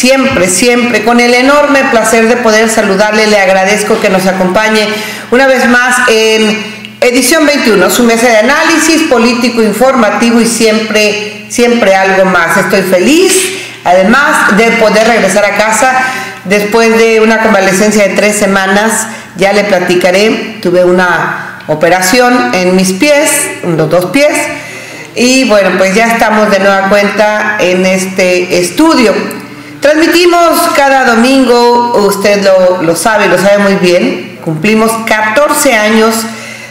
Siempre, siempre, con el enorme placer de poder saludarle, le agradezco que nos acompañe una vez más en edición 21, su mesa de análisis político, informativo y siempre, siempre algo más. Estoy feliz, además de poder regresar a casa después de una convalecencia de tres semanas, ya le platicaré, tuve una operación en mis pies, en los dos pies, y bueno, pues ya estamos de nueva cuenta en este estudio. Transmitimos cada domingo, usted lo, lo sabe, lo sabe muy bien, cumplimos 14 años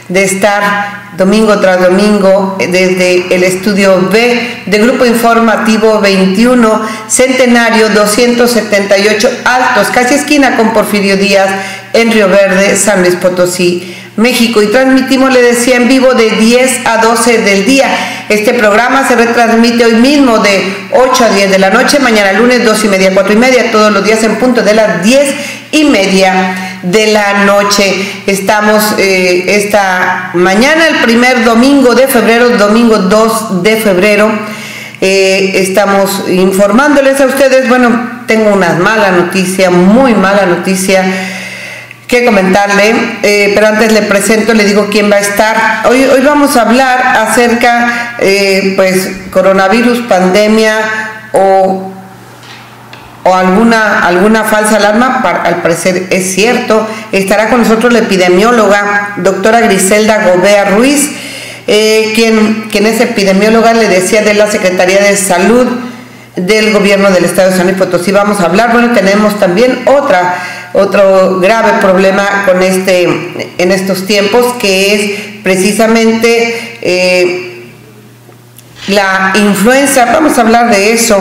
de estar domingo tras domingo desde el estudio B de Grupo Informativo 21, Centenario 278 Altos, casi esquina con Porfirio Díaz en Río Verde, San Luis Potosí. México y transmitimos, le decía, en vivo de 10 a 12 del día. Este programa se retransmite hoy mismo de 8 a 10 de la noche, mañana lunes 2 y media, 4 y media, todos los días en punto de las 10 y media de la noche. Estamos eh, esta mañana, el primer domingo de febrero, domingo 2 de febrero. Eh, estamos informándoles a ustedes, bueno, tengo una mala noticia, muy mala noticia que comentarle, eh, pero antes le presento, le digo quién va a estar. Hoy, hoy vamos a hablar acerca, eh, pues, coronavirus, pandemia o, o alguna, alguna falsa alarma, al parecer es cierto. Estará con nosotros la epidemióloga, doctora Griselda Gobea Ruiz, eh, quien, quien es epidemióloga, le decía de la Secretaría de Salud del gobierno del Estado de San Luis Potosí. Vamos a hablar, bueno, tenemos también otra otro grave problema con este, en estos tiempos, que es precisamente eh, la influenza. Vamos a hablar de eso.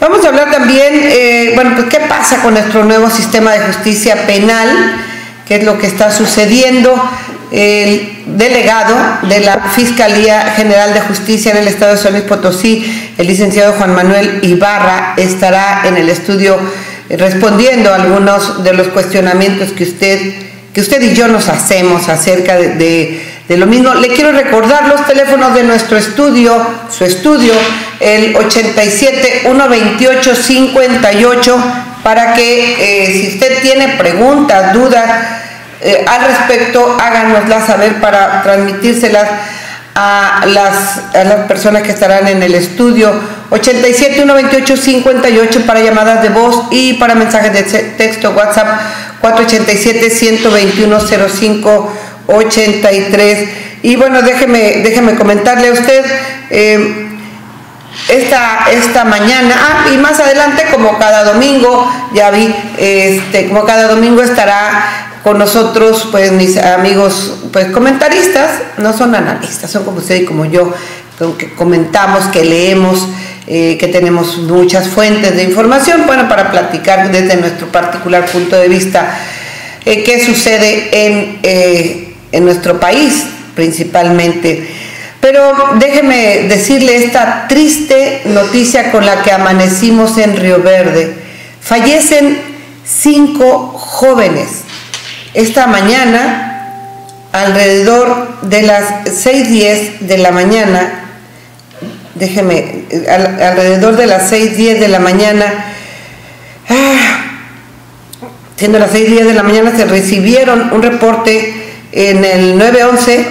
Vamos a hablar también, eh, bueno, pues qué pasa con nuestro nuevo sistema de justicia penal, qué es lo que está sucediendo. El delegado de la Fiscalía General de Justicia en el Estado de San Luis Potosí, el licenciado Juan Manuel Ibarra, estará en el estudio respondiendo a algunos de los cuestionamientos que usted, que usted y yo nos hacemos acerca de, lo mismo. Le quiero recordar los teléfonos de nuestro estudio, su estudio, el 87 128 58, para que eh, si usted tiene preguntas, dudas eh, al respecto, háganoslas saber para transmitírselas a las, a las personas que estarán en el estudio. 87 128 58 para llamadas de voz y para mensajes de texto WhatsApp 487 121 05 83 y bueno déjeme déjeme comentarle a usted eh, esta, esta mañana ah, y más adelante como cada domingo ya vi este como cada domingo estará con nosotros, pues mis amigos, pues comentaristas, no son analistas, son como usted y como yo, que comentamos, que leemos, eh, que tenemos muchas fuentes de información, bueno, para platicar desde nuestro particular punto de vista eh, qué sucede en, eh, en nuestro país principalmente. Pero déjeme decirle esta triste noticia con la que amanecimos en Río Verde. Fallecen cinco jóvenes esta mañana, alrededor de las 6.10 de la mañana, déjeme, alrededor de las 6.10 de la mañana, ah, siendo las 6.10 de la mañana, se recibieron un reporte en el 911,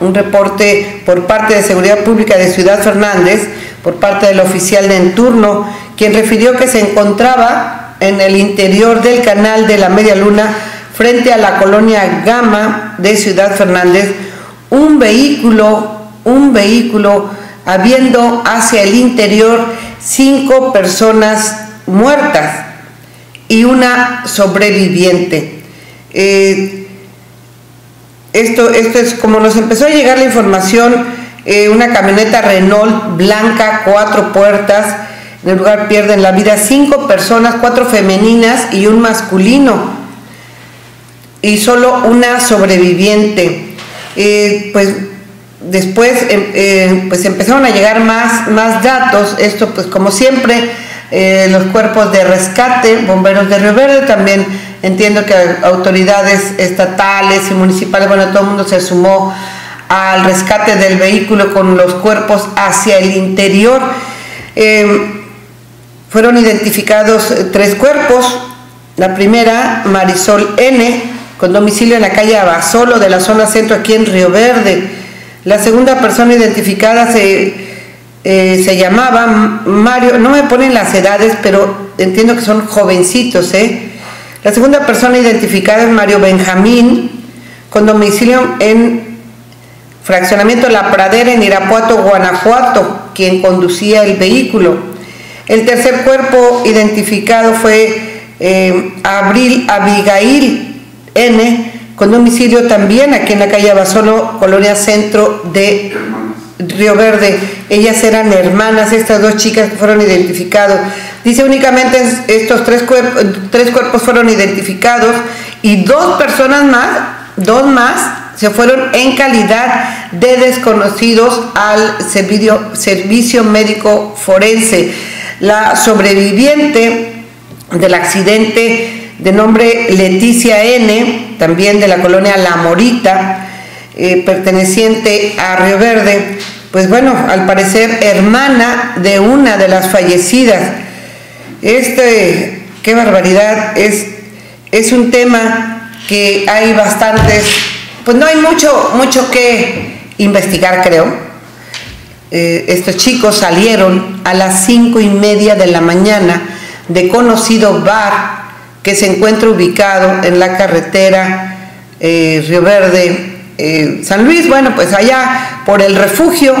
un reporte por parte de Seguridad Pública de Ciudad Fernández, por parte del oficial de enturno, quien refirió que se encontraba en el interior del canal de la Media Luna frente a la colonia Gama de Ciudad Fernández, un vehículo, un vehículo habiendo hacia el interior cinco personas muertas y una sobreviviente. Eh, esto, esto es como nos empezó a llegar la información, eh, una camioneta Renault blanca, cuatro puertas, en el lugar pierden la vida cinco personas, cuatro femeninas y un masculino y solo una sobreviviente. Eh, pues después em, eh, pues empezaron a llegar más, más datos, esto pues como siempre, eh, los cuerpos de rescate, bomberos de Río Verde, también entiendo que autoridades estatales y municipales, bueno, todo el mundo se sumó al rescate del vehículo con los cuerpos hacia el interior. Em, fueron identificados tres cuerpos. La primera, Marisol N., con domicilio en la calle Abasolo de la zona centro aquí en Río Verde. La segunda persona identificada se, eh, se llamaba Mario, no me ponen las edades, pero entiendo que son jovencitos, ¿eh? La segunda persona identificada es Mario Benjamín, con domicilio en fraccionamiento La Pradera en Irapuato, Guanajuato, quien conducía el vehículo. El tercer cuerpo identificado fue eh, Abril Abigail N, con domicilio también aquí en la calle Abasolo, Colonia Centro de Río Verde. Ellas eran hermanas, estas dos chicas que fueron identificados. Dice únicamente estos tres, cuerpos, tres cuerpos fueron identificados y dos personas más, dos más, se fueron en calidad de desconocidos al servicio, servicio médico forense. La sobreviviente del accidente de nombre Leticia N., también de la colonia La Morita, eh, perteneciente a Río Verde, pues bueno, al parecer hermana de una de las fallecidas. Este, qué barbaridad, es, es un tema que hay bastantes, pues no hay mucho, mucho que investigar, creo. Eh, estos chicos salieron a las cinco y media de la mañana de conocido bar que se encuentra ubicado en la carretera eh, Río Verde, eh, San Luis, bueno, pues allá por el refugio,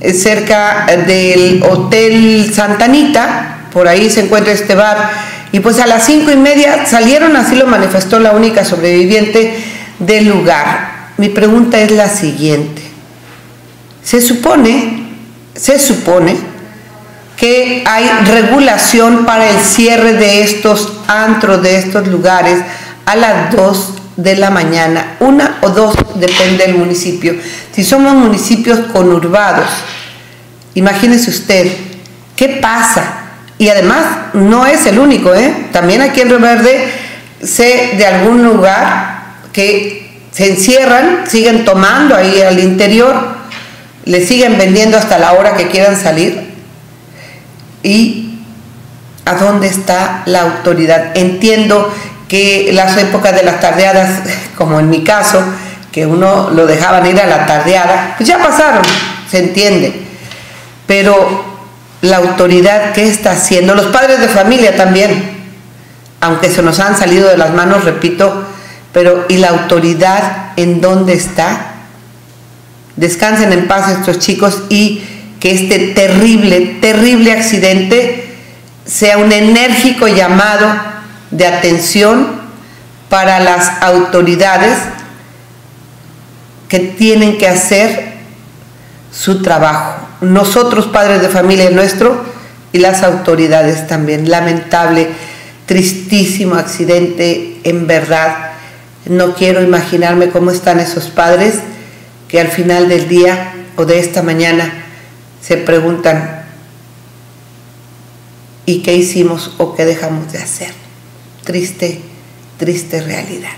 eh, cerca del Hotel Santanita, por ahí se encuentra este bar, y pues a las cinco y media salieron, así lo manifestó la única sobreviviente del lugar. Mi pregunta es la siguiente. Se supone, se supone que hay regulación para el cierre de estos antros, de estos lugares, a las 2 de la mañana, una o dos, depende del municipio. Si somos municipios conurbados, imagínese usted, ¿qué pasa? Y además no es el único, ¿eh? También aquí en Río Verde sé de algún lugar que se encierran, siguen tomando ahí al interior, le siguen vendiendo hasta la hora que quieran salir y a dónde está la autoridad. Entiendo que las épocas de las tardeadas, como en mi caso, que uno lo dejaban ir a la tardeada, pues ya pasaron, se entiende. Pero la autoridad, ¿qué está haciendo? Los padres de familia también, aunque se nos han salido de las manos, repito, pero ¿y la autoridad en dónde está? Descansen en paz estos chicos y que este terrible, terrible accidente sea un enérgico llamado de atención para las autoridades que tienen que hacer su trabajo. Nosotros, padres de familia nuestro, y las autoridades también. Lamentable, tristísimo accidente, en verdad. No quiero imaginarme cómo están esos padres que al final del día o de esta mañana se preguntan, ¿y qué hicimos o qué dejamos de hacer? Triste, triste realidad.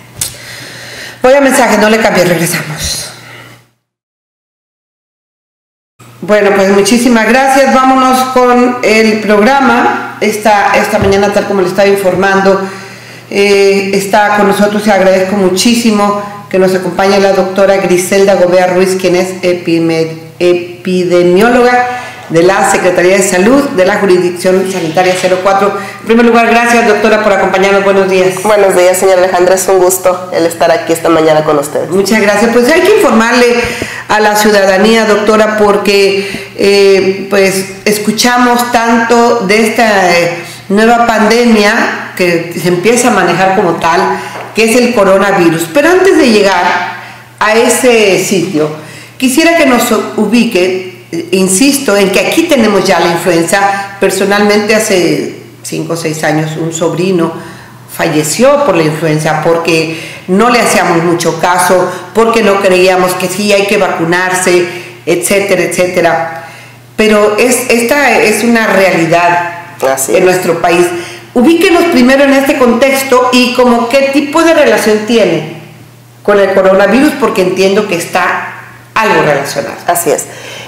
Voy a mensaje, no le cambie, regresamos. Bueno, pues muchísimas gracias. Vámonos con el programa. Esta, esta mañana, tal como le estaba informando, eh, está con nosotros y agradezco muchísimo que nos acompañe la doctora Griselda Gobea Ruiz, quien es epidemióloga epidemióloga de la Secretaría de Salud de la Jurisdicción Sanitaria 04. En primer lugar, gracias doctora por acompañarnos. Buenos días. Buenos días, señora Alejandra. Es un gusto el estar aquí esta mañana con ustedes. Muchas gracias. Pues hay que informarle a la ciudadanía, doctora, porque eh, pues escuchamos tanto de esta eh, nueva pandemia que se empieza a manejar como tal, que es el coronavirus. Pero antes de llegar a ese sitio, Quisiera que nos ubique, eh, insisto, en que aquí tenemos ya la influenza. Personalmente hace cinco o seis años un sobrino falleció por la influenza porque no le hacíamos mucho caso, porque no creíamos que sí hay que vacunarse, etcétera, etcétera. Pero es, esta es una realidad en nuestro país. Ubíquenos primero en este contexto y como qué tipo de relación tiene con el coronavirus, porque entiendo que está algo relacionado. Así es.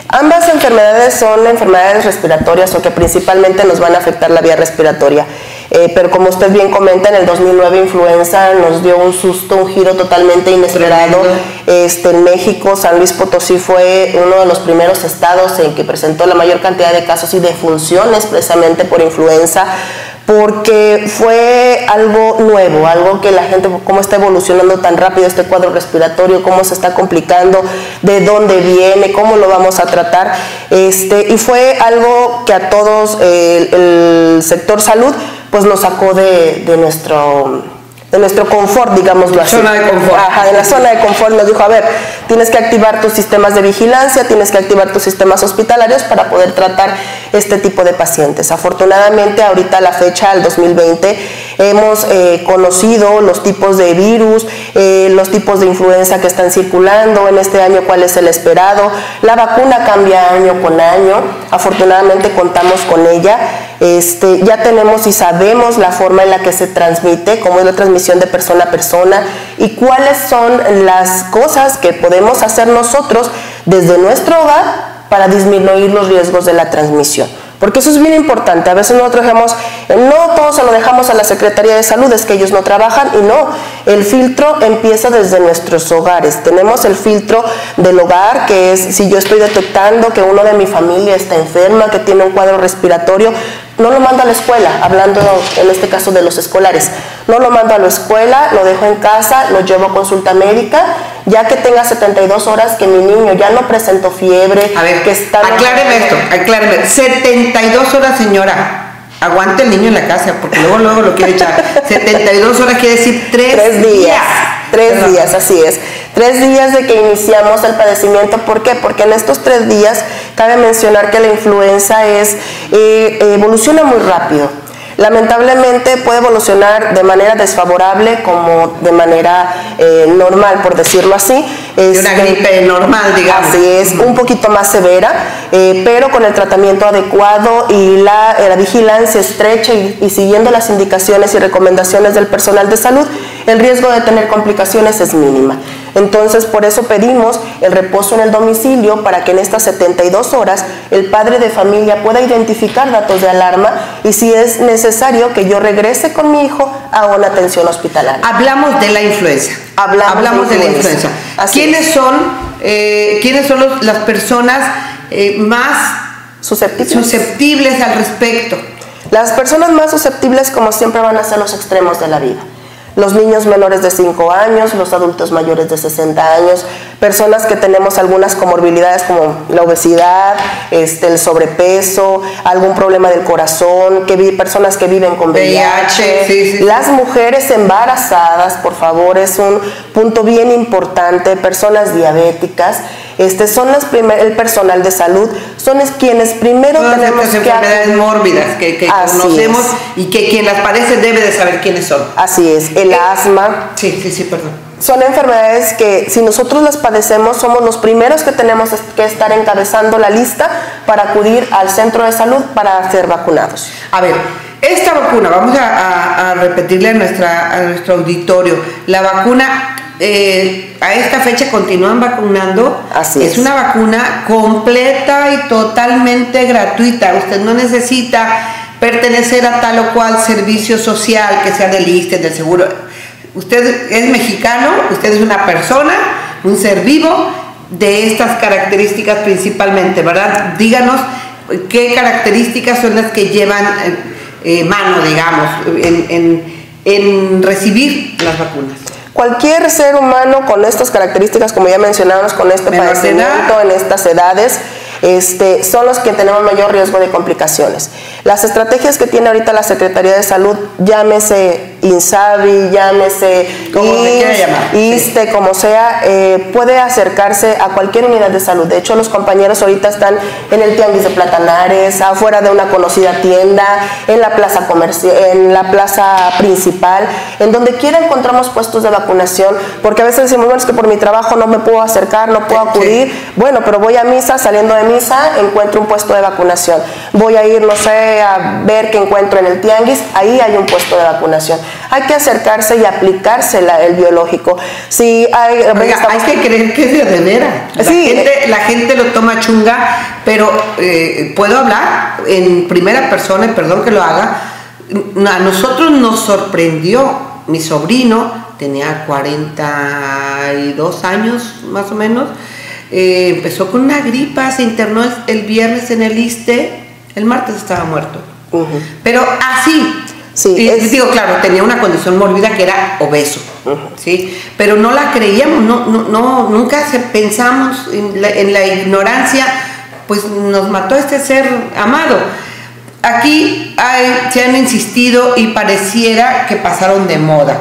Ambas enfermedades son enfermedades respiratorias o que principalmente nos van a afectar la vía respiratoria. Eh, pero como usted bien comenta, en el 2009 influenza nos dio un susto, un giro totalmente inesperado. Este, en México, San Luis Potosí fue uno de los primeros estados en que presentó la mayor cantidad de casos y defunciones precisamente por influenza porque fue algo nuevo, algo que la gente, cómo está evolucionando tan rápido este cuadro respiratorio, cómo se está complicando, de dónde viene, cómo lo vamos a tratar. Este, y fue algo que a todos el sector salud pues nos sacó de, de nuestro de nuestro confort, digámoslo así. Zona de confort. Ajá, de la zona de confort nos dijo, a ver, tienes que activar tus sistemas de vigilancia, tienes que activar tus sistemas hospitalarios para poder tratar este tipo de pacientes. Afortunadamente, ahorita a la fecha, al 2020, hemos eh, conocido los tipos de virus, eh, los tipos de influenza que están circulando, en este año cuál es el esperado. La vacuna cambia año con año, afortunadamente contamos con ella. Este, ya tenemos y sabemos la forma en la que se transmite, cómo es la transmisión de persona a persona y cuáles son las cosas que podemos hacer nosotros desde nuestro hogar para disminuir los riesgos de la transmisión. Porque eso es bien importante. A veces nosotros dejamos, no todo se lo dejamos a la Secretaría de Salud, es que ellos no trabajan y no. El filtro empieza desde nuestros hogares. Tenemos el filtro del hogar, que es si yo estoy detectando que uno de mi familia está enferma, que tiene un cuadro respiratorio, no lo mando a la escuela, hablando en este caso de los escolares. No lo mando a la escuela, lo dejo en casa, lo llevo a consulta médica, ya que tenga 72 horas que mi niño ya no presentó fiebre. A ver, que está acláreme esto, acláreme. 72 horas, señora. Aguante el niño en la casa, porque luego luego lo quiere echar. 72 horas quiere decir 3 tres días. días. Tres días, así es. Tres días de que iniciamos el padecimiento. ¿Por qué? Porque en estos tres días cabe mencionar que la influenza es, eh, evoluciona muy rápido. Lamentablemente puede evolucionar de manera desfavorable como de manera eh, normal, por decirlo así. Es una gripe normal, digamos. Así es, un poquito más severa, eh, pero con el tratamiento adecuado y la, la vigilancia estrecha y, y siguiendo las indicaciones y recomendaciones del personal de salud, el riesgo de tener complicaciones es mínima. Entonces, por eso pedimos el reposo en el domicilio para que en estas 72 horas el padre de familia pueda identificar datos de alarma y si es necesario que yo regrese con mi hijo a una atención hospitalaria. Hablamos de la influenza. Hablamos, de, la influenza. ¿Quiénes son, eh, ¿quiénes son los- las personas eh, más Susceptibles. susceptibles al respecto? Las personas más susceptibles, como siempre, van a ser los extremos de la vida. Los niños menores de 5 años, los adultos mayores de 60 años, personas que tenemos algunas comorbilidades como la obesidad, este, el sobrepeso, algún problema del corazón, que vi- personas que viven con VIH, VIH, sí, sí, sí. las mujeres embarazadas, por favor, es un punto bien importante, personas diabéticas, este, son las primer- el personal de salud, son es quienes primero Todas tenemos que enfermedades mórbidas que, conocemos es. y que quien las padece debe de saber quiénes son. Así es, el Eh, asma. Sí, sí, sí, perdón. Son enfermedades que si nosotros las padecemos somos los primeros que tenemos que estar encabezando la lista para acudir al centro de salud para ser vacunados. A ver, esta vacuna, vamos a, a- a repetirle a, nuestra, a nuestro auditorio, la vacuna eh, a esta fecha continúan vacunando. Así es. una vacuna completa y totalmente gratuita. Usted no necesita pertenecer a tal o cual servicio social, que sea del ISSSTE, del seguro. Usted es mexicano, usted es una persona, un ser vivo de estas características principalmente, ¿verdad? Díganos qué características son las que llevan eh, eh, mano, digamos, en, en- en recibir las vacunas. Cualquier ser humano con estas características, como ya mencionamos, con este padecimiento edad. en estas edades, este, son los que tenemos mayor riesgo de complicaciones. Las estrategias que tiene ahorita la Secretaría de Salud, llámese INSABI, llámese Como llamar, sí. Como sea, eh, puede acercarse a cualquier unidad de salud. De hecho, los compañeros ahorita están en el Tianguis de Platanares, afuera de una conocida tienda, en la plaza comercial, en la plaza principal, en donde quiera encontramos puestos de vacunación, porque a veces decimos, bueno, es que por mi trabajo no me puedo acercar, no puedo Sí. acudir. Bueno, pero voy a misa, saliendo de misa, encuentro un puesto de vacunación. voy a ir, no sé, a ver qué encuentro en el tianguis, ahí hay un puesto de vacunación. Hay que acercarse y aplicarse el biológico. Si hay, hay que creer que es de veras. La, gente, la gente lo toma chunga, pero eh, puedo hablar en primera persona, y perdón que lo haga, a nosotros nos sorprendió, mi sobrino tenía 42 años más o menos, eh, empezó con una gripa, se internó el, viernes en el ISTE, el martes estaba muerto. Pero así, Sí, digo, claro, tenía una condición mórbida que era obeso, ¿sí? Pero no la creíamos, no, no, nunca pensamos en la, en la, ignorancia, pues nos mató este ser amado. Aquí hay, se han insistido y pareciera que pasaron de moda.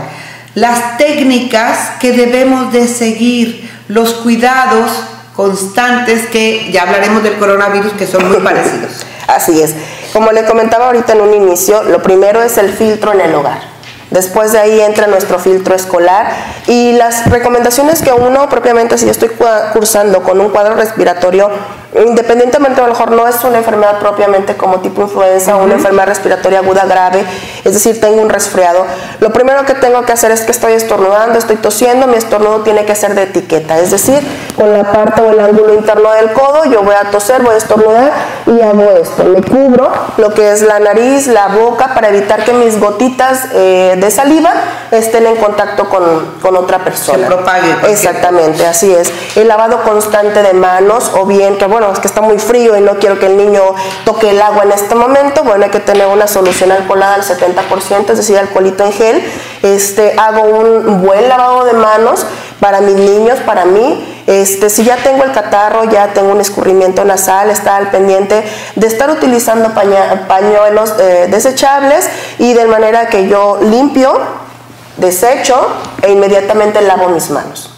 Las técnicas que debemos de seguir, los cuidados constantes que ya hablaremos del coronavirus que son muy parecidos. Así es. Como le comentaba ahorita en un inicio, lo primero es el filtro en el hogar. Después de ahí entra nuestro filtro escolar y las recomendaciones que uno propiamente, si yo estoy cursando con un cuadro respiratorio, independientemente a lo mejor no es una enfermedad propiamente como tipo influenza o una enfermedad respiratoria aguda grave, es decir, tengo un resfriado, lo primero que tengo que hacer es que estoy estornudando, estoy tosiendo, mi estornudo tiene que ser de etiqueta, es decir, con la parte o el ángulo interno del codo yo voy a toser, voy a estornudar y hago esto, me cubro lo que es la nariz, la boca para evitar que mis gotitas eh, de saliva estén en contacto con, con otra persona. Se propague. Exactamente, así es. El lavado constante de manos o bien que, bueno, es que está muy frío y no quiero que el niño toque el agua en este momento, bueno, hay que tener una solución alcoholada al 70%, es decir, alcoholito en gel. Este, hago un buen lavado de manos para mis niños, para mí. Este, si ya tengo el catarro, ya tengo un escurrimiento nasal, está al pendiente de estar utilizando pañuelos eh, desechables y de manera que yo limpio, desecho e inmediatamente lavo mis manos.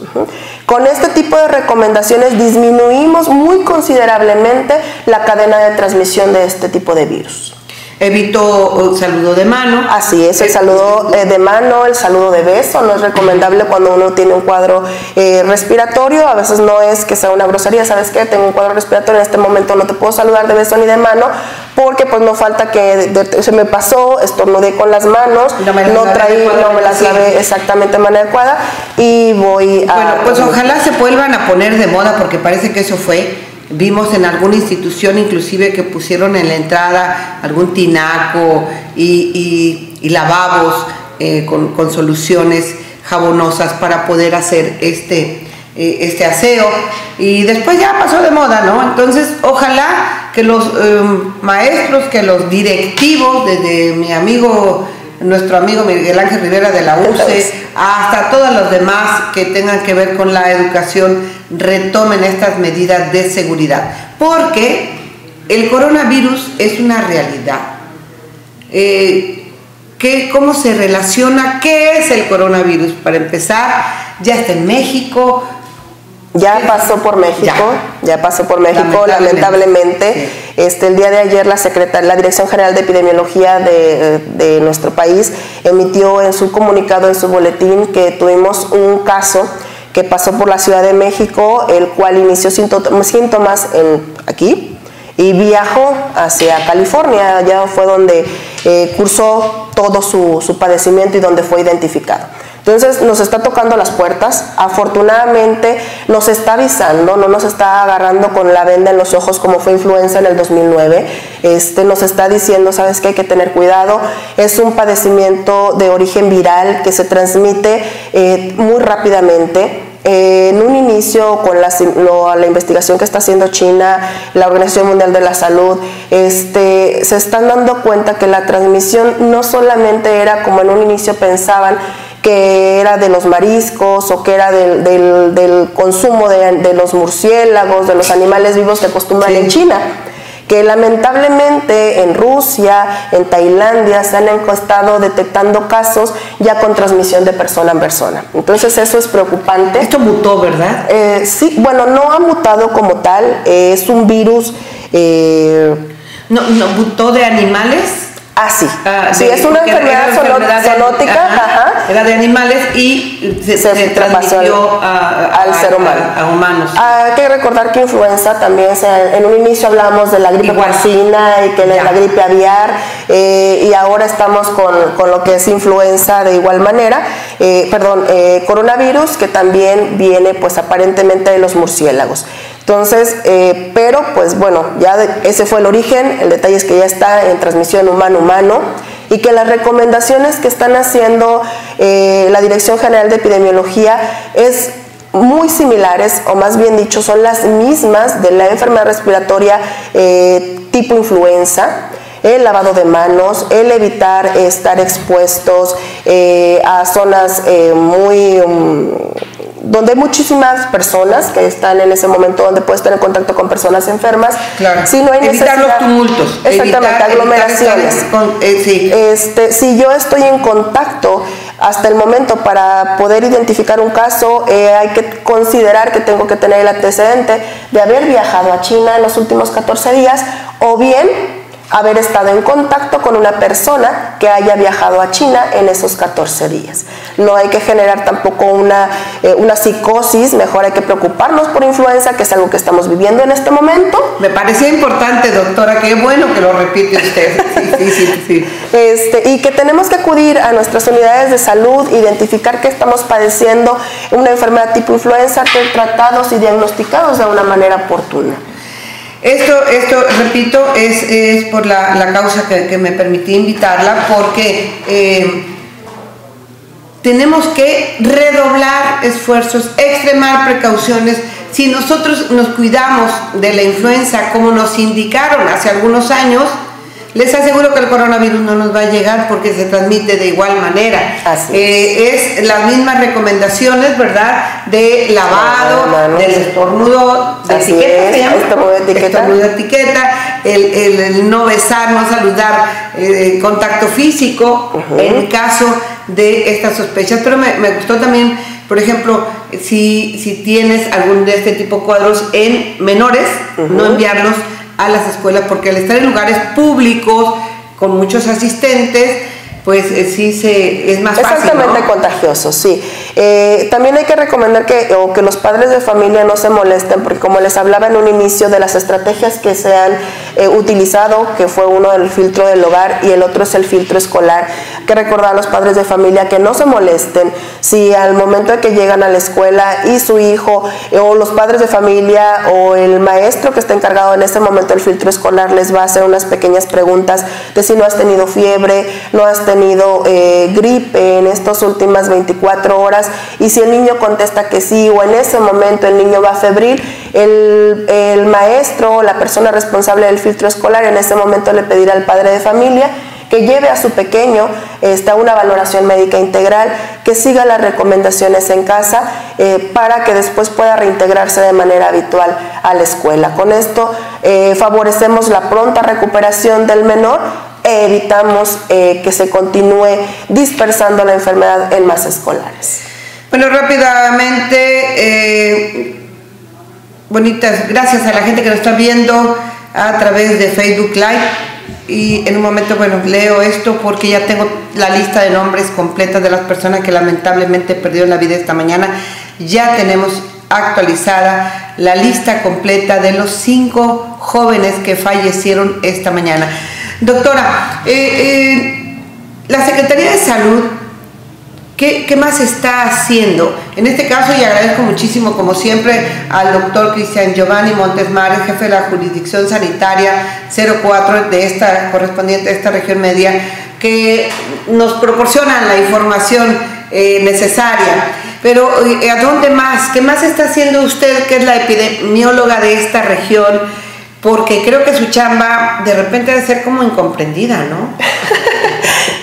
Con este tipo de recomendaciones disminuimos muy considerablemente la cadena de transmisión de este tipo de virus. Evito el saludo de mano. Así es, el saludo eh, de mano, el saludo de beso, no es recomendable cuando uno tiene un cuadro eh, respiratorio, a veces no es que sea una grosería, ¿sabes qué? Tengo un cuadro respiratorio, en este momento no te puedo saludar de beso ni de mano, porque pues no falta que se me pasó, estornudé con las manos, no, me traí, no me las lavé exactamente de manera adecuada y voy a... Bueno, pues ojalá se vuelvan a poner de moda porque parece que eso fue. Vimos en alguna institución inclusive que pusieron en la entrada algún tinaco y, lavabos eh, con, soluciones jabonosas para poder hacer este, eh, este aseo. Y después ya pasó de moda, ¿no? Entonces, ojalá que los em, maestros, que los directivos, desde mi amigo nuestro amigo Miguel Ángel Rivera de la UCE, hasta todos los demás que tengan que ver con la educación, retomen estas medidas de seguridad. Porque el coronavirus es una realidad. Eh, ¿Cómo se relaciona? ¿Qué es el coronavirus? Para empezar, ya está en México, ya pasó por México, ya, pasó por México, lamentablemente. Este, el día de ayer la, la Dirección General de Epidemiología de, nuestro país emitió en su comunicado, en su boletín, que tuvimos un caso que pasó por la Ciudad de México, el cual inició síntomas en, aquí y viajó hacia California, allá fue donde eh, cursó todo su, su padecimiento y donde fue identificado. Entonces nos está tocando las puertas, afortunadamente nos está avisando, no nos está agarrando con la venda en los ojos como fue influenza en el 2009, este, nos está diciendo, sabes que hay que tener cuidado, es un padecimiento de origen viral que se transmite eh, muy rápidamente, eh, en un inicio con la, la, investigación que está haciendo China, la Organización Mundial de la Salud, este, se están dando cuenta que la transmisión no solamente era como en un inicio pensaban, que era de los mariscos o que era del, consumo de, los murciélagos, de los animales vivos que acostumbran en China que lamentablemente en Rusia, en Tailandia se han estado detectando casos ya con transmisión de persona en persona. Entonces eso es preocupante. Esto mutó, ¿verdad? Eh, sí, bueno, no ha mutado como tal, es un virus... Eh, no, no, ¿Mutó de animales? Ah, sí. Ah, sí, es una enfermedad, zoonótica, ajá. Era de animales y se, Se transmitió a- al a- ser humano. a- a humanos. Hay que recordar que influenza también, se- en un inicio hablamos de la gripe porcina y que Ya. la gripe aviar, eh, y ahora estamos con, con lo que es influenza de igual manera, eh, perdón, eh, coronavirus que también viene pues aparentemente de los murciélagos. Entonces, eh, pero pues bueno, ya de- ese fue el origen, el detalle es que ya está en transmisión humano-humano y que las recomendaciones que están haciendo eh, la Dirección General de Epidemiología es muy similares, o más bien dicho, son las mismas de la enfermedad respiratoria eh, tipo influenza. El lavado de manos, el evitar estar expuestos eh, a zonas eh, muy mm, donde hay muchísimas personas que están en ese momento donde puedes tener contacto con personas enfermas. Claro. Si no hay evitar los tumultos. Exactamente, evitar- aglomeraciones. con- eh, sí. Este, si yo estoy en contacto hasta el momento para poder identificar un caso, eh, hay que considerar que tengo que tener el antecedente de haber viajado a China en los últimos 14 días o bien haber estado en contacto con una persona que haya viajado a China en esos 14 días. No hay que generar tampoco una, eh, una psicosis, mejor hay que preocuparnos por influenza, que es algo que estamos viviendo en este momento, Me parecía importante, doctora, qué bueno que lo repite usted. Sí, sí, sí. sí. Este, y que tenemos que acudir a nuestras unidades de salud, identificar que estamos padeciendo una enfermedad tipo influenza, ser tratados y diagnosticados de una manera oportuna. Esto, esto, repito, es, es por la, la causa que, que me permití invitarla, porque eh, tenemos que redoblar esfuerzos, extremar precauciones. Si nosotros nos cuidamos de la influenza como nos indicaron hace algunos años, les aseguro que el coronavirus no nos va a llegar porque se transmite de igual manera. Así Eh, es las mismas recomendaciones, ¿verdad? De lavado, manos. del estornudo, de Así etiqueta, es, estornudo etiqueta. Estornudo etiqueta, el, el- el no besar, no saludar, eh, contacto físico en caso de estas sospechas. Pero me, me gustó también, por ejemplo, si, si tienes algún de este tipo de cuadros en menores, no enviarlos a las escuelas, porque al estar en lugares públicos con muchos asistentes, pues eh, sí se, es más Es fácil. altamente ¿no? contagioso, sí. Eh, también hay que recomendar que, o que los padres de familia no se molesten, porque como les hablaba en un inicio de las estrategias que se han eh, utilizado, que fue uno el filtro del hogar y el otro es el filtro escolar, hay que recordar a los padres de familia que no se molesten. Si al momento de que llegan a la escuela y su hijo eh, o los padres de familia o el maestro que está encargado en ese momento del filtro escolar les va a hacer unas pequeñas preguntas de si no has tenido fiebre, no has tenido eh, gripe en estas últimas 24 horas y si el niño contesta que sí o en ese momento el niño va febril, el, el maestro o la persona responsable del filtro escolar en ese momento le pedirá al padre de familia que lleve a su pequeño este, a una valoración médica integral, que siga las recomendaciones en casa eh, para que después pueda reintegrarse de manera habitual a la escuela. Con esto eh, favorecemos la pronta recuperación del menor e evitamos eh, que se continúe dispersando la enfermedad en más escolares. Bueno, rápidamente, eh, bonitas, gracias a la gente que nos está viendo a través de Facebook Live. Y en un momento, bueno, leo esto porque ya tengo la lista de nombres completa de las personas que lamentablemente perdieron la vida esta mañana. Ya tenemos actualizada la lista completa de los cinco jóvenes que fallecieron esta mañana. Doctora, eh, eh, la Secretaría de Salud ¿Qué, ¿Qué, más está haciendo? En este caso, y agradezco muchísimo, como siempre, al doctor Cristian Giovanni Montesmares, jefe de la jurisdicción sanitaria 04 de esta correspondiente a esta región media, que nos proporcionan la información eh, necesaria. Pero, eh, ¿a dónde más? ¿Qué más está haciendo usted, que es la epidemióloga de esta región? Porque creo que su chamba de repente debe ser como incomprendida, ¿no?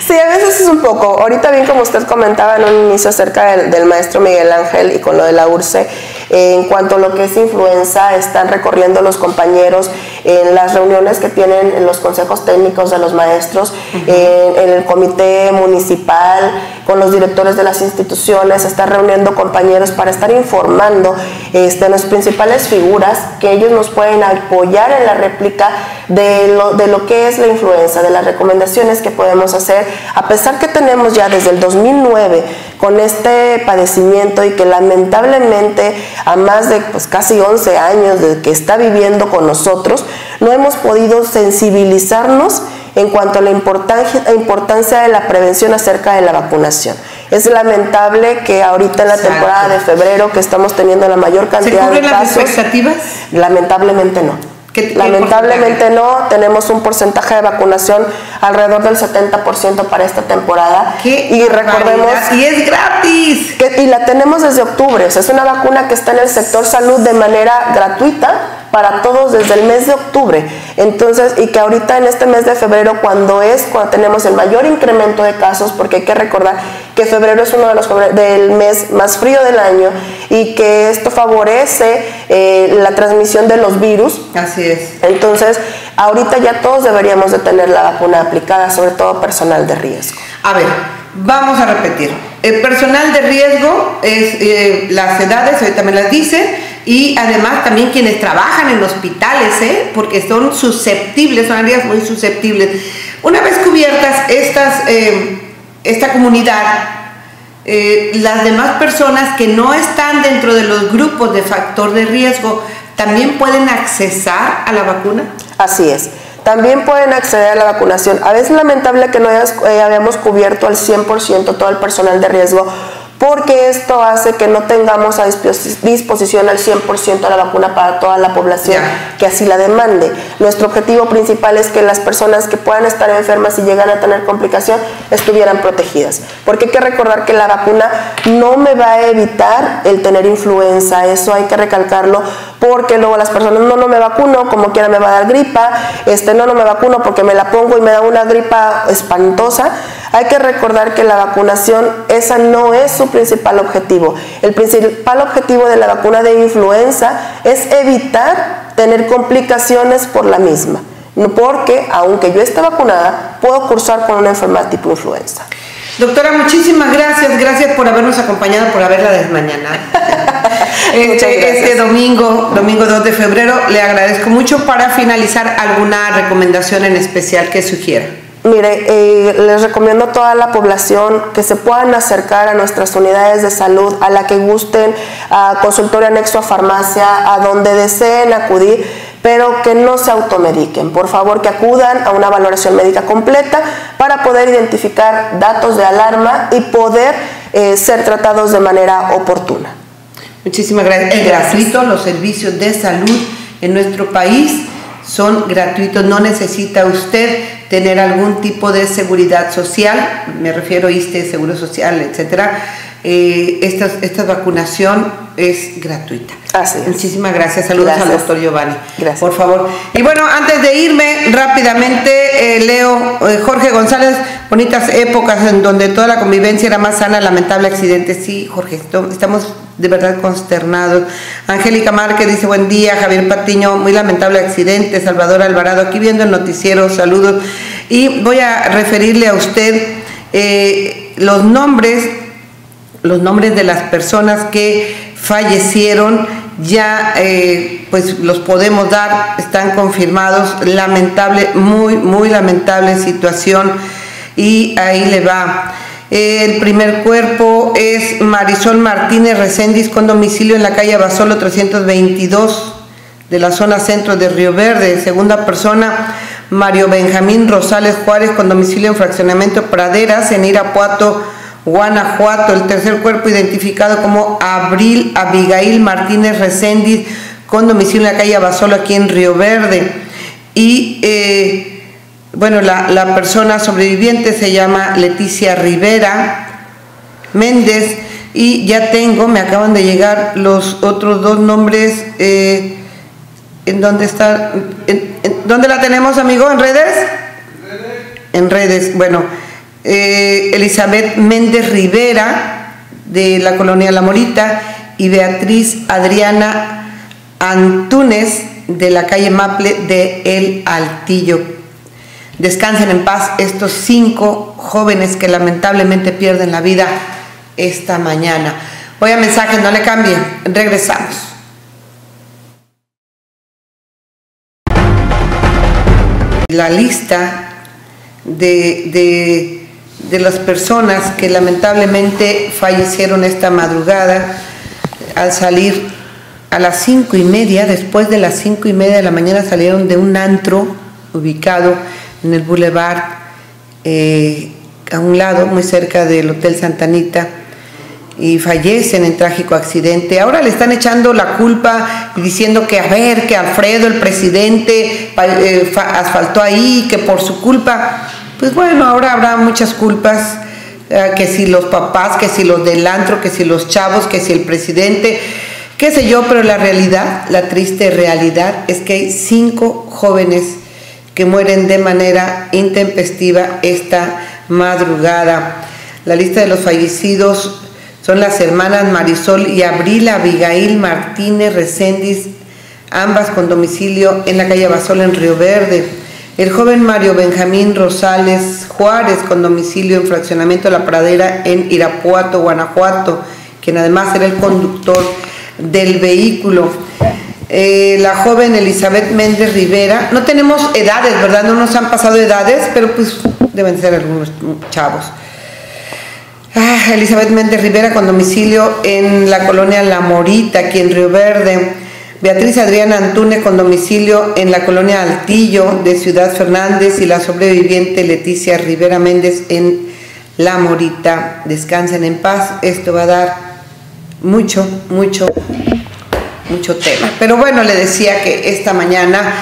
Sí, a veces es un poco. Ahorita bien como usted comentaba en un inicio acerca del, maestro Miguel Ángel y con lo de la URCE, eh, en cuanto a lo que es influenza, están recorriendo los compañeros en las reuniones que tienen en los consejos técnicos de los maestros, en, el comité municipal, con los directores de las instituciones, estar reuniendo compañeros para estar informando este, las principales figuras que ellos nos pueden apoyar en la réplica de lo, de lo que es la influenza, de las recomendaciones que podemos hacer, a pesar que tenemos ya desde el 2009 con este padecimiento y que lamentablemente a más de pues, casi 11 años de que está viviendo con nosotros, no hemos podido sensibilizarnos en cuanto a la importancia, de la prevención acerca de la vacunación. Es lamentable que ahorita en la temporada de febrero, que estamos teniendo la mayor cantidad ¿Se de casos, las expectativas? Lamentablemente no. Lamentablemente no, tenemos un porcentaje de vacunación alrededor del 70% para esta temporada. y recordemos. Y es gratis. y la tenemos desde octubre. es una vacuna que está en el sector salud de manera gratuita para todos desde el mes de octubre. Entonces, y que ahorita en este mes de febrero, cuando es cuando tenemos el mayor incremento de casos, porque hay que recordar que febrero es uno de los del mes más frío del año y que esto favorece eh, la transmisión de los virus. Así es. Entonces, ahorita ya todos deberíamos de tener la vacuna aplicada, sobre todo personal de riesgo. A ver, vamos a repetir. El personal de riesgo es eh, las edades, ahorita me las dice y además también quienes trabajan en hospitales, ¿eh? porque son susceptibles, son áreas muy susceptibles. Una vez cubiertas estas, eh, esta comunidad, eh, las demás personas que no están dentro de los grupos de factor de riesgo, ¿también pueden accesar a la vacuna? Así es. También pueden acceder a la vacunación. A veces lamentable que no hayamos cubierto al 100% todo el personal de riesgo porque esto hace que no tengamos a disposición al 100% la vacuna para toda la población que así la demande. Nuestro objetivo principal es que las personas que puedan estar enfermas y llegan a tener complicación estuvieran protegidas, porque hay que recordar que la vacuna no me va a evitar el tener influenza, eso hay que recalcarlo, porque luego las personas no, no me vacuno, como quiera me va a dar gripa, este, no, no me vacuno porque me la pongo y me da una gripa espantosa. Hay que recordar que la vacunación, esa no es su principal objetivo. El principal objetivo de la vacuna de influenza es evitar tener complicaciones por la misma. Porque, aunque yo esté vacunada, puedo cursar con una enfermedad tipo influenza. Doctora, muchísimas gracias. Gracias por habernos acompañado, por haberla desmañanado. este, este domingo, domingo 2 de febrero, le agradezco mucho. Para finalizar, ¿alguna recomendación en especial que sugiera? Mire, eh, les recomiendo a toda la población que se puedan acercar a nuestras unidades de salud, a la que gusten, a consultorio anexo a farmacia, a donde deseen acudir, pero que no se automediquen. Por favor, que acudan a una valoración médica completa para poder identificar datos de alarma y poder eh, ser tratados de manera oportuna. Muchísimas gracias. Es gratuito los servicios de salud en nuestro país son gratuitos, no necesita usted tener algún tipo de seguridad social, me refiero a ISTE, Seguro Social, etcétera. Eh, esta, esta vacunación es gratuita. Muchísimas gracias. Saludos al doctor Giovanni. Gracias. Por favor. Y bueno, antes de irme rápidamente, eh, leo eh, Jorge González, bonitas épocas en donde toda la convivencia era más sana, lamentable accidente. Sí, Jorge, estamos de verdad consternados. Angélica Márquez dice buen día, Javier Patiño, muy lamentable accidente, Salvador Alvarado, aquí viendo el noticiero, saludos. Y voy a referirle a usted eh, los nombres, los nombres de las personas que fallecieron, ya eh, pues los podemos dar, están confirmados, lamentable, muy, muy lamentable situación y ahí le va. El primer cuerpo es Marisol Martínez Recendis con domicilio en la calle Basolo 322 de la zona centro de Río Verde. Segunda persona, Mario Benjamín Rosales Juárez con domicilio en fraccionamiento Praderas en Irapuato, Guanajuato. El tercer cuerpo identificado como Abril Abigail Martínez Recendis con domicilio en la calle Basolo aquí en Río Verde. Y eh, bueno, la, persona sobreviviente se llama Leticia Rivera Méndez y ya tengo, me acaban de llegar los otros dos nombres. Eh, ¿En dónde está? En, ¿Dónde la tenemos, amigo? ¿En redes? En redes. Bueno, eh, Elizabeth Méndez Rivera de la colonia La Morita y Beatriz Adriana Antúnez de la calle Maple de El Altillo. Descansen en paz estos cinco jóvenes que lamentablemente pierden la vida esta mañana. Voy a mensajes, no le cambien. Regresamos. La lista de, de, las personas que lamentablemente fallecieron esta madrugada al salir a las cinco y media, después de las cinco y media de la mañana salieron de un antro ubicado en el Boulevard, eh, a un lado, muy cerca del Hotel Santanita, y fallecen en trágico accidente. Ahora le están echando la culpa diciendo que a ver, que Alfredo, el presidente, eh, asfaltó ahí, que por su culpa, pues bueno, ahora habrá muchas culpas, eh, que si los papás, que si los del antro, que si los chavos, que si el presidente, qué sé yo, pero la realidad, la triste realidad es que hay cinco jóvenes que mueren de manera intempestiva esta madrugada. La lista de los fallecidos son las hermanas Marisol y Abril Abigail Martínez Recendis, ambas con domicilio en la calle Basol en Río Verde. El joven Mario Benjamín Rosales Juárez, con domicilio en Fraccionamiento la Pradera en Irapuato, Guanajuato, quien además era el conductor del vehículo. Eh, la joven Elizabeth Méndez Rivera, no tenemos edades, ¿verdad? No nos han pasado edades, pero pues deben ser algunos chavos. Ah, Elizabeth Méndez Rivera con domicilio en la colonia La Morita, aquí en Río Verde. Beatriz Adriana Antúnez con domicilio en la colonia Altillo de Ciudad Fernández y la sobreviviente Leticia Rivera Méndez en La Morita. Descansen en paz. Esto va a dar mucho, mucho, mucho tema. Pero bueno, le decía que esta mañana,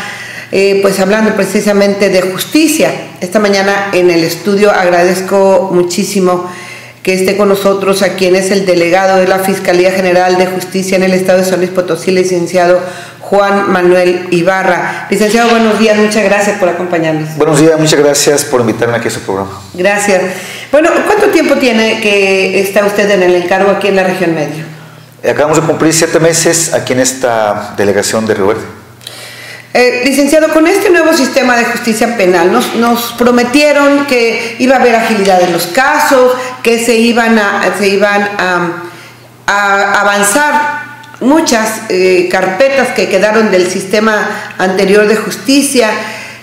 eh, pues hablando precisamente de justicia, esta mañana en el estudio agradezco muchísimo que esté con nosotros a quien es el delegado de la Fiscalía General de Justicia en el Estado de San Luis Potosí, licenciado Juan Manuel Ibarra. Licenciado, buenos días, muchas gracias por acompañarnos. Buenos días, muchas gracias por invitarme aquí a su programa. Gracias. Bueno, ¿cuánto tiempo tiene que está usted en el encargo aquí en la región medio? Acabamos de cumplir siete meses aquí en esta delegación de Río Verde. Eh, licenciado, con este nuevo sistema de justicia penal nos, prometieron que iba a haber agilidad en los casos, que se iban a, se iban a, avanzar muchas eh, carpetas que quedaron del sistema anterior de justicia.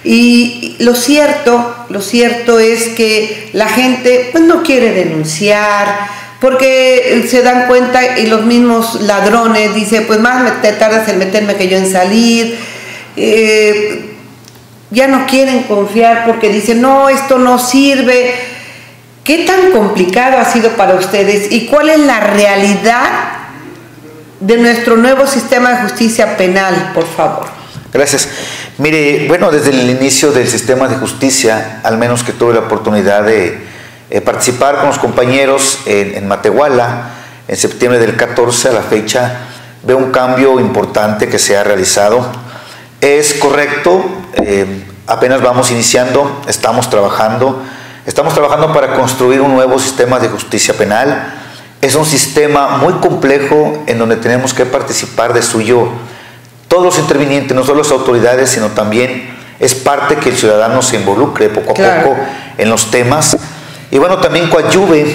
Y lo cierto, lo cierto es que la gente pues, no quiere denunciar, porque se dan cuenta y los mismos ladrones dicen, pues más te tardas en meterme que yo en salir. Eh, ya no quieren confiar porque dicen, no, esto no sirve. ¿Qué tan complicado ha sido para ustedes y cuál es la realidad de nuestro nuevo sistema de justicia penal, por favor? Gracias. Mire, bueno, desde el inicio del sistema de justicia, al menos que tuve la oportunidad de eh, participar con los compañeros en, en Matehuala, en septiembre del 14 a la fecha, veo un cambio importante que se ha realizado. Es correcto, eh, apenas vamos iniciando, estamos trabajando, estamos trabajando para construir un nuevo sistema de justicia penal. Es un sistema muy complejo en donde tenemos que participar de suyo todos los intervinientes, no solo las autoridades, sino también es parte que el ciudadano se involucre poco a poco en los temas y bueno, también coadyuve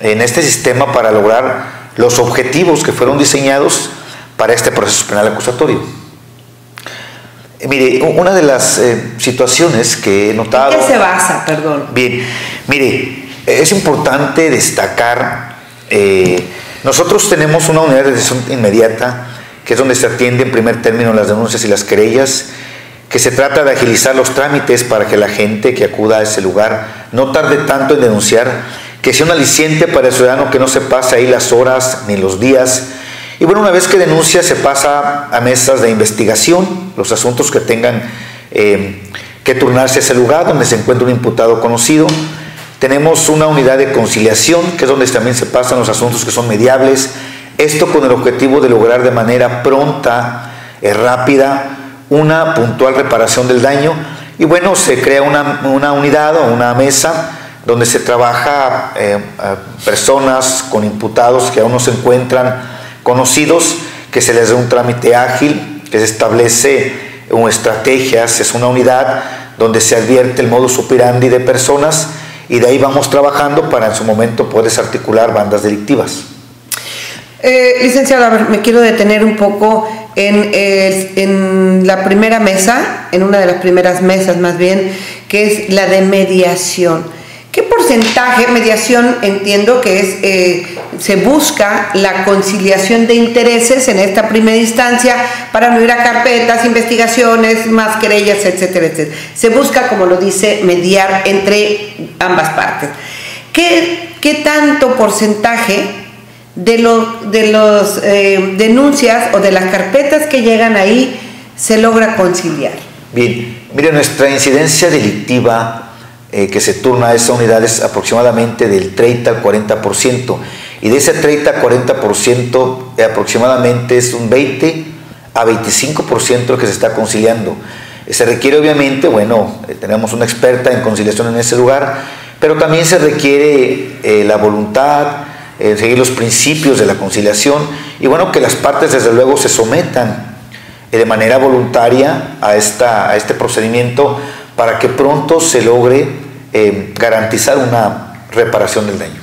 en este sistema para lograr los objetivos que fueron diseñados para este proceso penal acusatorio. Eh, mire, una de las eh, situaciones que he notado... ¿En qué se basa, perdón? Bien, mire, es importante destacar, eh, nosotros tenemos una unidad de decisión inmediata, que es donde se atiende en primer término las denuncias y las querellas, que se trata de agilizar los trámites para que la gente que acuda a ese lugar no tarde tanto en denunciar, que sea un aliciente para el ciudadano que no se pase ahí las horas ni los días, y bueno, una vez que denuncia se pasa a mesas de investigación, los asuntos que tengan eh, que turnarse a ese lugar donde se encuentra un imputado conocido. Tenemos una unidad de conciliación, que es donde también se pasan los asuntos que son mediables. Esto con el objetivo de lograr de manera pronta, eh, rápida, una puntual reparación del daño. Y bueno, se crea una, una unidad o una mesa donde se trabaja eh, personas con imputados que aún no se encuentran conocidos, que se les dé un trámite ágil, que se establece estrategias, es una unidad donde se advierte el modus operandi de personas y de ahí vamos trabajando para en su momento poder desarticular bandas delictivas. Eh, licenciado, me quiero detener un poco en, en, la primera mesa, en una de las primeras mesas más bien, que es la de mediación. ¿Qué porcentaje, mediación entiendo que es, eh, se busca la conciliación de intereses en esta primera instancia para no ir a carpetas, investigaciones, más querellas, etcétera, etcétera? Se busca, como lo dice, mediar entre ambas partes. ¿Qué, qué tanto porcentaje de, lo, de las eh, denuncias o de las carpetas que llegan ahí se logra conciliar? Bien, mire, nuestra incidencia delictiva eh, que se turna a esas unidades aproximadamente del 30 al 40%. Y de ese 30 al 40% eh, aproximadamente es un 20 a 25% que se está conciliando. Se requiere obviamente, bueno, eh, tenemos una experta en conciliación en ese lugar, pero también se requiere la voluntad, seguir los principios de la conciliación y bueno, que las partes desde luego se sometan de manera voluntaria a, esta, a este procedimiento para que pronto se logre eh, garantizar una reparación del daño.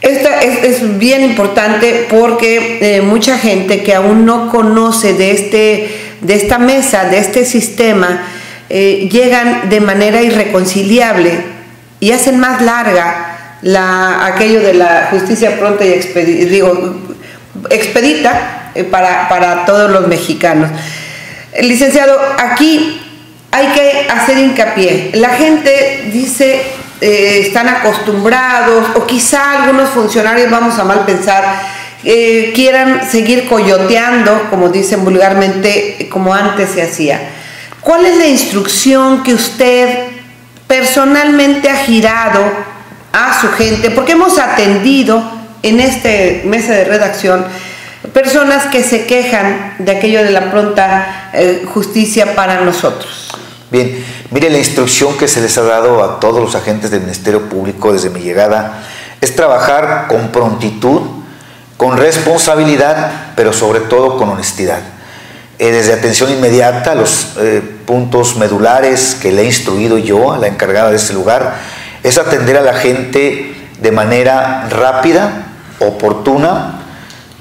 Esta es, bien importante porque eh, mucha gente que aún no conoce de, este, de esta mesa, de este sistema, eh, llegan de manera irreconciliable y hacen más larga la, aquello de la justicia pronta y expedita, digo, expedita para, para todos los mexicanos. Licenciado, aquí hay que hacer hincapié. La gente dice, eh, están acostumbrados, o quizá algunos funcionarios, vamos a mal pensar, eh, quieran seguir coyoteando, como dicen vulgarmente, como antes se hacía. ¿Cuál es la instrucción que usted personalmente ha girado a su gente? Porque hemos atendido en este mesa de redacción personas que se quejan de aquello de la pronta eh, justicia para nosotros. Bien, mire la instrucción que se les ha dado a todos los agentes del Ministerio Público desde mi llegada es trabajar con prontitud, con responsabilidad, pero sobre todo con honestidad. Eh, desde atención inmediata los eh, puntos medulares que le he instruido yo a la encargada de ese lugar, es atender a la gente de manera rápida, oportuna,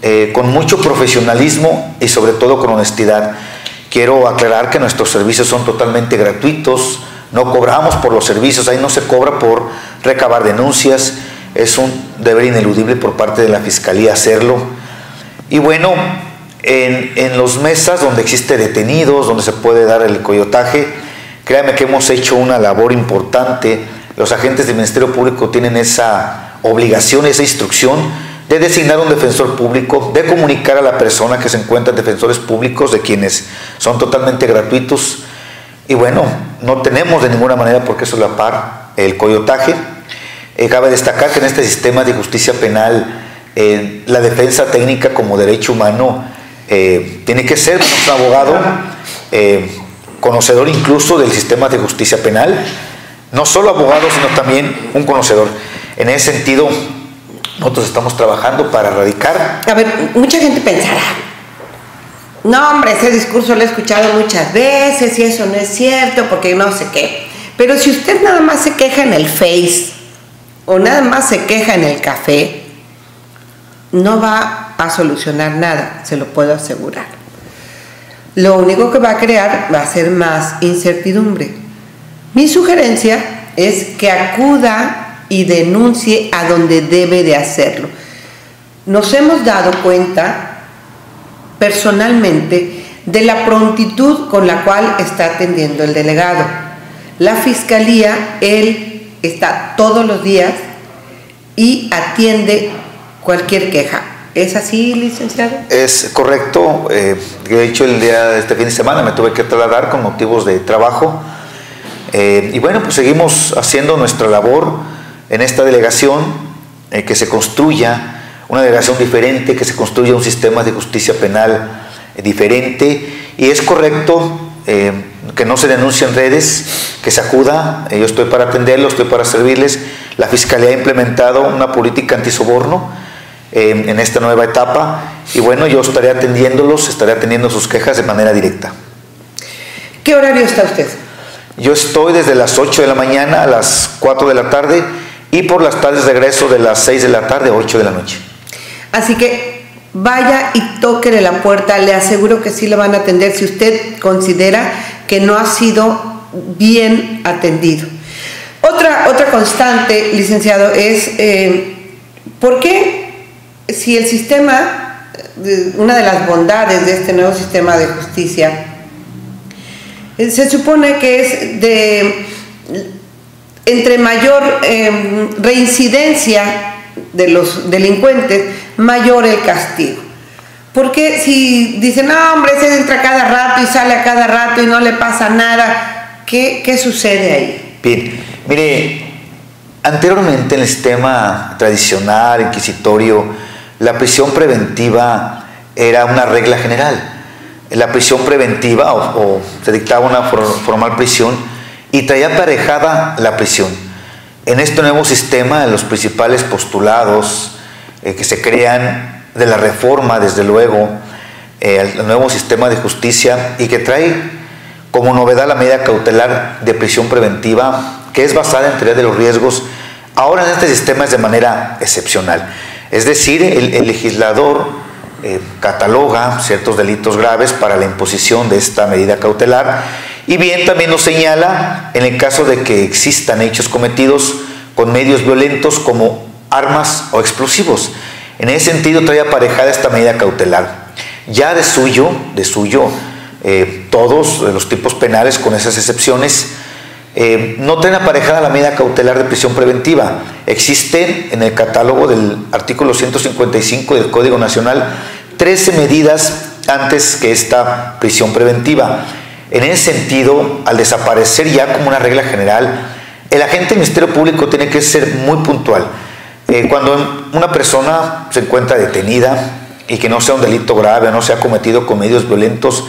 eh, con mucho profesionalismo y sobre todo con honestidad. Quiero aclarar que nuestros servicios son totalmente gratuitos, no cobramos por los servicios, ahí no se cobra por recabar denuncias, es un deber ineludible por parte de la Fiscalía hacerlo. Y bueno, en, en los mesas donde existe detenidos, donde se puede dar el coyotaje, créanme que hemos hecho una labor importante, los agentes del Ministerio Público tienen esa obligación, esa instrucción de designar un defensor público, de comunicar a la persona que se encuentra defensores públicos, de quienes son totalmente gratuitos. Y bueno, no tenemos de ninguna manera por qué solapar el coyotaje. Eh, cabe destacar que en este sistema de justicia penal, eh, la defensa técnica como derecho humano eh, tiene que ser un abogado conocedor incluso del sistema de justicia penal, no solo abogado, sino también un conocedor. En ese sentido, nosotros estamos trabajando para erradicar. A ver, mucha gente pensará, no hombre, ese discurso lo he escuchado muchas veces y eso no es cierto porque no sé qué. Pero si usted nada más se queja en el Face o nada más se queja en el café, no va a solucionar nada, se lo puedo asegurar. Lo único que va a crear va a ser más incertidumbre. Mi sugerencia es que acuda y denuncie a donde debe de hacerlo. Nos hemos dado cuenta personalmente de la prontitud con la cual está atendiendo el delegado. La fiscalía, él está todos los días y atiende cualquier queja. ¿Es así, licenciado? Es correcto. Eh, de hecho, el día de este fin de semana me tuve que trasladar con motivos de trabajo. Eh, y bueno, pues seguimos haciendo nuestra labor en esta delegación eh, que se construya una delegación diferente, que se construya un sistema de justicia penal eh, diferente y es correcto que no se denuncie en redes, que se acuda, yo estoy para atenderlo, estoy para servirles. La Fiscalía ha implementado una política antisoborno en esta nueva etapa y bueno, yo estaré atendiéndolos, estaré atendiendo sus quejas de manera directa. ¿Qué horario está usted? Yo estoy desde las 8 de la mañana a las 4 de la tarde y por las tardes regreso de las 6 de la tarde a 8 de la noche. Así que vaya y tóquele la puerta, le aseguro que sí le van a atender si usted considera que no ha sido bien atendido. Otra, otra constante, licenciado, es eh, ¿por qué si el sistema, una de las bondades de este nuevo sistema de justicia, eh, se supone que es de entre mayor em, reincidencia de los delincuentes, mayor el castigo. Porque si dicen, no, hombre, se entra cada rato y sale a cada rato y no le pasa nada, ¿qué, qué sucede ahí? Bien, mire, anteriormente en el sistema tradicional, inquisitorio, la prisión preventiva era una regla general. La prisión preventiva o, se dictaba una formal prisión y traía aparejada la prisión. En este nuevo sistema, los principales postulados eh, que se crean de la reforma, desde luego, eh, el nuevo sistema de justicia y que trae como novedad la medida cautelar de prisión preventiva, que es basada en teoría de los riesgos, ahora en este sistema es de manera excepcional. Es decir, el, legislador eh, cataloga ciertos delitos graves para la imposición de esta medida cautelar y bien, también nos señala en el caso de que existan hechos cometidos con medios violentos como armas o explosivos. En ese sentido trae aparejada esta medida cautelar. Ya de suyo, de suyo, eh, todos los tipos penales, con esas excepciones, eh, no traen aparejada la medida cautelar de prisión preventiva. Existen en el catálogo del artículo 155 del Código Nacional 13 medidas antes que esta prisión preventiva. En ese sentido, al desaparecer ya como una regla general, el agente del Ministerio Público tiene que ser muy puntual. Eh, cuando una persona se encuentra detenida y que no sea un delito grave no sea cometido con medios violentos,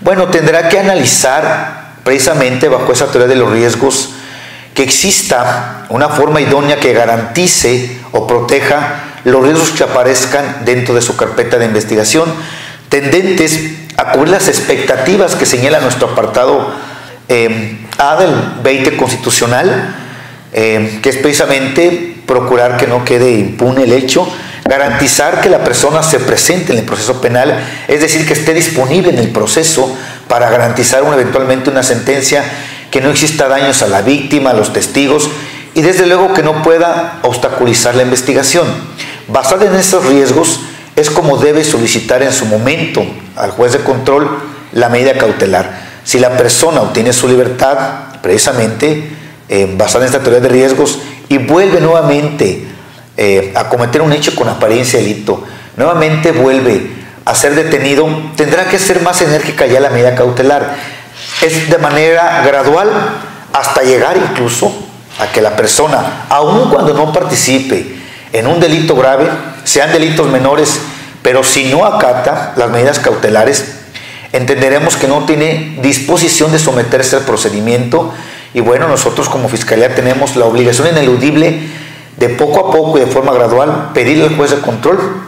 bueno, tendrá que analizar precisamente bajo esa teoría de los riesgos que exista una forma idónea que garantice o proteja los riesgos que aparezcan dentro de su carpeta de investigación, tendentes a cubrir las expectativas que señala nuestro apartado eh, A del 20 constitucional, eh, que es precisamente procurar que no quede impune el hecho, garantizar que la persona se presente en el proceso penal, es decir, que esté disponible en el proceso para garantizar eventualmente una sentencia, que no exista daños a la víctima, a los testigos y desde luego que no pueda obstaculizar la investigación. Basada en esos riesgos, es como debe solicitar en su momento al juez de control la medida cautelar. Si la persona obtiene su libertad, precisamente eh, basada en esta teoría de riesgos, y vuelve nuevamente eh, a cometer un hecho con apariencia de delito, nuevamente vuelve a ser detenido, tendrá que ser más enérgica ya la medida cautelar. Es de manera gradual hasta llegar incluso a que la persona, aun cuando no participe en un delito grave, sean delitos menores, pero si no acata las medidas cautelares, entenderemos que no tiene disposición de someterse al procedimiento y bueno, nosotros como Fiscalía tenemos la obligación ineludible de poco a poco y de forma gradual pedirle al juez de control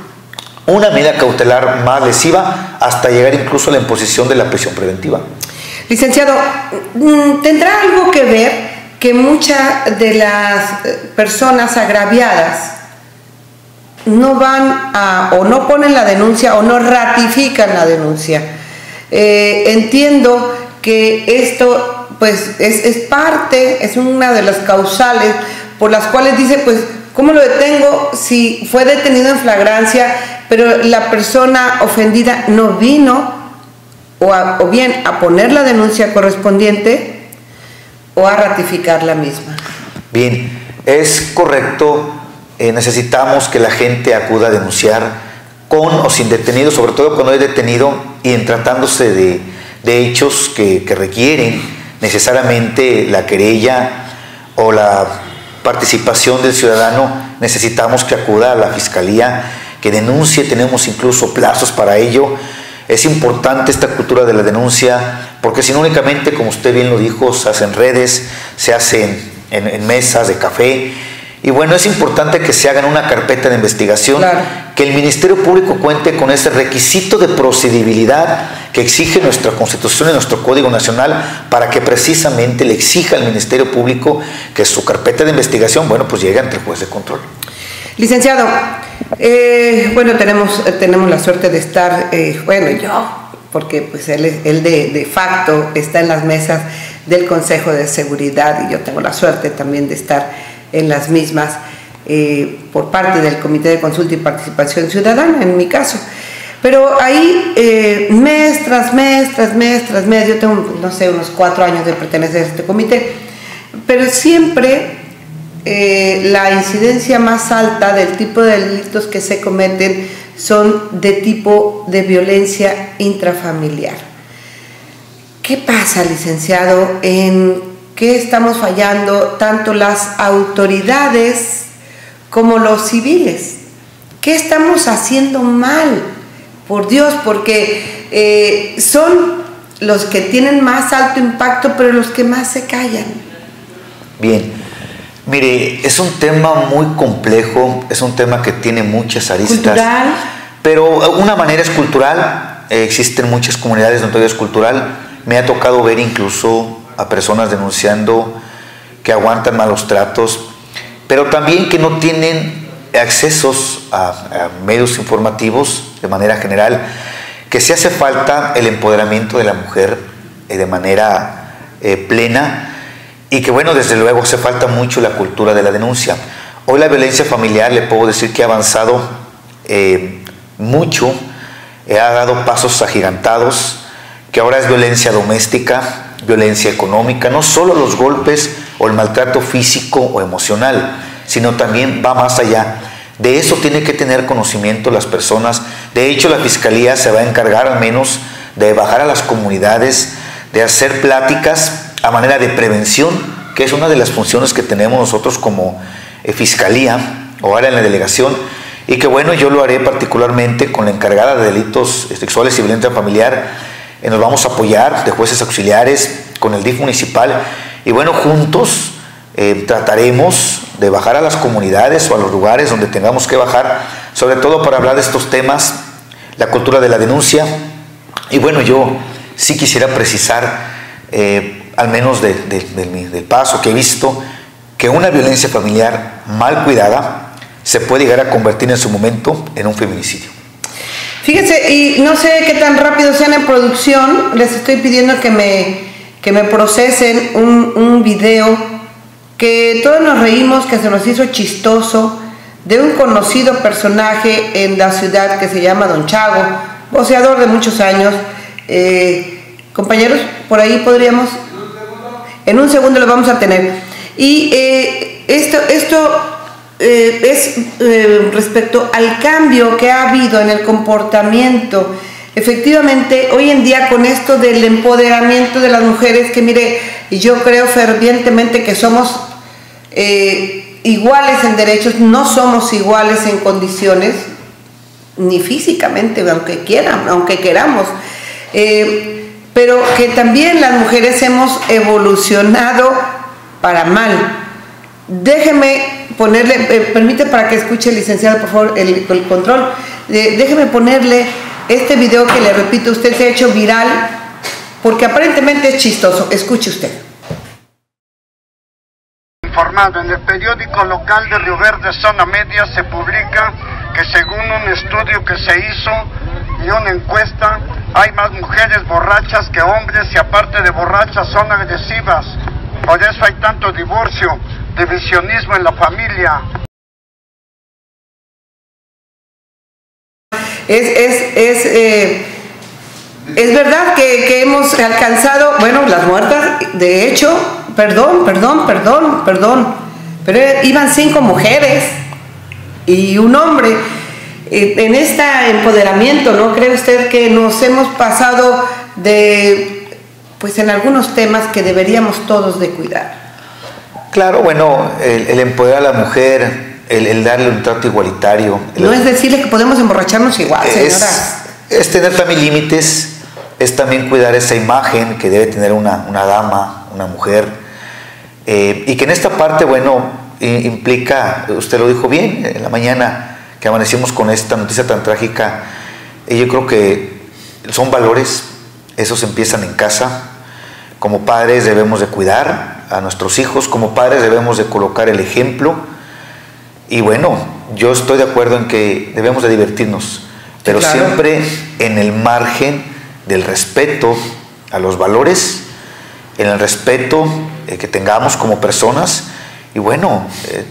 una medida cautelar más lesiva hasta llegar incluso a la imposición de la prisión preventiva. Licenciado, mm, ¿tendrá algo que ver que muchas de las eh, personas agraviadas no van a, o no ponen la denuncia o no ratifican la denuncia. Eh, entiendo que esto pues es, es, parte, es una de las causales por las cuales dice pues ¿cómo lo detengo si fue detenido en flagrancia pero la persona ofendida no vino o, o bien a poner la denuncia correspondiente o a ratificar la misma? Bien, es correcto eh, necesitamos que la gente acuda a denunciar con o sin detenido, sobre todo cuando hay detenido y en tratándose de, hechos que, requieren necesariamente la querella o la participación del ciudadano, necesitamos que acuda a la fiscalía, que denuncie, tenemos incluso plazos para ello. Es importante esta cultura de la denuncia, porque si no únicamente, como usted bien lo dijo, se hacen redes, se hacen en mesas de café, Y bueno, es importante que se hagan una carpeta de investigación, que el Ministerio Público cuente con ese requisito de procedibilidad que exige nuestra Constitución y nuestro Código Nacional para que precisamente le exija al Ministerio Público que su carpeta de investigación, bueno, pues llegue ante el juez de control. Licenciado, eh, bueno, tenemos, tenemos la suerte de estar, eh, bueno, yo, porque pues él, él de, de facto está en las mesas del Consejo de Seguridad y yo tengo la suerte también de estar en las mismas eh, por parte del Comité de Consulta y Participación Ciudadana, en mi caso. Pero ahí, eh, mes tras mes, tras mes, tras mes, yo tengo, no sé, unos cuatro años de pertenecer a este comité, pero siempre eh, la incidencia más alta del tipo de delitos que se cometen son de tipo de violencia intrafamiliar. ¿Qué pasa, licenciado, en qué estamos fallando tanto las autoridades como los civiles. ¿Qué estamos haciendo mal? Por Dios, porque eh, son los que tienen más alto impacto, pero los que más se callan. Bien, mire, es un tema muy complejo, es un tema que tiene muchas aristas. Cultural. Pero una manera es cultural, existen muchas comunidades donde es cultural. Me ha tocado ver incluso a personas denunciando que aguantan malos tratos, pero también que no tienen accesos a, medios informativos de manera general, que se hace falta el empoderamiento de la mujer eh, de manera eh, plena y que bueno, desde luego hace falta mucho la cultura de la denuncia. Hoy la violencia familiar le puedo decir que ha avanzado eh, mucho, ha dado pasos agigantados, que ahora es violencia doméstica, violencia económica, no solo los golpes o el maltrato físico o emocional, sino también va más allá. De eso tiene que tener conocimiento las personas. De hecho, la Fiscalía se va a encargar al menos de bajar a las comunidades, de hacer pláticas a manera de prevención, que es una de las funciones que tenemos nosotros como eh, Fiscalía o ahora en la delegación, y que bueno, yo lo haré particularmente con la encargada de delitos sexuales y violencia familiar, eh, nos vamos a apoyar de jueces auxiliares con el DIF municipal y bueno, juntos eh, trataremos de bajar a las comunidades o a los lugares donde tengamos que bajar, sobre todo para hablar de estos temas, la cultura de la denuncia. Y bueno, yo sí quisiera precisar, eh, al menos del paso que he visto, que una violencia familiar mal cuidada se puede llegar a convertir en su momento en un feminicidio. Fíjense, y no sé qué tan rápido sean en producción, les estoy pidiendo que me, que me procesen un, un video que todos nos reímos, que se nos hizo chistoso, de un conocido personaje en la ciudad que se llama Don Chago, voceador de muchos años. Eh, compañeros, por ahí podríamos... En un segundo lo vamos a tener. Y eh, esto, esto eh, es eh, respecto al cambio que ha habido en el comportamiento. Efectivamente, hoy en día con esto del empoderamiento de las mujeres, que mire, yo creo fervientemente que somos iguales en derechos, no somos iguales en condiciones, ni físicamente, aunque quieran, aunque queramos. Pero que también las mujeres hemos evolucionado para mal. Déjeme ponerle, eh, permite para que escuche licenciado, por favor, el, control. Eh, déjeme ponerle este video que le repito, usted se ha hecho viral porque aparentemente es chistoso. Escuche usted. Informado en el periódico local de Río Verde, Zona Media, se publica que según un estudio que se hizo y encuesta, hay más mujeres borrachas que hombres y aparte de borrachas son agresivas. Por eso hay tanto divorcio divisionismo en la familia. Es, es, es, eh, es verdad que, que, hemos alcanzado, bueno, las muertas, de hecho, perdón, perdón, perdón, perdón, pero iban cinco mujeres y un hombre. En este empoderamiento, ¿no cree usted que nos hemos pasado de, pues en algunos temas que deberíamos todos de cuidar? Claro, bueno, el, empoderar a la mujer, el, darle un trato igualitario. no es decirle que podemos emborracharnos igual, señora. Es, tener también límites, es también cuidar esa imagen que debe tener una, dama, una mujer. Eh, y que en esta parte, bueno, implica, usted lo dijo bien, en la mañana que amanecimos con esta noticia tan trágica, y yo creo que son valores, esos empiezan en casa. Como padres debemos de cuidar a nuestros hijos, como padres debemos de colocar el ejemplo. Y bueno, yo estoy de acuerdo en que debemos de divertirnos, pero siempre en el margen del respeto a los valores, en el respeto eh, que tengamos como personas y bueno, eh,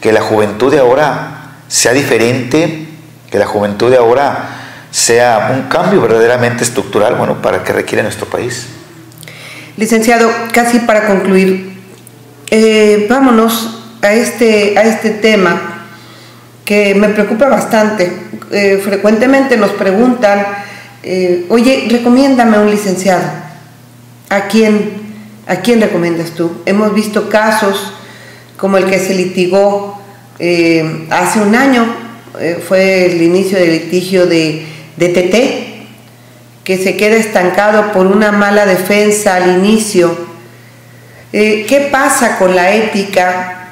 que la juventud de ahora sea diferente, que la juventud de ahora sea un cambio verdaderamente estructural, bueno, para que requiere nuestro país. Licenciado, casi para concluir, eh, vámonos a este, a este tema que me preocupa bastante. frecuentemente nos preguntan, oye, recomiéndame un licenciado. ¿A quién, ¿A quién recomiendas tú? Hemos visto casos como el que se litigó eh, hace un año, eh, fue el inicio del litigio de, de TT, que se queda estancado por una mala defensa al inicio. Eh, ¿Qué pasa con la ética?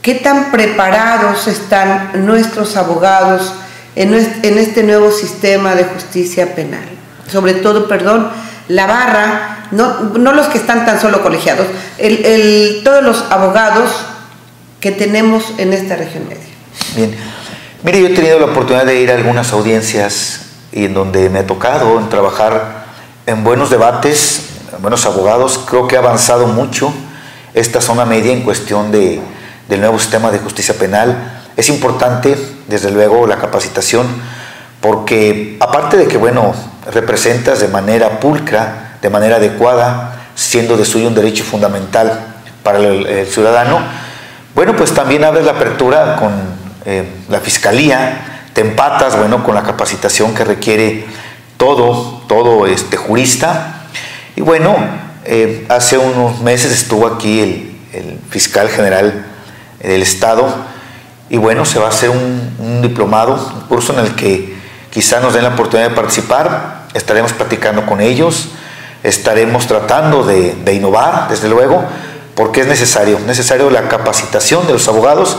¿Qué tan preparados están nuestros abogados en, en este nuevo sistema de justicia penal? Sobre todo, perdón, la barra, no, no los que están tan solo colegiados, el, el, todos los abogados que tenemos en esta región media. Bien, mire, yo he tenido la oportunidad de ir a algunas audiencias y en donde me ha tocado en trabajar en buenos debates, en buenos abogados, creo que ha avanzado mucho esta zona media en cuestión de, del nuevo sistema de justicia penal. Es importante, desde luego, la capacitación, porque aparte de que, bueno, representas de manera pulcra, de manera adecuada, siendo de suyo un derecho fundamental para el, ciudadano, bueno, pues también abres la apertura con eh, la fiscalía, te empatas, bueno, con la capacitación que requiere todo, todo este jurista. Y bueno, eh, hace unos meses estuvo aquí el, fiscal general del Estado y bueno, se va a hacer un, un diplomado, un curso en el que quizá nos den la oportunidad de participar, estaremos platicando con ellos, estaremos tratando de, innovar, desde luego, porque es necesario, necesario la capacitación de los abogados,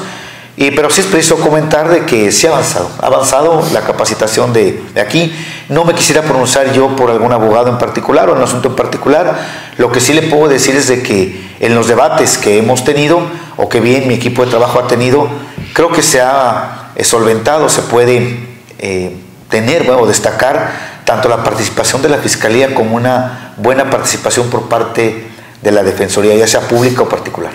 y, pero sí es preciso comentar de que sí ha avanzado, ha avanzado la capacitación de, de, aquí. No me quisiera pronunciar yo por algún abogado en particular o en un asunto en particular. Lo que sí le puedo decir es de que en los debates que hemos tenido, o que bien mi equipo de trabajo ha tenido, creo que se ha solventado, se puede eh, tener o destacar tanto la participación de la Fiscalía como una buena participación por parte de la Defensoría, ya sea pública o particular.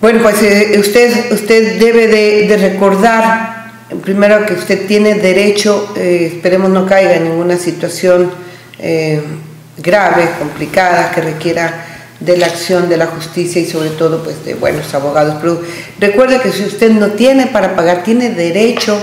Bueno, pues eh, usted, usted debe de, recordar, primero que usted tiene derecho, eh, esperemos no caiga en ninguna situación eh, grave, complicada, que requiera de la acción de la justicia y sobre todo pues de buenos abogados. Pero recuerde que si usted no tiene para pagar, tiene derecho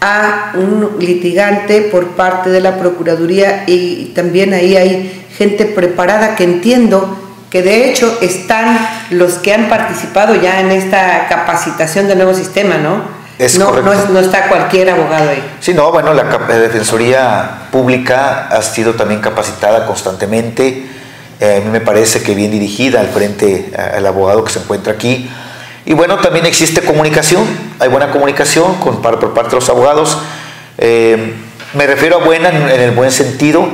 a un litigante por parte de la Procuraduría y también ahí hay gente preparada que entiendo que de hecho están los que han participado ya en esta capacitación del nuevo sistema, ¿no? Es no, no, está cualquier abogado ahí. Sí, no, bueno, la, Defensoría Pública ha sido también capacitada constantemente. Eh, a mí me parece que bien dirigida al frente al abogado que se encuentra aquí. Y bueno, también existe comunicación, hay buena comunicación con, por parte de los abogados. Eh, me refiero a buena en, el buen sentido.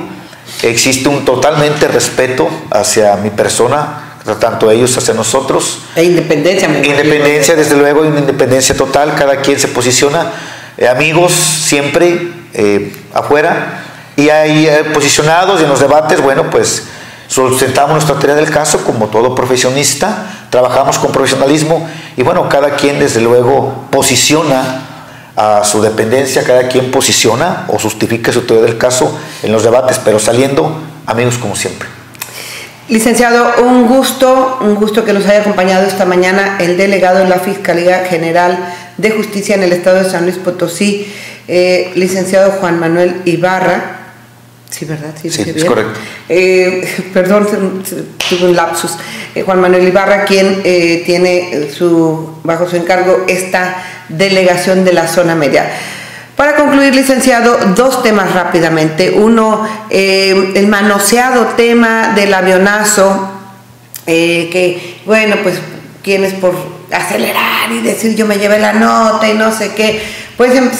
Existe un totalmente respeto hacia mi persona, tanto ellos hacia nosotros. E independencia. independencia, desde luego, una independencia total, cada quien se posiciona. Eh, amigos siempre eh, afuera. Y hay posicionados en los debates, bueno, pues sustentamos nuestra teoría del caso como todo profesionista, trabajamos con profesionalismo y bueno, cada quien desde luego posiciona a su dependencia, cada quien posiciona o justifica su teoría del caso en los debates, pero saliendo amigos como siempre. Licenciado, un gusto, un gusto que nos haya acompañado esta mañana el delegado de la Fiscalía General de Justicia en el Estado de San Luis Potosí, eh, licenciado Juan Manuel Ibarra, Sí, ¿verdad? Sí, es correcto. Eh, perdón, tuve un lapsus. Eh, Juan Manuel Ibarra, quien eh, tiene su, bajo su encargo esta delegación de la zona media. Para concluir, licenciado, dos temas rápidamente. Uno, el manoseado tema del avionazo, que, bueno, pues quienes por acelerar y decir yo me llevé la nota y no sé qué. Pues em,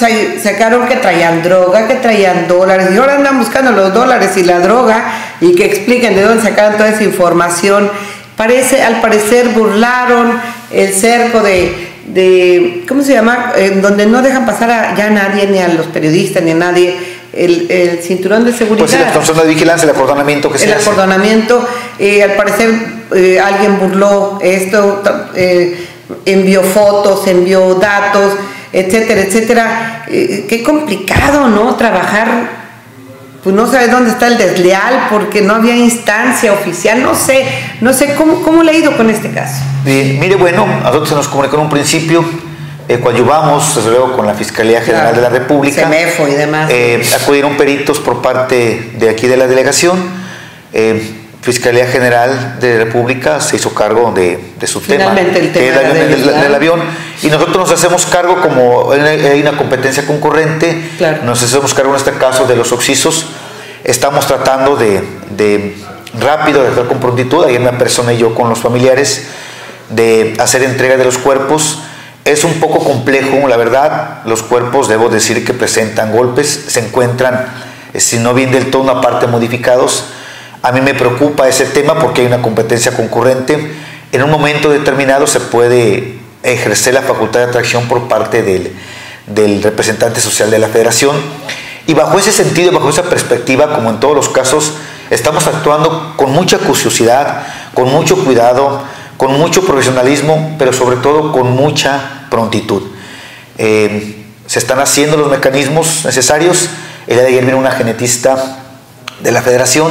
sacaron que traían droga, que traían dólares y ahora andan buscando los dólares y la droga y que expliquen de dónde sacaron toda esa información. Parece, al parecer burlaron el cerco de, de ¿cómo se llama? En donde no dejan pasar a ya nadie, ni a los periodistas, ni a nadie, el, cinturón de seguridad. Pues sí, la de vigilancia, el acordonamiento que se El acordonamiento, eh, al parecer eh, alguien burló esto, eh, envió fotos, envió datos, etcétera, etcétera. qué complicado, ¿no? Trabajar pues no sabe dónde está el desleal porque no había instancia oficial, no sé, no sé cómo, cómo le ha ido con este caso. mire, bueno, a nosotros se nos comunicó en un principio, eh, coadyuvamos, desde luego, con la Fiscalía General de la República. CEMEFO y demás. Eh, acudieron peritos por parte de aquí de la delegación. Eh, Fiscalía General de la República se hizo cargo de, su tema, el tema del, avión, y nosotros nos hacemos cargo, como hay una competencia concurrente, nos hacemos cargo en este caso de los oxisos, estamos tratando de, de rápido, de hacer con prontitud, ayer me personé yo con los familiares, de hacer entrega de los cuerpos, es un poco complejo, la verdad, los cuerpos, debo decir que presentan golpes, se encuentran, eh, si no bien del todo una parte modificados, a mí me preocupa ese tema porque hay una competencia concurrente. En un momento determinado se puede ejercer la facultad de atracción por parte del, representante social de la federación. Y bajo ese sentido, bajo esa perspectiva, como en todos los casos, estamos actuando con mucha curiosidad, con mucho cuidado, con mucho profesionalismo, pero sobre todo con mucha prontitud. Eh, se están haciendo los mecanismos necesarios. El día de ayer vino una genetista de la federación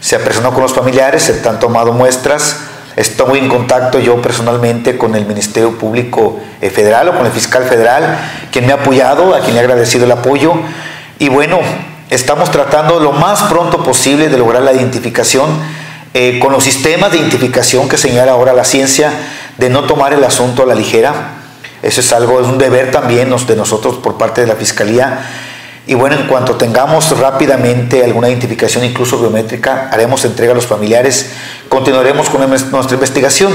se apersonó con los familiares, se han tomado muestras. Estoy en contacto yo personalmente con el Ministerio Público eh, Federal o con el fiscal federal, quien me ha apoyado, a quien le he agradecido el apoyo. Y bueno, estamos tratando lo más pronto posible de lograr la identificación eh, con los sistemas de identificación que señala ahora la ciencia, de no tomar el asunto a la ligera. Eso es algo, es un deber también de nosotros por parte de la Fiscalía y bueno, en cuanto tengamos rápidamente alguna identificación, incluso biométrica, haremos entrega a los familiares, continuaremos con nuestra investigación.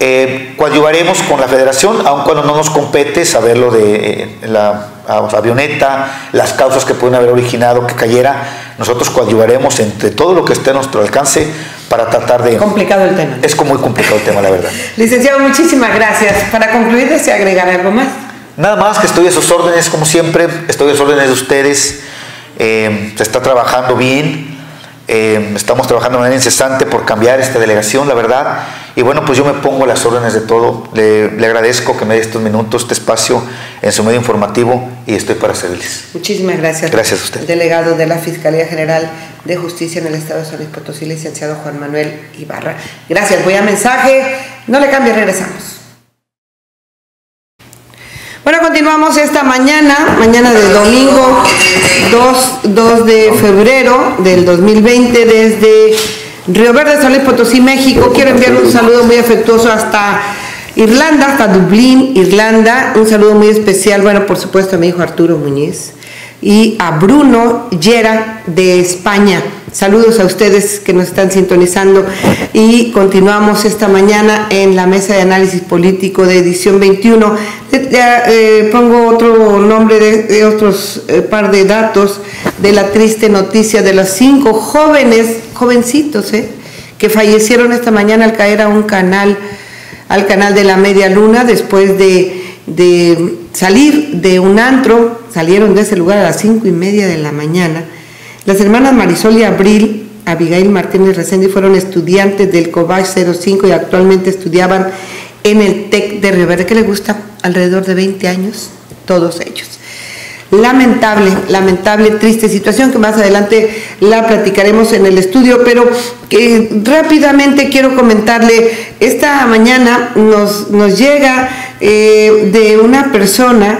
Eh, coadyuvaremos con la federación, aun cuando no nos compete saber lo de eh, la avioneta, las causas que pueden haber originado que cayera, nosotros coadyuvaremos entre todo lo que esté a nuestro alcance para tratar de... Complicado el tema. Es muy complicado el tema, la verdad. Licenciado, muchísimas gracias. Para concluir, ¿desea agregar algo más? Nada más que estoy a sus órdenes, como siempre, estoy a sus órdenes de ustedes. Eh, se está trabajando bien, eh, estamos trabajando de manera incesante por cambiar esta delegación, la verdad. Y bueno, pues yo me pongo a las órdenes de todo. Le, agradezco que me dé estos minutos, este espacio en su medio informativo y estoy para servirles. Muchísimas gracias. Gracias a usted. Delegado de la Fiscalía General de Justicia en el Estado de San Luis Potosí, licenciado Juan Manuel Ibarra. Gracias, voy a mensaje. No le cambie, regresamos. Bueno, continuamos esta mañana, mañana de domingo 2, de febrero del 2020 desde Río Verde, San Luis Potosí, México. Quiero enviar un saludo muy afectuoso hasta Irlanda, hasta Dublín, Irlanda. Un saludo muy especial, bueno, por supuesto a mi hijo Arturo Muñiz y a Bruno Yera de España. Saludos a ustedes que nos están sintonizando y continuamos esta mañana en la mesa de análisis político de edición 21. Eh, pongo otro nombre de, otros eh, par de datos de la triste noticia de los cinco jóvenes, jovencitos, eh, que fallecieron esta mañana al caer a un canal, al canal de la Media Luna después de, de salir de un antro, salieron de ese lugar a las cinco y media de la mañana las hermanas Marisol y Abril, Abigail Martínez Resendi, fueron estudiantes del COBACH 05 y actualmente estudiaban en el TEC de Rivera, que le gusta alrededor de 20 años, todos ellos. Lamentable, lamentable, triste situación que más adelante la platicaremos en el estudio, pero que rápidamente quiero comentarle, esta mañana nos, nos llega eh, de una persona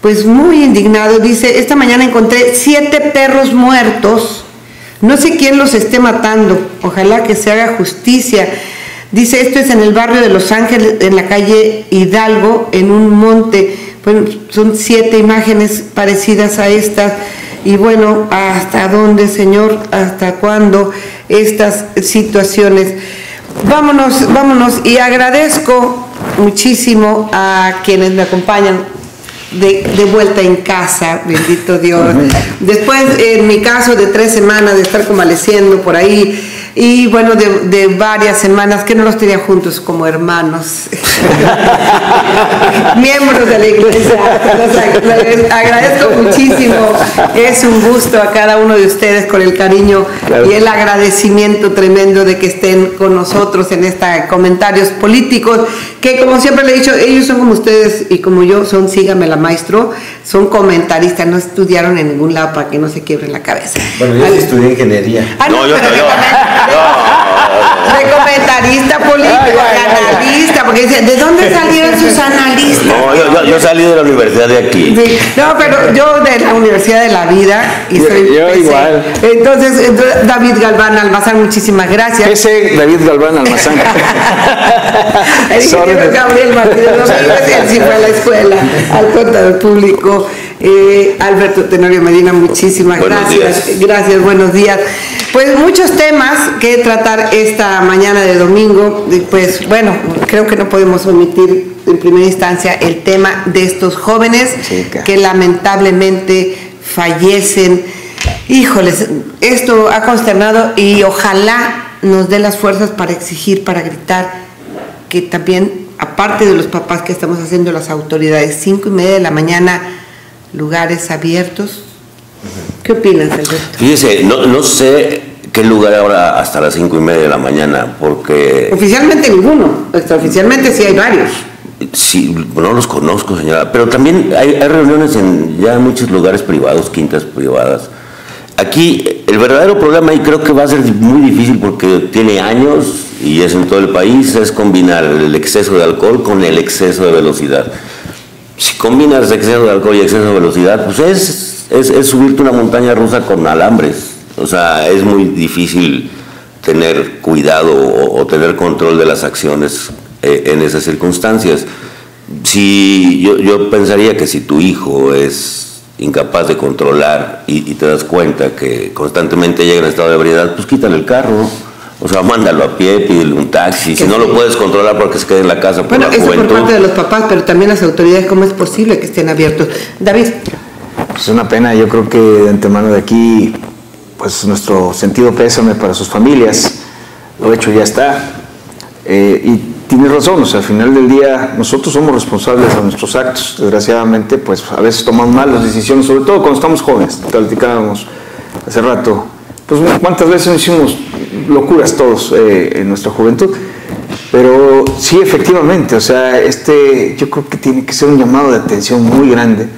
pues muy indignado, dice, esta mañana encontré siete perros muertos, no sé quién los esté matando, ojalá que se haga justicia. Dice, esto es en el barrio de Los Ángeles, en la calle Hidalgo, en un monte. Bueno, son siete imágenes parecidas a estas. Y bueno, ¿hasta dónde, Señor? ¿Hasta cuándo estas situaciones? Vámonos, vámonos. Y agradezco muchísimo a quienes me acompañan de, de, vuelta en casa, bendito Dios. Después, en mi caso, de tres semanas de estar convaleciendo por ahí, y bueno, de, de, varias semanas que no los tenía juntos como hermanos, miembros de la iglesia. Les agradezco muchísimo, es un gusto a cada uno de ustedes con el cariño claro. y el agradecimiento tremendo de que estén con nosotros en estos comentarios políticos, que como siempre le he dicho, ellos son como ustedes y como yo, son sígame la maestro, son comentaristas, no estudiaron en ningún lado para que no se quiebren la cabeza. Bueno, yo estudié ingeniería. Ah, no, no, yo, yo, de comentarista político, de analista, porque dice, ¿de dónde salieron sus analistas? No, yo, yo, yo, salí de la universidad de aquí. Sí, no, pero yo de la Universidad de la Vida y soy yo, yo igual. Entonces, David Galván Almazán, muchísimas gracias. Ese David Galván Almazán. El ingeniero Gabriel Martínez Rodríguez, él sí fue a la escuela, al contador público. Eh, Alberto Tenorio Medina, muchísimas buenos gracias. Días. Gracias, buenos días. Pues muchos temas que tratar esta mañana de domingo. Pues bueno, creo que no podemos omitir en primera instancia el tema de estos jóvenes Sí, claro. que lamentablemente fallecen. Híjoles, esto ha consternado y ojalá nos dé las fuerzas para exigir, para gritar que también, aparte de los papás que estamos haciendo las autoridades, cinco y media de la mañana, lugares abiertos. ¿Qué opinas, Alberto? Fíjese, no, no sé qué lugar ahora hasta las cinco y media de la mañana, porque Oficialmente ninguno, extraoficialmente sí hay varios. sí, no los conozco, señora, pero también hay, hay reuniones en ya muchos lugares privados, quintas privadas. Aquí el verdadero problema, y creo que va a ser muy difícil porque tiene años y es en todo el país, es combinar el exceso de alcohol con el exceso de velocidad. Si combinas exceso de alcohol y exceso de velocidad, pues es, es, es subirte una montaña rusa con alambres. O sea, es muy difícil tener cuidado o, tener control de las acciones eh, en esas circunstancias. Si yo, yo pensaría que si tu hijo es incapaz de controlar y, y te das cuenta que constantemente llega en estado de ebriedad, pues quítale el carro. O sea, mándalo a pie, pídele un taxi. Si no lo puedes controlar porque se quede en la casa por Bueno, la eso por parte de los papás, pero también las autoridades, ¿cómo es posible que estén abiertos? David, Es una pena, yo creo que de antemano de aquí, pues nuestro sentido pésame para sus familias, lo hecho ya está. Eh, y tienes razón, o sea, al final del día nosotros somos responsables de nuestros actos. Desgraciadamente, pues a veces tomamos malas decisiones, sobre todo cuando estamos jóvenes, platicábamos hace rato. Pues cuántas veces hicimos locuras todos eh, en nuestra juventud. Pero sí, efectivamente, o sea, este, yo creo que tiene que ser un llamado de atención muy grande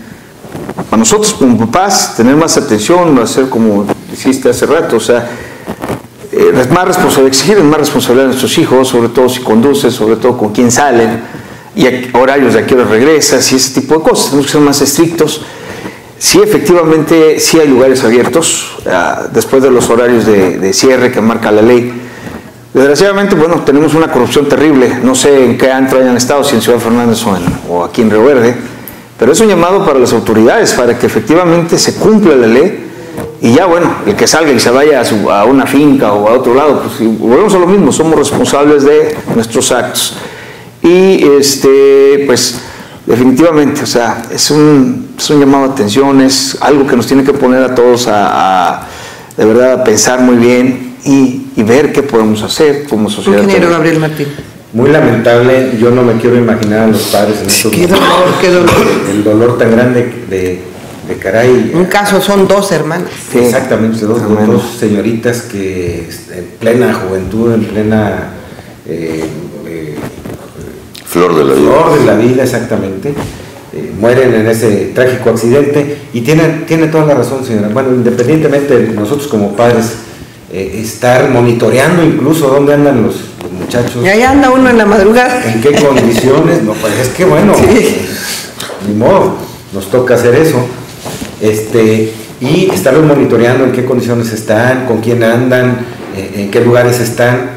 para nosotros como papás tener más atención, hacer como dijiste hace rato, o sea, eh, más responsable, exigir más responsabilidad a nuestros hijos, sobre todo si conduces, sobre todo con quién salen, y a horarios de a qué hora regresas, y ese tipo de cosas. Tenemos que ser más estrictos. Sí, efectivamente, sí hay lugares abiertos, ah, después de los horarios de, cierre que marca la ley. Desgraciadamente, bueno, tenemos una corrupción terrible. No sé en qué antro hayan estado, si en Ciudad Fernández o, en- o aquí en Río Verde, pero es un llamado para las autoridades, para que efectivamente se cumpla la ley y ya, bueno, el que salga y se vaya a, su- a una finca o a otro lado, pues volvemos a lo mismo, somos responsables de nuestros actos. Y este, pues definitivamente, o sea, es un, es un llamado de atención, es algo que nos tiene que poner a todos a, a, de verdad a pensar muy bien y, y ver qué podemos hacer como sociedad. ingeniero. Gabriel Martín. Muy lamentable, yo no me quiero imaginar a los padres en estos Qué dolor, qué dolor. El dolor tan grande de, de caray. Un caso son dos hermanas. Sí. Exactamente, dos, dos señoritas que en plena juventud, en plena eh, eh, Flor de la vida. flor de la vida, exactamente, eh, mueren en ese trágico accidente. Y tiene, tiene toda la razón, señora. Bueno, independientemente de nosotros como padres, eh, estar monitoreando incluso dónde andan los, los muchachos. Y ahí anda uno en la madrugada. ¿En qué condiciones? No, pues es que bueno, Sí. ni modo, nos toca hacer eso. Este, y estarlos monitoreando en qué condiciones están, con quién andan, eh, en qué lugares están.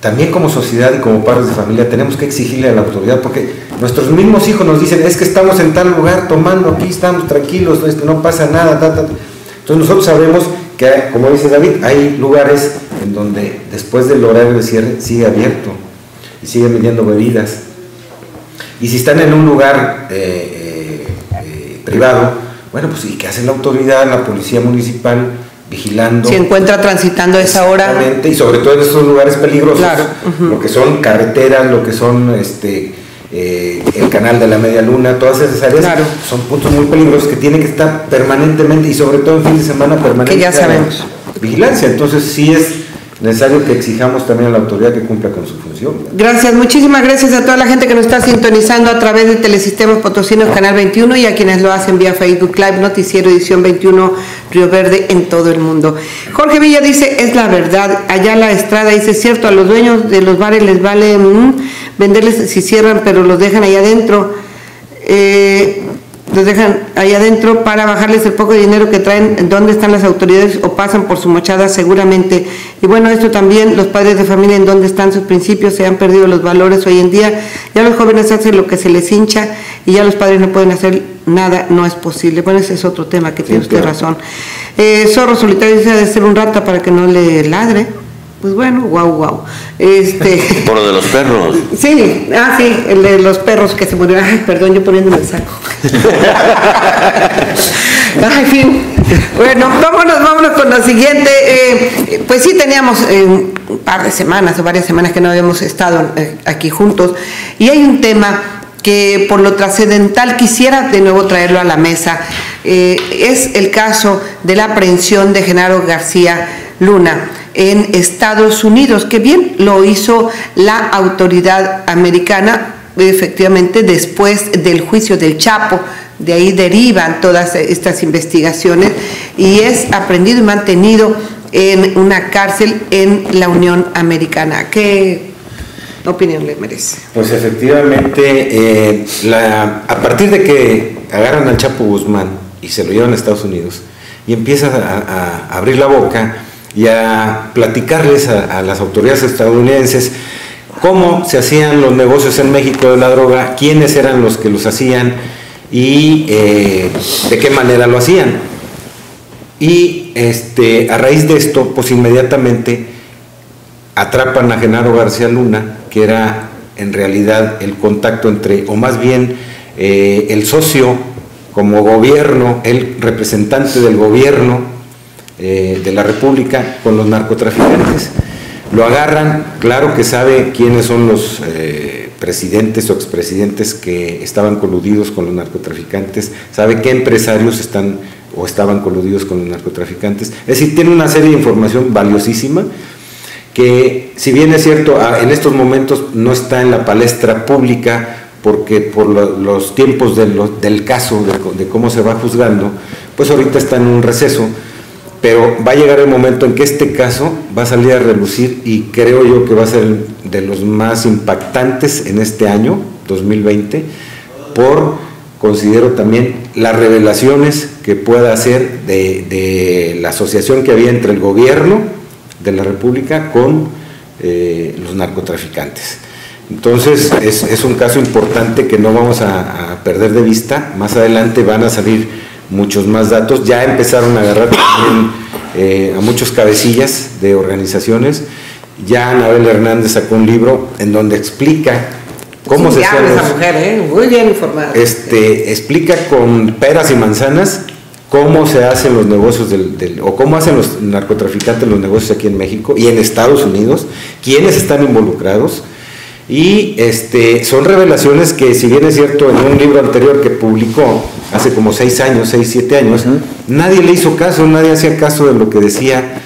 También como sociedad y como padres de familia tenemos que exigirle a la autoridad porque nuestros mismos hijos nos dicen es que estamos en tal lugar tomando aquí, estamos tranquilos, no pasa nada. ta, ta". Entonces nosotros sabemos que, como dice David, hay lugares en donde después del horario de cierre sigue abierto y siguen vendiendo bebidas. Y si están en un lugar eh, eh, eh, privado, bueno, pues ¿y qué hace la autoridad, la policía municipal? Vigilando. Si encuentra transitando a esa hora. Y sobre todo en estos lugares peligrosos, lo que son carreteras, lo que son este el canal de la media luna, todas esas áreas son puntos muy peligrosos que tienen que estar permanentemente y sobre todo en fin de semana permanentemente. Que ya sabemos. Vigilancia, entonces sí es necesario que exijamos también a la autoridad que cumpla con su función. Gracias, muchísimas gracias a toda la gente que nos está sintonizando a través de Telesistemas Potosinos Canal 21 y a quienes lo hacen vía Facebook Live, Noticiero Edición 21 Río Verde en todo el mundo. Jorge Villa dice, es la verdad, allá la Estrada dice, cierto, a los dueños de los bares les vale mm, venderles si cierran, pero los dejan ahí adentro. Eh, los dejan ahí adentro para bajarles el poco de dinero que traen, dónde están las autoridades o pasan por su mochada seguramente. Y bueno, esto también, los padres de familia, en dónde están sus principios, se han perdido los valores hoy en día, ya los jóvenes hacen lo que se les hincha y ya los padres no pueden hacer nada, no es posible. Bueno, ese es otro tema que tiene usted razón. Eh, Zorro solitario dice de ser un rata para que no le ladre. Pues bueno, guau, guau. Este... Por lo de los perros. Sí, ah, sí, el de los perros que se murieron. Ay, perdón, yo poniéndome el saco. Ay, fin. Bueno, vámonos, vámonos con lo siguiente. Eh, pues sí, teníamos eh, un par de semanas o varias semanas que no habíamos estado eh, aquí juntos. Y hay un tema que por lo trascendental quisiera de nuevo traerlo a la mesa. es el caso de la aprehensión de Genaro García Luna en Estados Unidos, que bien lo hizo la autoridad americana efectivamente después del juicio del Chapo, de ahí derivan todas estas investigaciones y es aprendido y mantenido en una cárcel en la Unión Americana. ¿Qué opinión le merece? Pues efectivamente, eh, a partir de que agarran al Chapo Guzmán y se lo llevan a Estados Unidos y empiezan a abrir la boca, y a platicarles a, las autoridades estadounidenses cómo se hacían los negocios en México de la droga, quiénes eran los que los hacían y eh, de qué manera lo hacían. Y este, a raíz de esto, pues inmediatamente atrapan a Genaro García Luna, que era en realidad el contacto entre, o más bien eh, el socio como gobierno, el representante del gobierno eh, de la República con los narcotraficantes. Lo agarran, claro que sabe quiénes son los eh, presidentes o expresidentes que estaban coludidos con los narcotraficantes, sabe qué empresarios están o estaban coludidos con los narcotraficantes. Es decir, tiene una serie de información valiosísima que si bien es cierto, en estos momentos no está en la palestra pública porque por los tiempos del caso, de, de, cómo se va juzgando, pues ahorita está en un receso, pero va a llegar el momento en que este caso va a salir a relucir y creo yo que va a ser de los más impactantes en este año, 2020, por, considero también, las revelaciones que pueda hacer de, la asociación que había entre el gobierno de la República con eh, los narcotraficantes. Entonces es, un caso importante que no vamos a, a perder de vista, más adelante van a salir muchos más datos. Ya empezaron a agarrar también eh, a muchos cabecillas de organizaciones. Ya Anabel Hernández sacó un libro en donde explica cómo se hace. esa mujer, ¿eh? muy bien informada. Este, explica con peras y manzanas cómo se hacen los negocios del, o cómo hacen los narcotraficantes los negocios aquí en México y en Estados Unidos, quiénes están involucrados y este, son revelaciones que, si bien es cierto, en un libro anterior que publicó hace como seis años, seis, siete años, nadie le hizo caso, nadie hacía caso de lo que decía.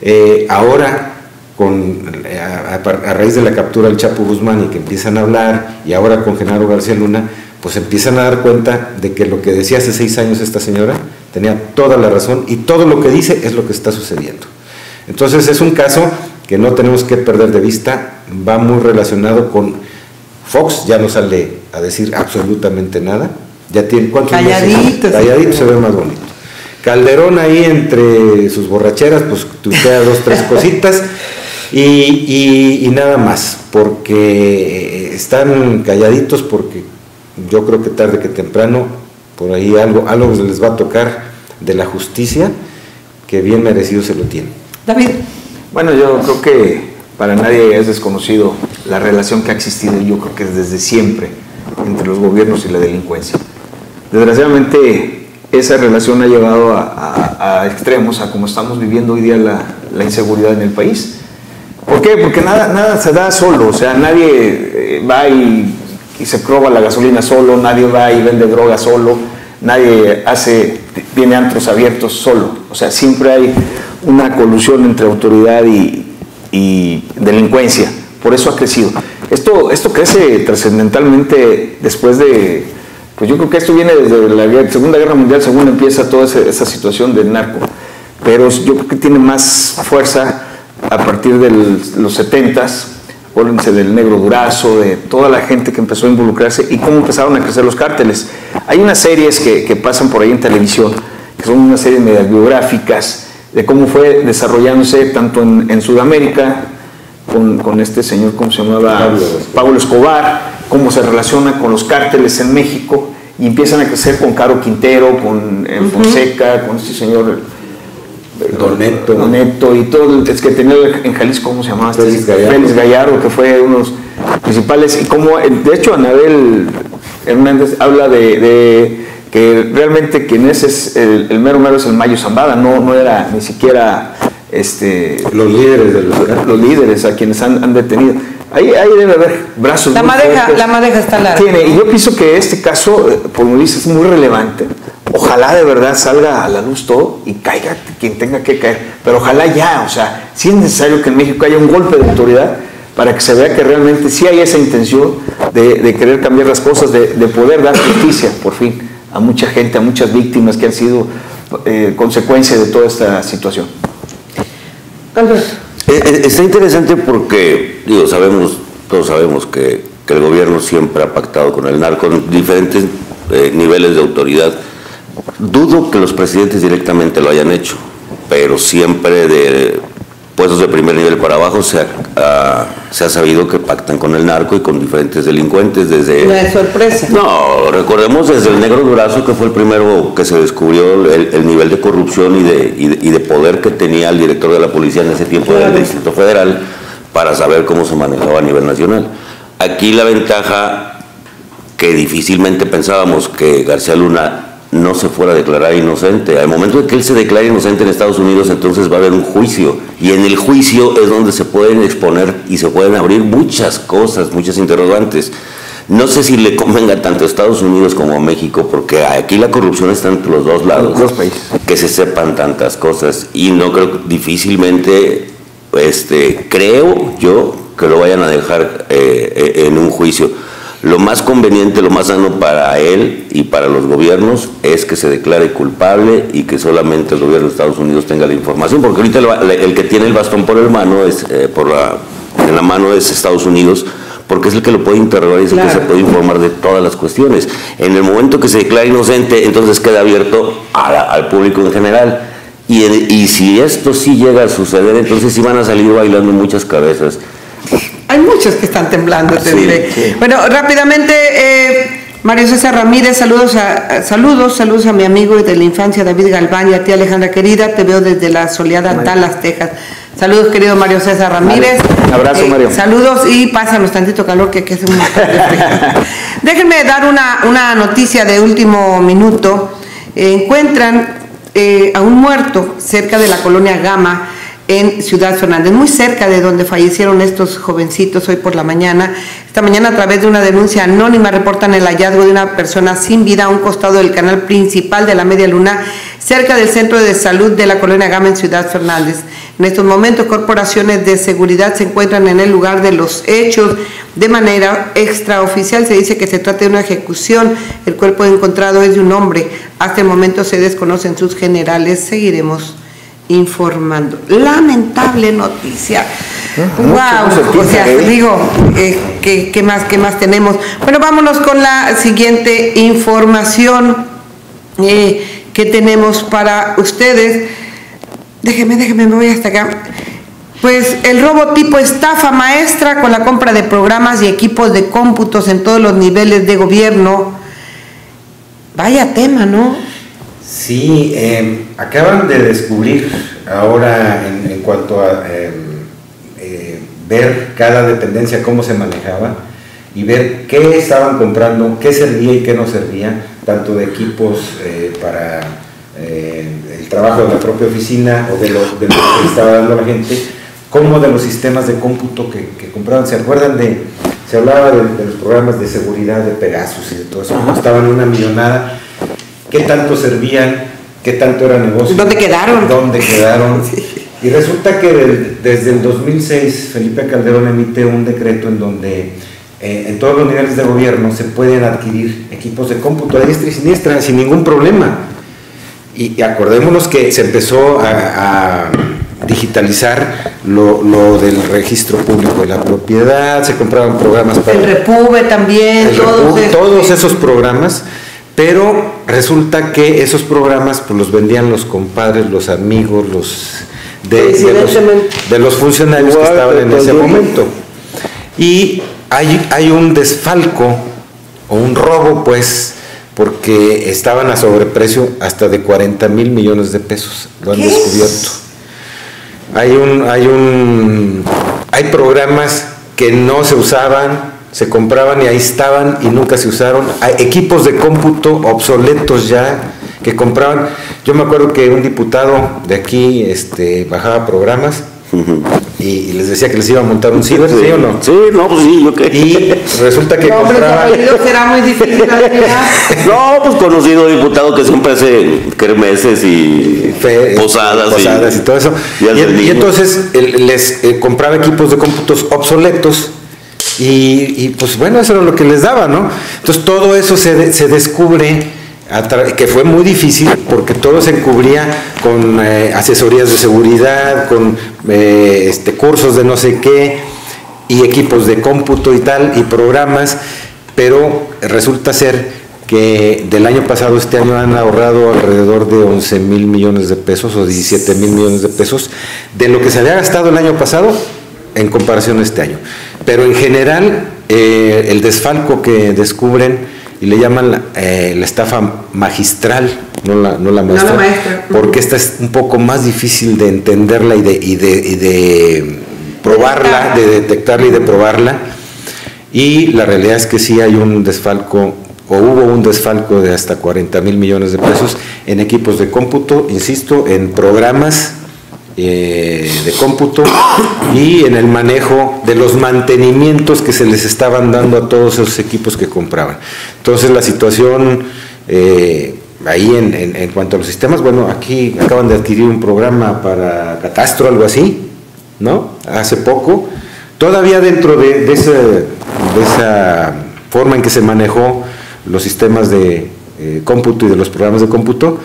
Eh, ahora, con, a, raíz de la captura del Chapo Guzmán y que empiezan a hablar, y ahora con Genaro García Luna, pues empiezan a dar cuenta de que lo que decía hace seis años esta señora tenía toda la razón y todo lo que dice es lo que está sucediendo. Entonces es un caso que no tenemos que perder de vista, va muy relacionado con Fox, ya no sale a decir absolutamente nada, ya tiene cuántos calladito, calladito se ve más bonito. Calderón ahí entre sus borracheras, pues tuitea dos, tres cositas y, y, nada más, porque están calladitos porque yo creo que tarde que temprano por ahí algo, algo les va a tocar de la justicia que bien merecido se lo tiene. David. Bueno, yo creo que para nadie es desconocido la relación que ha existido, yo creo que es desde siempre, entre los gobiernos y la delincuencia. Desgraciadamente, esa relación ha llevado a, extremos, a como estamos viviendo hoy día la, la, inseguridad en el país. ¿Por qué? Porque nada, nada se da solo, o sea, nadie eh, va y, y se proba la gasolina solo, nadie va y vende droga solo, nadie hace, tiene antros abiertos solo, o sea, siempre hay una colusión entre autoridad y, delincuencia, por eso ha crecido. Esto, esto crece trascendentalmente después de, pues yo creo que esto viene desde la Segunda Guerra Mundial, según empieza toda esa, situación del narco, pero yo creo que tiene más fuerza a partir de los 70 acuérdense del negro durazo, de toda la gente que empezó a involucrarse y cómo empezaron a crecer los cárteles. Hay unas series que, que pasan por ahí en televisión, que son unas series medias biográficas, de cómo fue desarrollándose tanto en, en Sudamérica, con, con, este señor, ¿cómo se llamaba? Pablo. Escobar, cómo se relaciona con los cárteles en México y empiezan a crecer con Caro Quintero, con eh, Fonseca, con este señor Don Neto. Don Neto y todo, es que tenía en Jalisco, ¿cómo se llamaba? Félix Gallardo. Félix Gallardo, que fue uno de los principales. Y como, de hecho, Anabel Hernández habla de que realmente quien es, el, mero mero es el Mayo Zambada, no, no era ni siquiera este, los líderes de los, líderes a quienes han, detenido. Ahí, ahí, debe haber brazos. La madeja, la madeja está larga. Tiene, y yo pienso que este caso, eh, por lo dices, es muy relevante. Ojalá de verdad salga a la luz todo y caiga quien tenga que caer. Pero ojalá ya, o sea, si es necesario que en México haya un golpe de autoridad para que se vea que realmente sí hay esa intención de, querer cambiar las cosas, de, de poder dar justicia, por fin a mucha gente, a muchas víctimas que han sido eh, consecuencia de toda esta situación. Eh, eh, está interesante porque, digo, sabemos, todos sabemos que, el gobierno siempre ha pactado con el narco en diferentes niveles de autoridad. Dudo que los presidentes directamente lo hayan hecho, pero siempre de puestos de primer nivel para abajo se ha, se ha sabido que pactan con el narco y con diferentes delincuentes desde... No es sorpresa. No, recordemos desde el negro durazo que fue el primero que se descubrió el, nivel de corrupción y de, y de, poder que tenía el director de la policía en ese tiempo del Distrito Federal para saber cómo se manejaba a nivel nacional. Aquí la ventaja que difícilmente pensábamos que García Luna no se fuera a declarar inocente. Al momento de que él se declare inocente en Estados Unidos, entonces va a haber un juicio. Y en el juicio es donde se pueden exponer y se pueden abrir muchas cosas, muchas interrogantes. No sé si le convenga tanto a Estados Unidos como a México, porque aquí la corrupción está entre los dos lados. Los países. Que se sepan tantas cosas. Y no creo, difícilmente, este, creo yo, que lo vayan a dejar eh, en un juicio lo más conveniente, lo más sano para él y para los gobiernos es que se declare culpable y que solamente el gobierno de Estados Unidos tenga la información, porque ahorita el, que tiene el bastón por el mano es eh, por la en la mano es Estados Unidos porque es el que lo puede interrogar y es el que se puede informar de todas las cuestiones. En el momento que se declara inocente, entonces queda abierto al público en general. Y, y si esto sí llega a suceder, entonces sí van a salir bailando muchas cabezas. Hay muchos que están temblando, te diré. Bueno, rápidamente, eh, Mario César Ramírez, saludos a, saludos, saludos a mi amigo de la infancia David Galván y a ti Alejandra querida, te veo desde la soleada Dallas, Texas. Saludos querido Mario César Ramírez. Un abrazo eh, Mario. Saludos y pásanos tantito calor que, que es un Déjenme dar una, una, noticia de último minuto. encuentran eh, a un muerto cerca de la colonia Gama en Ciudad Fernández, muy cerca de donde fallecieron estos jovencitos hoy por la mañana. Esta mañana a través de una denuncia anónima reportan el hallazgo de una persona sin vida a un costado del canal principal de la Media Luna, cerca del centro de salud de la colonia Gama en Ciudad Fernández. En estos momentos corporaciones de seguridad se encuentran en el lugar de los hechos de manera extraoficial. Se dice que se trata de una ejecución. El cuerpo encontrado es de un hombre. Hasta el momento se desconocen sus generales. Seguiremos informando. Lamentable noticia. wow, o sea, digo, eh, ¿qué, más, ¿qué más tenemos? Bueno, vámonos con la siguiente información eh, que tenemos para ustedes. Déjeme, déjeme, me voy hasta acá. Pues el robo tipo estafa maestra con la compra de programas y equipos de cómputos en todos los niveles de gobierno. Vaya tema, ¿no? Sí, em, acaban de descubrir ahora en, cuanto a em, eh, ver cada dependencia cómo se manejaba, y ver qué estaban comprando, qué servía y qué no servía, tanto de equipos eh, para eh, el trabajo de la propia oficina o de lo, de lo que estaba dando la gente, como de los sistemas de cómputo que, que compraban. ¿Se acuerdan de, se hablaba de, de los programas de seguridad de Pegasus y de todo eso? Estaban una millonada. ¿Qué tanto servían? ¿Qué tanto era negocio? ¿Dónde quedaron? ¿Dónde quedaron? Y resulta que del- desde el 2006 Felipe Calderón emite un decreto en donde eh, en todos los niveles de gobierno se pueden adquirir equipos de cómputo a diestra y siniestra sin ningún problema. Y, y acordémonos que se empezó a, a digitalizar lo, lo del registro público de la propiedad, se compraban programas para El Repube también, el todos, todos esos programas, pero resulta que esos programas pues los vendían los compadres, los amigos, los de, de los, Coincidentemente. de los funcionarios que estaban en ese momento. Y hay, hay un desfalco o un robo, pues, porque estaban a sobreprecio hasta de 40 mil millones de pesos. Lo han descubierto. Hay un, hay un, hay programas que no se usaban, se compraban y ahí estaban y nunca se usaron. Hay equipos de cómputo obsoletos ya que compraban. Yo me acuerdo que un diputado de aquí, este, bajaba programas y, y les decía que les iba a montar un ciber, ¿sí o no? Sí, no, pues sí, yo qué. Y resulta que y compraba. será muy difícil. No, pues conocido diputado que siempre hace kermeses y fe- posadas, posadas y, todo eso. Y, y entonces les eh, compraba equipos de cómputos obsoletos y, y, pues bueno, eso era lo que les daba, ¿no? Entonces todo eso se, de- se descubre, que fue muy difícil porque todo se encubría con eh, asesorías de seguridad, con eh, este, cursos de no sé qué y equipos de cómputo y tal y programas, pero resulta ser que del año pasado este año han ahorrado alrededor de 11 mil millones de pesos o 17 mil millones de pesos de lo que se había gastado el año pasado en comparación a este año. Pero en general, eh, el desfalco que descubren y le llaman la, eh, la estafa magistral, no la, no la maestra, maestra. porque esta es un poco más difícil de entenderla y de, y de, y de probarla, de detectarla y de probarla. Y la realidad es que sí hay un desfalco, o hubo un desfalco de hasta 40 mil millones de pesos en equipos de cómputo, insisto, en programas eh, de cómputo y en el manejo de los mantenimientos que se les estaban dando a todos esos equipos que compraban. Entonces la situación eh, ahí en, en- cuanto a los sistemas, bueno, aquí acaban de adquirir un programa para catastro, algo así, ¿no? Hace poco. Todavía dentro de, de esa forma en que se manejó los sistemas de eh, cómputo y de los programas de cómputo,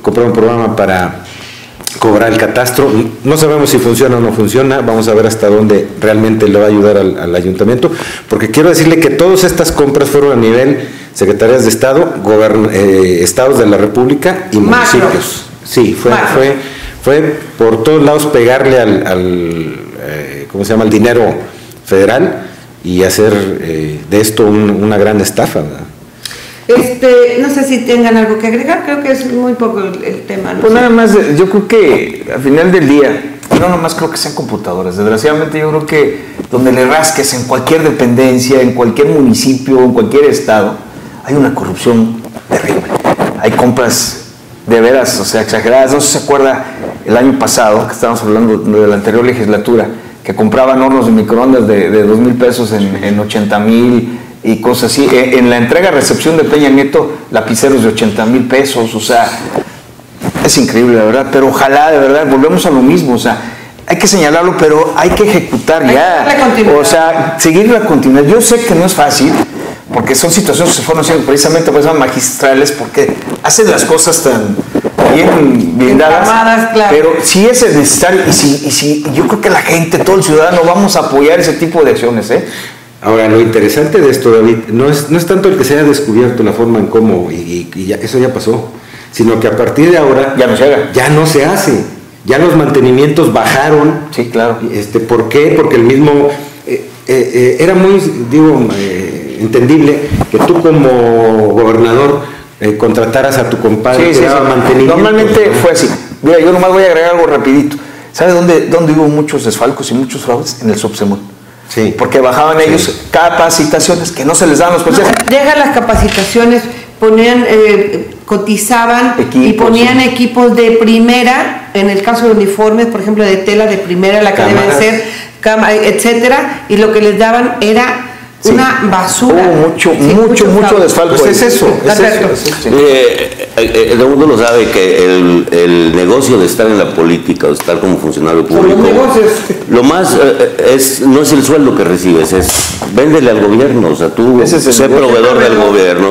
compraron un programa para cobrar el catastro. No sabemos si funciona o no funciona, vamos a ver hasta dónde realmente le va a ayudar al, al ayuntamiento, porque quiero decirle que todas estas compras fueron a nivel secretarías de Estado, gobern- eh, estados de la República y Macro. municipios. Sí, fue, Macro. fue, fue por todos lados pegarle al, al, eh, ¿cómo se llama?, al dinero federal y hacer eh, de esto un- una gran estafa. ¿verdad? Este, no sé si tengan algo que agregar, creo que es muy poco el, tema. Pues nada más, eh, yo creo que al final del día, no nomás creo que sean computadoras. Desgraciadamente yo creo que donde le rasques en cualquier dependencia, en cualquier municipio, en cualquier estado, hay una corrupción terrible. Hay compras de veras, o sea, exageradas. No se acuerda el año pasado, que estábamos hablando de la anterior legislatura, que compraban hornos de microondas de, de 2 mil pesos en, en 80 mil y cosas así. Eh, En la entrega-recepción de Peña Nieto, lapiceros de 80 mil pesos, o sea, es increíble, la verdad, pero ojalá, de verdad, volvemos a lo mismo, o sea, hay que señalarlo, pero hay que ejecutar Hay que ya. continuidad. O sea, seguir la continuidad. Yo sé que no es fácil, porque son situaciones que se fueron haciendo precisamente por esas magistrales, porque hacen las cosas tan bien blindadas. Claro. Pero si es necesario, y si, y si yo creo que la gente, todo el ciudadano, vamos a apoyar ese tipo de acciones, ¿eh? Ahora, lo interesante de esto, David, no es, no es tanto el que se haya descubierto la forma en cómo, y, ya- eso ya pasó, sino que a partir de ahora Ya no se haga. ya no se hace. Ya los mantenimientos bajaron. Sí, claro. Este, ¿Por qué? Porque el mismo... eh, eh, eh, era muy, digo, eh, entendible que tú como gobernador contrataras a tu compadre Sí, que sí, daba sí. mantenimiento. Normalmente ¿no? fue así. Mira, yo nomás voy a agregar algo rapidito. ¿Sabe dónde, dónde hubo muchos desfalcos y muchos fraudes? En el Subsemut. Sí. Porque bajaban ellos capacitaciones que no se les dan los No, policías. deja las capacitaciones, ponían, eh, cotizaban y ponían sí. equipos de primera, en el caso de uniformes, por ejemplo, de tela de primera, la que Cámaras. deben ser, cama- etcétera, y lo que les daban era Sí. una basura. Hubo mucho, Sí, mucho, mucho desfalco. Pues es eso, es eso. Eh, eh, eh, el mundo lo sabe que el, el negocio de estar en la política o estar como funcionario público, lo más eh, es no es el sueldo que recibes, es véndele al gobierno, o sea, tú sé proveedor del gobierno.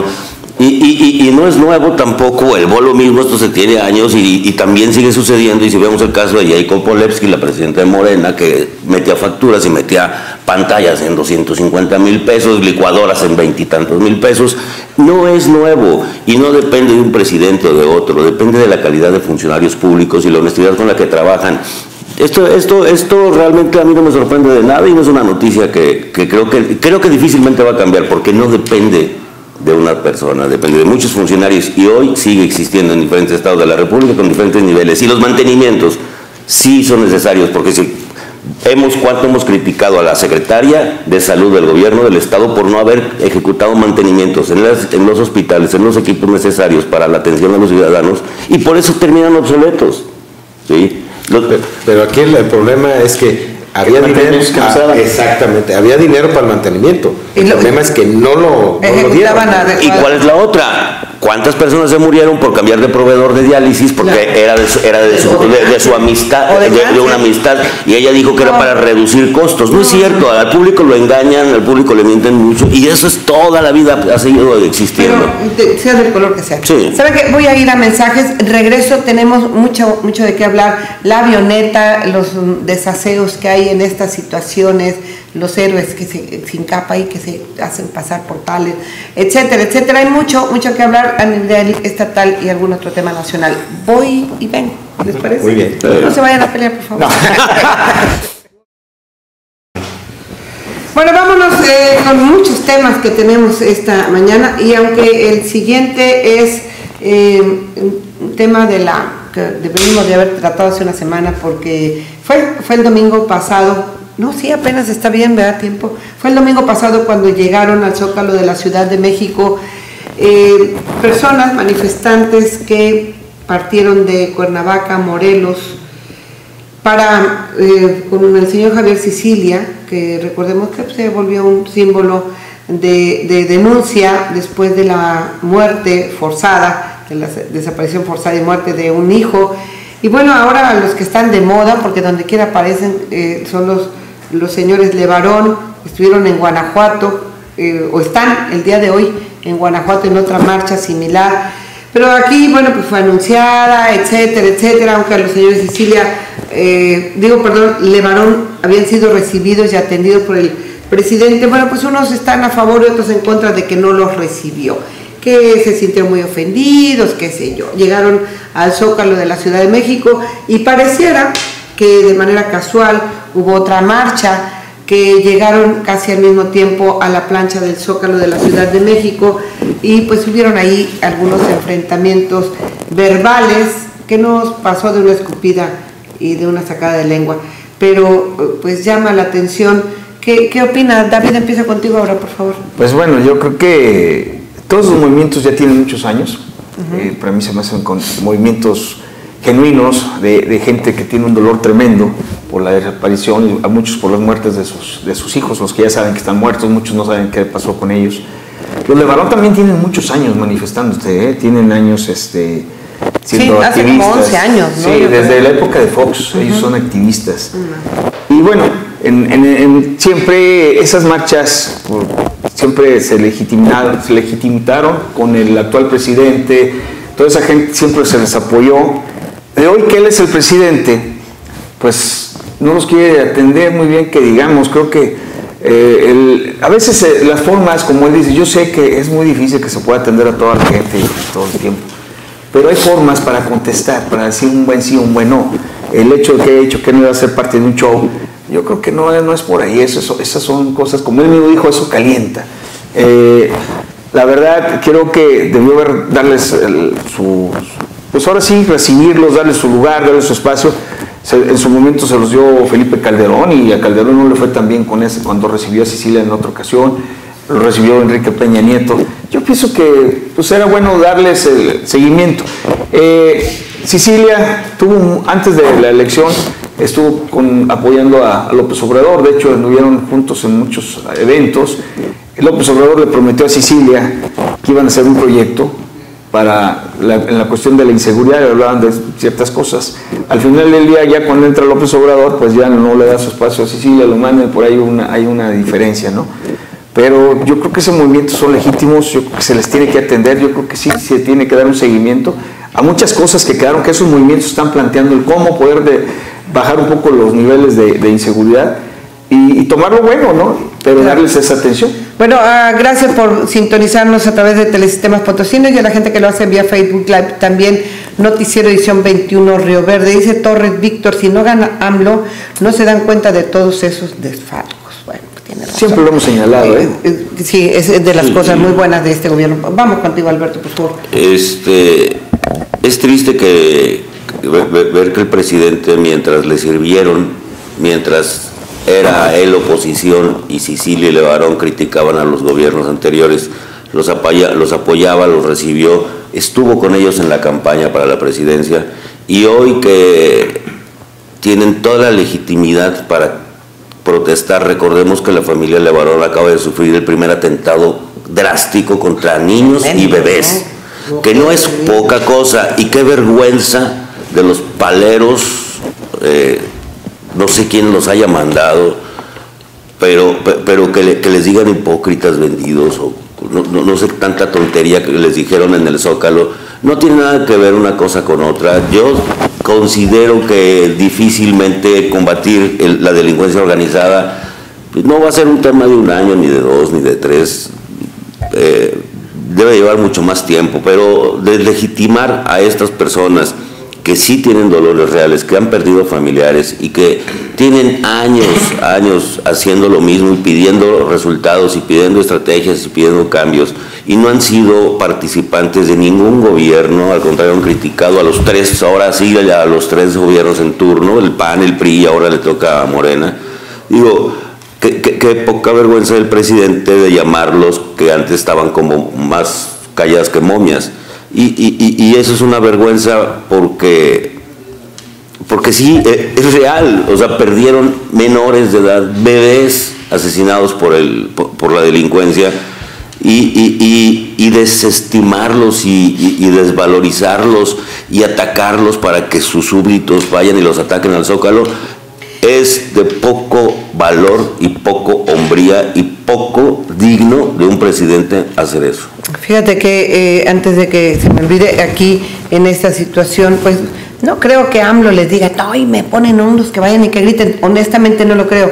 Y, y- y- no es nuevo tampoco, el bolo mismo, esto se tiene años y, también sigue sucediendo. Y si vemos el caso de Jacob Polevsky, la presidenta de Morena, que metía facturas y metía pantallas en 250 mil pesos, licuadoras en veintitantos mil pesos, no es nuevo y no depende de un presidente o de otro, depende de la calidad de funcionarios públicos y la honestidad con la que trabajan. Esto, esto, esto realmente a mí no me sorprende de nada y no es una noticia que creo que creo que difícilmente va a cambiar porque no depende de una persona, depende de muchos funcionarios y hoy sigue existiendo en diferentes estados de la República con diferentes niveles y los mantenimientos sí son necesarios porque si hemos cuánto hemos criticado a la secretaria de salud del gobierno del estado por no haber ejecutado mantenimientos en, las- en los hospitales, en los equipos necesarios para la atención a los ciudadanos y por eso terminan obsoletos. ¿sí? Pero, aquí el problema es que había dinero. Que ah, exactamente, había dinero para el mantenimiento. Y El lo- problema es que no lo, no lo dieron. ¿Y cuál es la otra? ¿Cuántas personas se murieron por cambiar de proveedor de diálisis porque Claro. era de su, era de su, de- de su amistad, de de, de cáncer. una amistad y ella dijo que era No. para reducir costos? No es cierto, al público lo engañan, al público le mienten mucho y eso es toda la vida ha seguido Pero existiendo. de- sea del color que sea. Sí. ¿Sabe qué? Voy a ir a mensajes. Regreso, tenemos mucho, mucho de qué hablar. La avioneta, los mm, desaseos que hay en estas situaciones, los héroes que se sin capa y que se hacen pasar por tales, etcétera, etcétera. Hay mucho, mucho que hablar a nivel estatal y algún otro tema nacional. Voy y ven, ¿les parece? Muy bien. No se vayan a pelear, por favor. Bueno, vámonos eh, con muchos temas que tenemos esta mañana y aunque el siguiente es eh, un tema de la que deberíamos de haber tratado hace una semana porque fue, fue el domingo pasado, no, sí, apenas está bien, ¿verdad? Tiempo. Fue el domingo pasado cuando llegaron al Zócalo de la Ciudad de México eh, personas, manifestantes que partieron de Cuernavaca, Morelos, para eh, con el señor Javier Sicilia, que recordemos que se volvió un símbolo de denuncia después de la muerte forzada, de la desaparición forzada y muerte de un hijo. Y bueno, ahora los que están de moda, porque donde quiera aparecen, eh, son los, los señores Levarón, estuvieron en Guanajuato, eh, o están el día de hoy en Guanajuato en otra marcha similar. Pero aquí, bueno, pues fue anunciada, etcétera, etcétera, aunque a los señores Sicilia, eh, digo, perdón, Levarón habían sido recibidos y atendidos por el presidente. Bueno, pues unos están a favor y otros en contra de que no los recibió, que se sintieron muy ofendidos, qué sé yo. Llegaron al Zócalo de la Ciudad de México y pareciera que de manera casual hubo otra marcha que llegaron casi al mismo tiempo a la plancha del Zócalo de la Ciudad de México y pues hubieron ahí algunos enfrentamientos verbales que nos pasó de una escupida y de una sacada de lengua, pero pues llama la atención. ¿Qué, qué? David, empieza contigo ahora, por favor. Pues bueno, yo creo que todos los movimientos ya tienen muchos años. Eh, para mí se me hacen con movimientos genuinos de, de gente que tiene un dolor tremendo por la desaparición y a muchos por las muertes de sus, de sus hijos, los que ya saben que están muertos, muchos no saben qué pasó con ellos. Los de Barón también tienen muchos años manifestándose, ¿eh? tienen años este, siendo Sí, hace como activistas. 11 años, ¿no? Sí, desde la época de Fox, ellos son activistas. Y bueno, en- en- en- siempre esas marchas por- siempre se legitimaron, se legitimaron con el actual presidente, toda esa gente siempre se les apoyó. De hoy que él es el presidente, pues no nos quiere atender muy bien que digamos, creo que eh, a veces eh, las formas, como él dice, yo sé que es muy difícil que se pueda atender a toda la gente todo el tiempo, pero hay formas para contestar, para decir un buen sí, un buen no. El hecho de que he dicho que no iba a ser parte de un show, yo creo que no, no es por ahí, eso, esas son cosas, como él mismo dijo, eso calienta. Eh, la verdad, creo que debió haber darles el- su, pues ahora sí, recibirlos, darles su lugar, darles su espacio. en su momento se los dio Felipe Calderón y a Calderón no le fue tan bien con ese cuando recibió a Sicilia en otra ocasión, lo recibió Enrique Peña Nieto. Yo pienso que pues era bueno darles el seguimiento. Eh, Sicilia tuvo, antes de la elección, estuvo apoyando a, López Obrador, de hecho estuvieron juntos en muchos eventos. López Obrador le prometió a Sicilia que iban a hacer un proyecto para en la cuestión de la inseguridad, hablaban de ciertas cosas. Al final del día, ya cuando entra López Obrador, pues ya no le da su espacio a Sicilia, lo manda, por ahí una, hay una diferencia, ¿no? Pero yo creo que esos movimientos son legítimos, yo creo que se les tiene que atender, yo creo que sí se tiene que dar un seguimiento a muchas cosas que quedaron, que esos movimientos están planteando, el cómo poder de, bajar un poco los niveles de, inseguridad y, y, tomar lo bueno, ¿no? Pero darles esa atención. Bueno, ah, gracias por sintonizarnos a través de Telesistemas Potosino y a la gente que lo hace vía Facebook Live también. Noticiero Edición 21 Río Verde. Dice Torres Víctor, si no gana AMLO, no se dan cuenta de todos esos desfalcos. Bueno, tiene razón. Siempre lo hemos señalado, ¿eh? ¿eh? Sí, es de las cosas muy buenas de este gobierno. Vamos contigo, Alberto, por favor. Este, es triste que ver que el presidente, mientras le sirvieron, mientras era él oposición y Sicilia y Levarón criticaban a los gobiernos anteriores, los, los apoyaba, los recibió, estuvo con ellos en la campaña para la presidencia. Y hoy que tienen toda la legitimidad para protestar, recordemos que la familia Levarón acaba de sufrir el primer atentado drástico contra niños y bebés, que no es poca cosa. Y qué vergüenza de los paleros. Eh, no sé quién los haya mandado, pero, pero que, les digan hipócritas vendidos o no, sé tanta tontería que les dijeron en el Zócalo, no tiene nada que ver una cosa con otra. Yo considero que difícilmente combatir la delincuencia organizada pues, no va a ser un tema de un año, ni de dos, ni de tres. Eh, debe llevar mucho más tiempo, pero de legitimar a estas personas que sí tienen dolores reales, que han perdido familiares y que tienen años, años haciendo lo mismo y pidiendo resultados y pidiendo estrategias y pidiendo cambios y no han sido participantes de ningún gobierno, al contrario han criticado a los tres, ahora sí a los tres gobiernos en turno, el PAN, el PRI y ahora le toca a Morena. Digo, qué, poca vergüenza del presidente de llamarlos que antes estaban como más calladas que momias y, eso es una vergüenza porque, porque sí, eh, es real. O sea, perdieron menores de edad, bebés asesinados por, el, por, la delincuencia. Y, desestimarlos y, desvalorizarlos y atacarlos para que sus súbditos vayan y los ataquen al zócalo es de poco valor y poco hombría y poco digno de un presidente hacer eso. Fíjate que eh, antes de que se me olvide aquí en esta situación, pues no creo que AMLO les diga, ay, me ponen unos que vayan y que griten, honestamente no lo creo.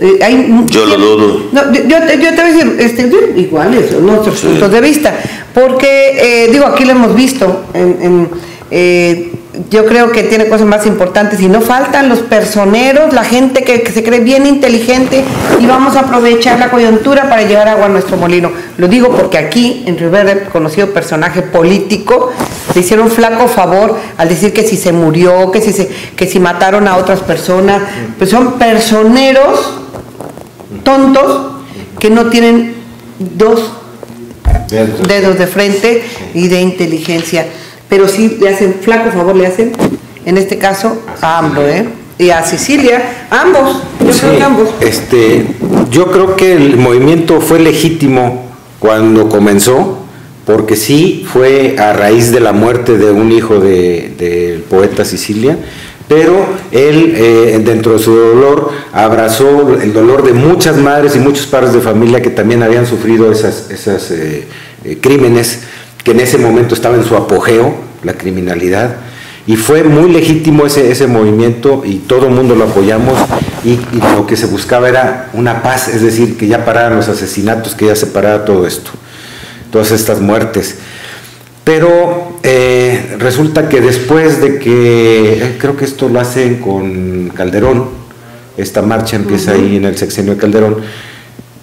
Eh, hay, yo lo dudo. No, yo, yo, te voy a decir, este, iguales, nuestros puntos de vista, porque, eh, digo, aquí lo hemos visto en, en yo creo que tiene cosas más importantes. Y no faltan los personeros, la gente que, se cree bien inteligente. Y vamos a aprovechar la coyuntura para llevar agua a nuestro molino. Lo digo porque aquí en Rivera, conocido personaje político, se hicieron flaco favor al decir que si se murió, que si, se, que si mataron a otras personas, pues son personeros tontos que no tienen dos dedos de frente y de inteligencia pero sí le hacen flaco favor, le hacen, en este caso, a AMLO, ¿eh? Y a Sicilia, ambos, yo creo que ambos. Este, yo creo que el movimiento fue legítimo cuando comenzó, porque sí fue a raíz de la muerte de un hijo del de, poeta Sicilia, pero él, eh, dentro de su dolor, abrazó el dolor de muchas madres y muchos padres de familia que también habían sufrido esas, esas eh, eh, crímenes que en ese momento estaba en su apogeo, la criminalidad, y fue muy legítimo ese, ese movimiento y todo el mundo lo apoyamos y, lo que se buscaba era una paz, es decir, que ya pararan los asesinatos, que ya se parara todo esto, todas estas muertes. Pero eh, resulta que después de que, eh, creo que esto lo hacen con Calderón, esta marcha empieza ahí en el sexenio de Calderón,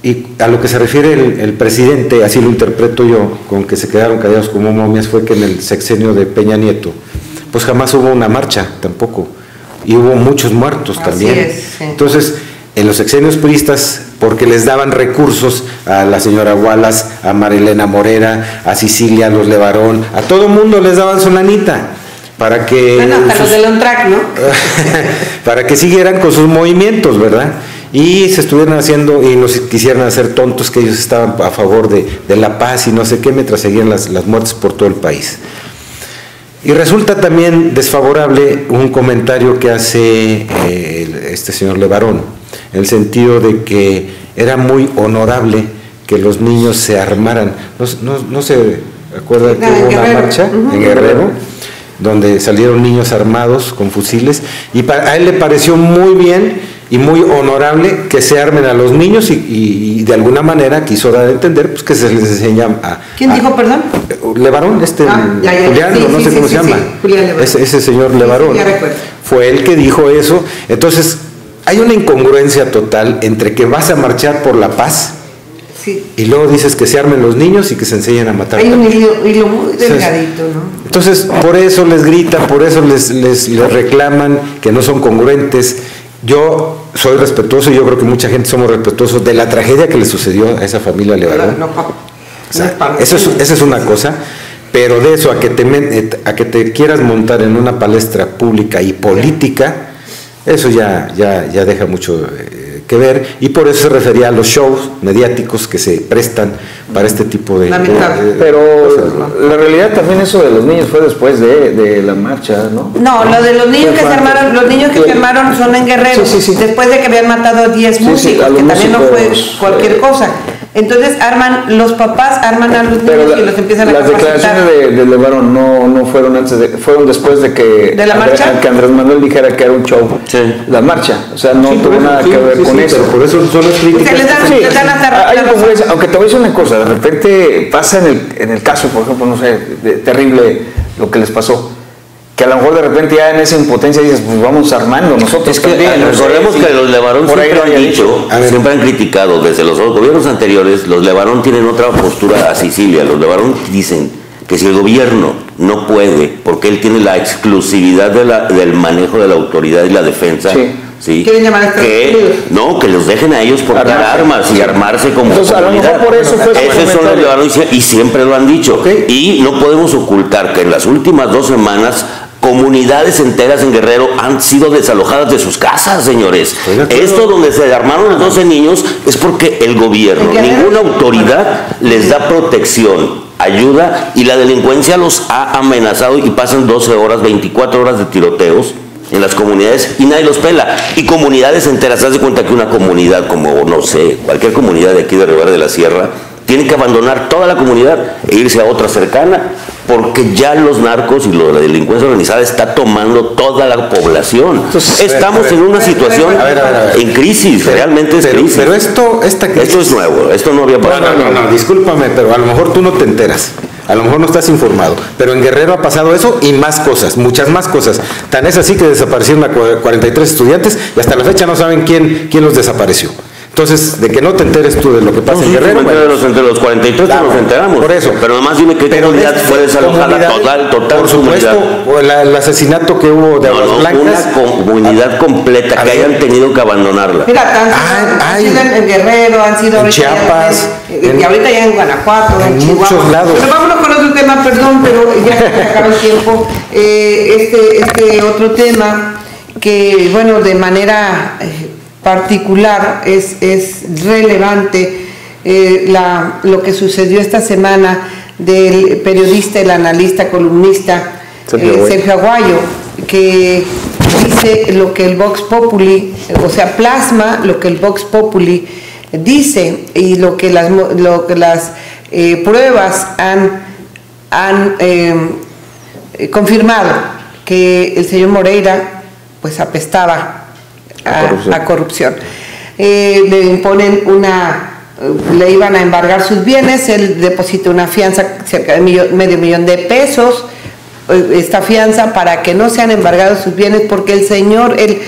y a lo que se refiere el, presidente, así lo interpreto yo, con que se quedaron callados como momias, fue que en el sexenio de Peña Nieto, pues jamás hubo una marcha tampoco. y hubo muchos muertos Así también. es, sí. Entonces, en los sexenios priistas, porque les daban recursos a la señora Wallace, a Marilena Morera, a Sicilia, a los Levarón, a todo mundo les daban su lanita para que Bueno, hasta los del ¿no? para que siguieran con sus movimientos, ¿verdad? Y se estuvieran haciendo y nos quisieran hacer tontos que ellos estaban a favor de, de la paz y no sé qué, mientras seguían las, las muertes por todo el país. Y resulta también desfavorable un comentario que hace eh, este señor Levarón, en el sentido de que era muy honorable que los niños se armaran. ¿No, no, no se acuerda que hubo una Guerrero. marcha en Guerrero? donde salieron niños armados con fusiles y a él le pareció muy bien y muy honorable que se armen a los niños y, y- y de alguna manera quiso dar a entender pues, que se les enseña a... ¿Quién a- dijo, perdón? Levarón, este Ah, Julián, sí, no sí, sé sí, cómo se llama. Ese, ese señor Levarón. Fue él que dijo eso. Entonces, hay una incongruencia total entre que vas a marchar por la paz y luego dices que se armen los niños y que se enseñen a matar. Hay un hilo, hilo muy delgadito, ¿no? Entonces, por eso les gritan, por eso les, les, les reclaman que no son congruentes. Yo soy respetuoso y yo creo que mucha gente somos respetuosos de la tragedia que le sucedió a esa familia Levarón. No, no, O sea, no es eso es, una cosa, pero de eso a que, te, eh, a que te quieras montar en una palestra pública y política, eso ya, ya, ya deja mucho eh, que ver y por eso se refería a los shows mediáticos que se prestan para este tipo de... Lamentable. de- de Pero cosas, ¿no? la realidad también eso de los niños fue después de, de la marcha, ¿no? No, lo de los niños que se armaron, los niños que se armaron son en Guerrero, Sí, sí, sí. después de que habían matado a 10 Sí, sí, músicos, que también no fue cualquier eh, cosa. Entonces arman, los papás arman a los Pero niños la- y los empiezan a las capacitar. declaraciones de, de Levarón no, no fueron antes de, fueron después de que, ¿De la André- marcha? que Andrés Manuel dijera que era un show. Sí. La marcha, o sea, no Sí, tuvo nada sí, que ver sí, con sí, eso. pero por eso son las críticas. Se les dan- que- les dan hasta hay la aunque te voy a decir una cosa, de repente pasa en el, en el caso, por ejemplo, no sé, de- terrible lo que les pasó, que a lo mejor de repente ya en esa impotencia dices, pues vamos armando nosotros Es que también. recordemos sí, que los Levarón siempre lo han dicho, siempre han criticado desde los gobiernos anteriores, los Levarón tienen otra postura a Sicilia. Los Levarón dicen que si el gobierno no puede, porque él tiene la exclusividad de la- del manejo de la autoridad y la defensa, Sí. ¿sí? Quieren llamar a Estados que no, que los dejen a ellos portar Armarse. armas y armarse como Entonces, a lo mejor comunidad. por eso Esos son los y siempre lo han dicho. Y no podemos ocultar que en las últimas dos semanas comunidades enteras en Guerrero han sido desalojadas de sus casas, señores. Esto donde se armaron los 12 niños es porque el gobierno, ninguna autoridad les da protección, ayuda y la delincuencia los ha amenazado y pasan 12 horas, 24 horas de tiroteos en las comunidades y nadie los pela. Y comunidades enteras, haz de cuenta que una comunidad como, no sé, cualquier comunidad de aquí de Rivera de la Sierra, tiene que abandonar toda la comunidad e irse a otra cercana, porque ya los narcos y lo- la delincuencia organizada está tomando toda la población. Entonces, Estamos ver, en una situación ver, ver, en crisis, Pero- realmente es pero, crisis. Pero esto, esta crisis- Esto es nuevo, esto no había No, pasado. no, no, no, discúlpame, pero a lo mejor tú no te enteras. A lo mejor no estás informado. Pero en Guerrero ha pasado eso y más cosas, muchas más cosas. Tan es así que desaparecieron a cua- 43 estudiantes y hasta la fecha no saben quién, quién los desapareció. Entonces, de que no te enteres tú de lo que pasa No, en sí, Guerrero. bueno, los, entre los 43 Claro, nos enteramos. por eso. Pero nomás dime qué pero comunidad fue desalojada. Total, total Por supuesto, comunidad. o la- el asesinato que hubo de No, Aguas no, Blancas. una comunidad completa A que ver. hayan tenido que abandonarla. Mira, han sido, Ah, han ay. sido en, en Guerrero, han sido En Chiapas, en- y ahorita ya en Guanajuato, en, en Chihuahua. muchos lados. Pero vámonos con otro tema, perdón, pero ya se acaba el tiempo. Eh, este, este otro tema que, bueno, de manera eh, particular es, es relevante eh, la, lo que sucedió esta semana del periodista, el analista, columnista Sergio eh, Aguayo. Sergio Aguayo, que dice lo que el Vox Populi, o sea, plasma lo que el Vox Populi dice y lo que las, lo que las eh, pruebas han, han eh, confirmado, que el señor Moreira pues apestaba a, A corrupción. a corrupción. Eh, le imponen una le iban a embargar sus bienes, él deposita una fianza cerca de medio millón de pesos, eh, esta fianza para que no sean embargados sus bienes, porque el señor, el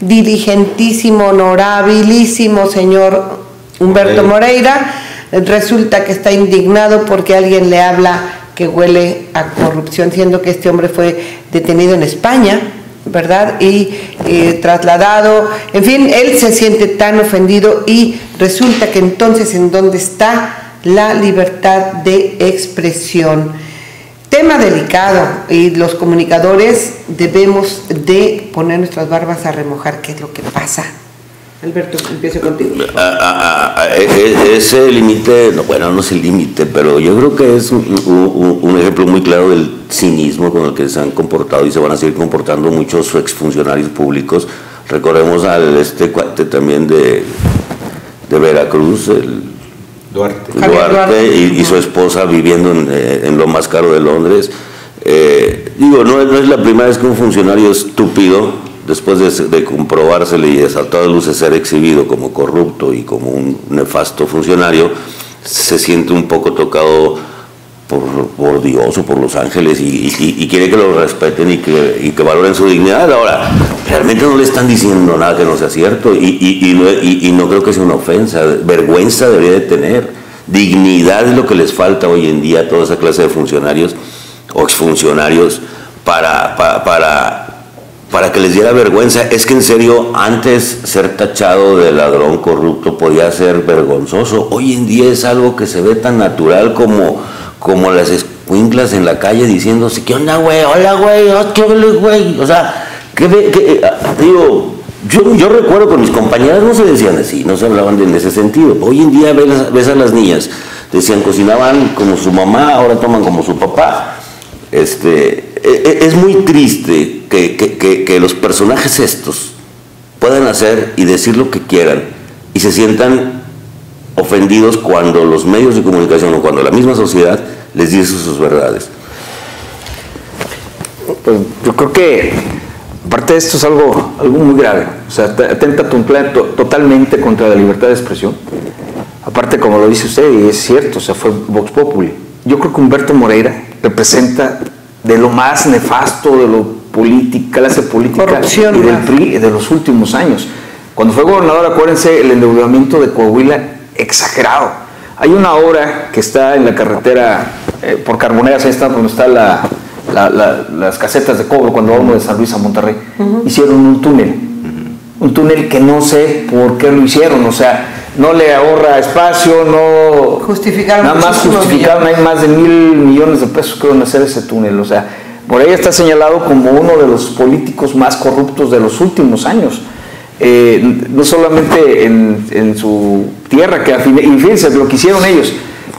diligentísimo, honorabilísimo señor Humberto Moreira, eh, resulta que está indignado porque alguien le habla que huele a corrupción, siendo que este hombre fue detenido en España ¿verdad? Y eh, trasladado, en fin, él se siente tan ofendido y resulta que entonces en dónde está la libertad de expresión. Tema delicado y los comunicadores debemos de poner nuestras barbas a remojar qué es lo que pasa. Alberto, empiezo contigo. Ah, ah, ah, e, e, ese límite, bueno, no es el límite, pero yo creo que es un, un, ejemplo muy claro del cinismo con el que se han comportado y se van a seguir comportando muchos exfuncionarios públicos. Recordemos al este cuate también de, de Veracruz, el Duarte, Duarte, Y, su esposa viviendo en, eh, en, lo más caro de Londres. Eh, digo, no, no es la primera vez que un funcionario estúpido después de, de comprobársele y de saltar luces ser exhibido como corrupto y como un nefasto funcionario, se siente un poco tocado por, Dios o por los ángeles y, quiere que lo respeten y que, que, valoren su dignidad. Ahora, realmente no le están diciendo nada que no sea cierto y, no, creo que sea una ofensa. Vergüenza debería de tener. Dignidad es lo que les falta hoy en día a toda esa clase de funcionarios o exfuncionarios para para que les diera vergüenza. Es que en serio, antes ser tachado de ladrón corrupto podía ser vergonzoso. Hoy en día es algo que se ve tan natural como, como las escuinclas en la calle diciéndose, ¿qué onda, güey? Hola, güey, oh, ¿qué güey? O sea, ¿qué, qué? Ah, digo, yo, yo recuerdo con mis compañeras no se decían así, no se hablaban de, en ese sentido. Hoy en día ves, ves a las niñas, decían, cocinaban como su mamá, ahora toman como su papá. Este, es muy triste que, los personajes estos puedan hacer y decir lo que quieran y se sientan ofendidos cuando los medios de comunicación o cuando la misma sociedad les dice sus verdades. Pues yo creo que aparte de esto es algo, algo muy grave, o sea, atenta totalmente contra la libertad de expresión. Aparte, como lo dice usted, y es cierto, o sea, fue Vox Populi. Yo creo que Humberto Moreira representa de lo más nefasto, de lo política, clase política y del PRI de los últimos años. Cuando fue gobernador, acuérdense, el endeudamiento de Coahuila exagerado. Hay una obra que está en la carretera eh, por Carboneras, ahí está donde están las casetas de cobro cuando vamos de San Luis a Monterrey. Hicieron un túnel, un túnel que no sé por qué lo hicieron, o sea, no le ahorra espacio, no... Justificaron. Nada más justificaron, hay más de mil millones de pesos que van a hacer ese túnel, o sea, por ahí está señalado como uno de los políticos más corruptos de los últimos años. Eh, no solamente en, su tierra, que y fíjense lo que hicieron ellos.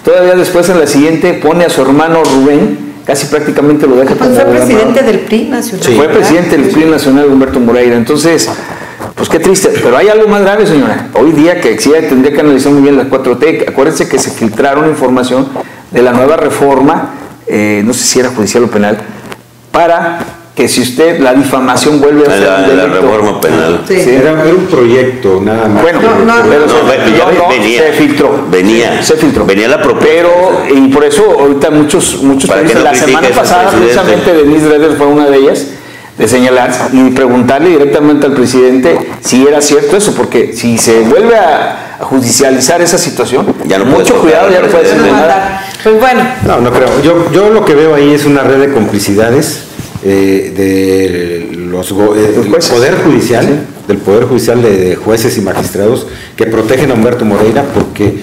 Todavía después en la siguiente pone a su hermano Rubén, casi prácticamente lo deja pues fue presidente del PRI nacional. fue presidente del PRI nacional Humberto Moreira. Entonces, pues qué triste. Pero hay algo más grave, señora. Hoy día que sí tendría que analizar muy bien las 4T. Acuérdense que se filtraron información de la nueva reforma, eh, no sé si era judicial o penal, para que si usted la difamación vuelve a ser la, un la reforma penal. Sí. Era, un proyecto, nada más. Bueno, no, no, pero no, venía, se filtró. Venía. Se filtró. Venía la propuesta. Pero, y por eso ahorita muchos, muchos países, la semana pasada precisamente Denise Redder fue una de ellas, de señalar y preguntarle directamente al presidente si era cierto eso, porque si se vuelve a, judicializar esa situación, ya no mucho cuidado, ya no puede decir nada. Pues bueno. No, no creo. Yo, yo lo que veo ahí es una red de complicidades eh, de los eh, poder judicial, del poder judicial de, jueces y magistrados que protegen a Humberto Moreira porque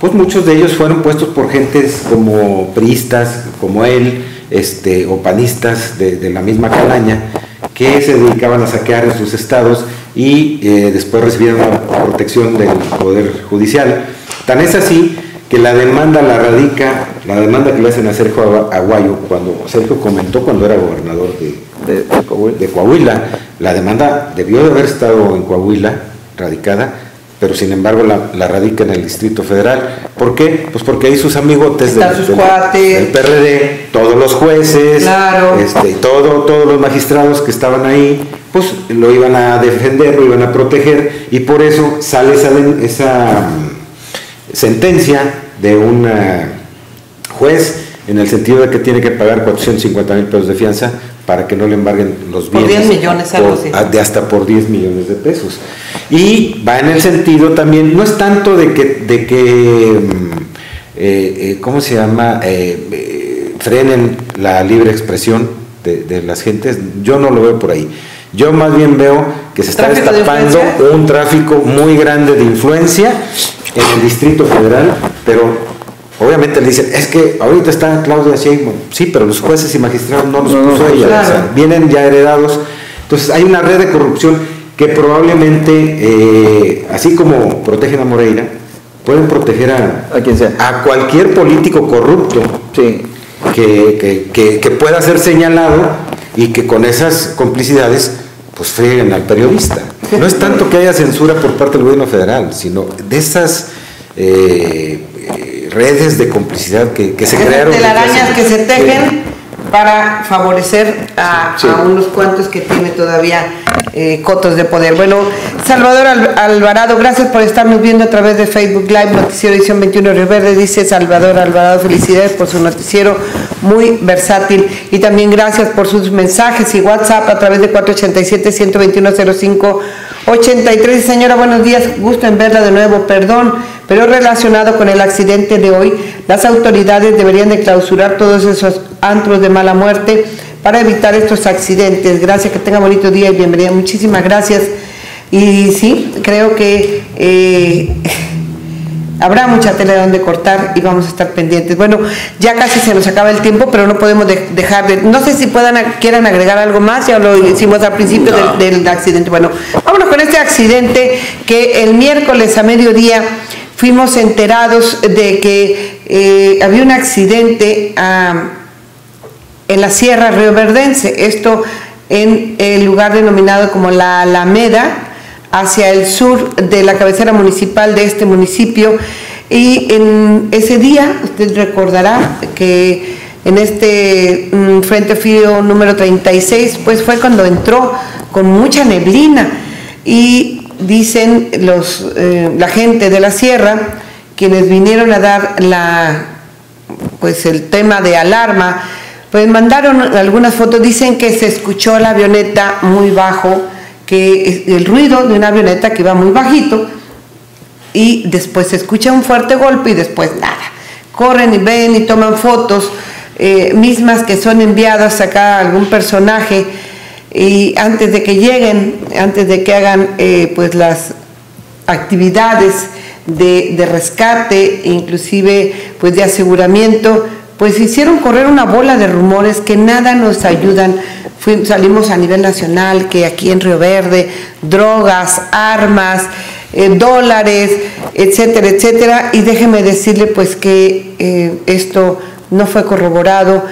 pues muchos de ellos fueron puestos por gentes como priistas, como él, este, o panistas de, la misma calaña, que se dedicaban a saquear en sus estados y eh, después recibieron la protección del Poder Judicial. Tan es así que la demanda la radica, la demanda que le hacen a Sergio Aguayo, cuando Sergio comentó cuando era gobernador de, Coahuila, la demanda debió de haber estado en Coahuila, radicada, pero sin embargo la, radica en el Distrito Federal. ¿Por qué? Pues porque ahí sus amigotes del, PRD, todos los jueces, este, todo, todos los magistrados que estaban ahí, pues lo iban a defender, lo iban a proteger, y por eso sale esa, esa sentencia de un juez en el sentido de que tiene que pagar 450 mil pesos de fianza para que no le embarguen los bienes. Por 10 millones, algo así. De hasta por 10 millones de pesos. Y va en el sentido también, no es tanto de que, de que mm, eh, eh, ¿cómo se llama? Eh, frenen la libre expresión de, de las gentes, yo no lo veo por ahí Yo más bien veo que se está ¿Tráfico de destapando un tráfico muy grande de influencia en el Distrito Federal, pero obviamente le dicen, es que ahorita está Claudia Sheinbaum, sí, pero los jueces y magistrados no los No, no, puso ella, claro. o sea, vienen ya heredados. Entonces hay una red de corrupción que probablemente, eh, así como protegen a Moreira, pueden proteger a, A quien sea. a cualquier político corrupto Sí. que, que- que- que pueda ser señalado y que con esas complicidades pues frieguen al periodista. No es tanto que haya censura por parte del gobierno federal, sino de esas eh, eh, redes de complicidad que, que se crearon. desde telarañas hace- que se tejen para favorecer a, Sí. a unos cuantos que tiene todavía eh, cotos de poder. Bueno, Salvador Al- Alvarado, gracias por estarnos viendo a través de Facebook Live, Noticiero Edición 21 Río Verde, dice Salvador Alvarado, felicidades por su noticiero muy versátil y también gracias por sus mensajes y WhatsApp a través de 487-121-0583. Señora, buenos días, gusto en verla de nuevo, perdón, pero relacionado con el accidente de hoy, las autoridades deberían de clausurar todos esos antros de mala muerte para evitar estos accidentes. Gracias, que tenga bonito día y bienvenida. Muchísimas gracias. Y sí, creo que eh, habrá mucha tela de donde cortar y vamos a estar pendientes. Bueno, ya casi se nos acaba el tiempo, pero no podemos de- dejar de... No sé si puedan quieran agregar algo más, ya lo hicimos al principio No. del, del accidente. Bueno, vámonos con este accidente que el miércoles a mediodía fuimos enterados de que eh, había un accidente ah, en la Sierra Rioverdense, esto en el lugar denominado como la Alameda, hacia el sur de la cabecera municipal de este municipio. Y en ese día, usted recordará que en este mm, Frente Frío número 36, pues fue cuando entró con mucha neblina. Y dicen los, eh, la gente de la sierra, quienes vinieron a dar la, pues el tema de alarma, pues mandaron algunas fotos, dicen que se escuchó la avioneta muy bajo, que el ruido de una avioneta que iba muy bajito y después se escucha un fuerte golpe y después nada. Corren y ven y toman fotos eh, mismas que son enviadas acá a algún personaje y antes de que lleguen, antes de que hagan eh, pues las actividades de, de rescate, inclusive pues de aseguramiento, pues hicieron correr una bola de rumores que nada nos ayudan. Fui- salimos a nivel nacional, que aquí en Río Verde, drogas, armas, eh, dólares, etcétera, etcétera. Y déjeme decirle pues que eh, esto no fue corroborado,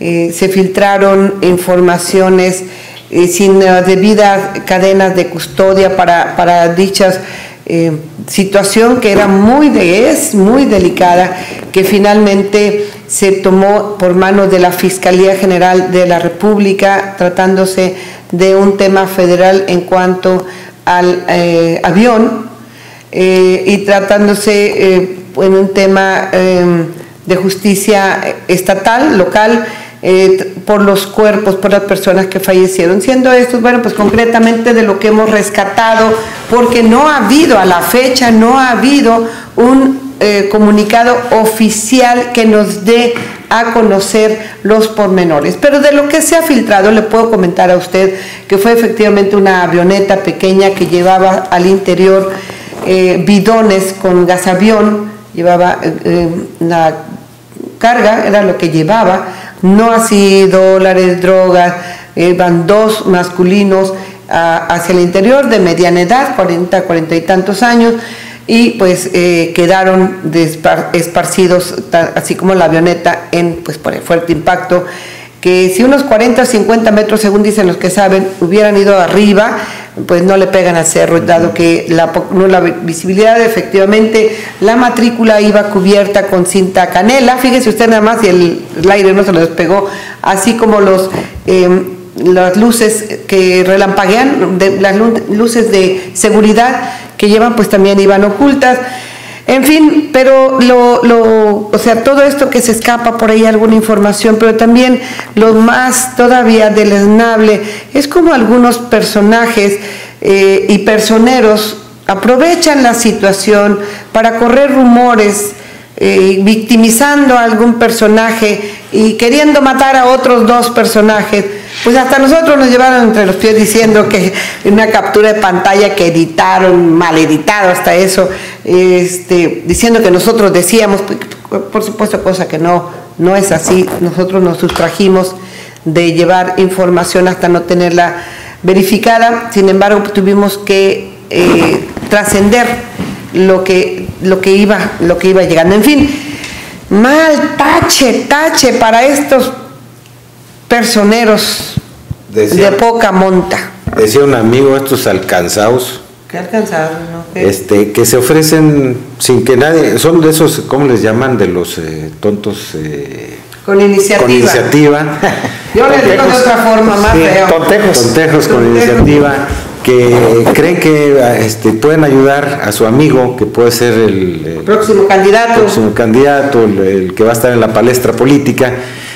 eh, se filtraron informaciones sin debidas cadenas de custodia para, para dichas eh, situación que era muy de, muy delicada, que finalmente se tomó por mano de la Fiscalía General de la República, tratándose de un tema federal en cuanto al eh, avión eh, y tratándose en un tema eh, de justicia estatal, local, eh, por los cuerpos, por las personas que fallecieron. Siendo estos, bueno, pues concretamente de lo que hemos rescatado, porque no ha habido a la fecha, no ha habido un eh, comunicado oficial que nos dé a conocer los pormenores. Pero de lo que se ha filtrado, le puedo comentar a usted que fue efectivamente una avioneta pequeña que llevaba al interior eh, bidones con gasavión, llevaba eh, eh, una carga, era lo que llevaba, no así dólares, drogas, eh, van dos masculinos ah, hacia el interior de mediana edad, 40, 40 y tantos años, y pues eh, quedaron esparcidos, así como la avioneta, en, pues por el fuerte impacto, que si unos 40 o 50 metros, según dicen los que saben, hubieran ido arriba, pues no le pegan al cerro, dado que la, no, la visibilidad, efectivamente, la matrícula iba cubierta con cinta canela, fíjese usted nada más, y el, el aire no se lo despegó, así como los... em, las luces que relampaguean, de- las lu- luces de seguridad que llevan, pues también iban ocultas. En fin, pero lo, lo, o sea, todo esto que se escapa por ahí alguna información, pero también lo más todavía deleznable es como algunos personajes eh, y personeros aprovechan la situación para correr rumores, eh, victimizando a algún personaje y queriendo matar a otros dos personajes, Pues hasta nosotros nos llevaron entre los pies diciendo que una captura de pantalla que editaron, mal editado hasta eso, este, diciendo que nosotros decíamos, por supuesto, cosa que no, no es así, nosotros nos sustrajimos de llevar información hasta no tenerla verificada, sin embargo tuvimos que eh, trascender lo que, lo, que iba, lo que iba llegando. En fin, mal, tache, tache para estos personeros de poca monta. Decía un amigo, estos alcanzados. ¿Qué alcanzados? Este, que se ofrecen sin que nadie, son de esos, ¿cómo les llaman? De los eh, tontos. Eh, con iniciativa. Con iniciativa. Yo les digo de otra forma más feo. Tontejos. Tontejos con iniciativa que creen que este, pueden ayudar a su amigo, que puede ser el, próximo candidato, próximo candidato el, que va a estar en la palestra política,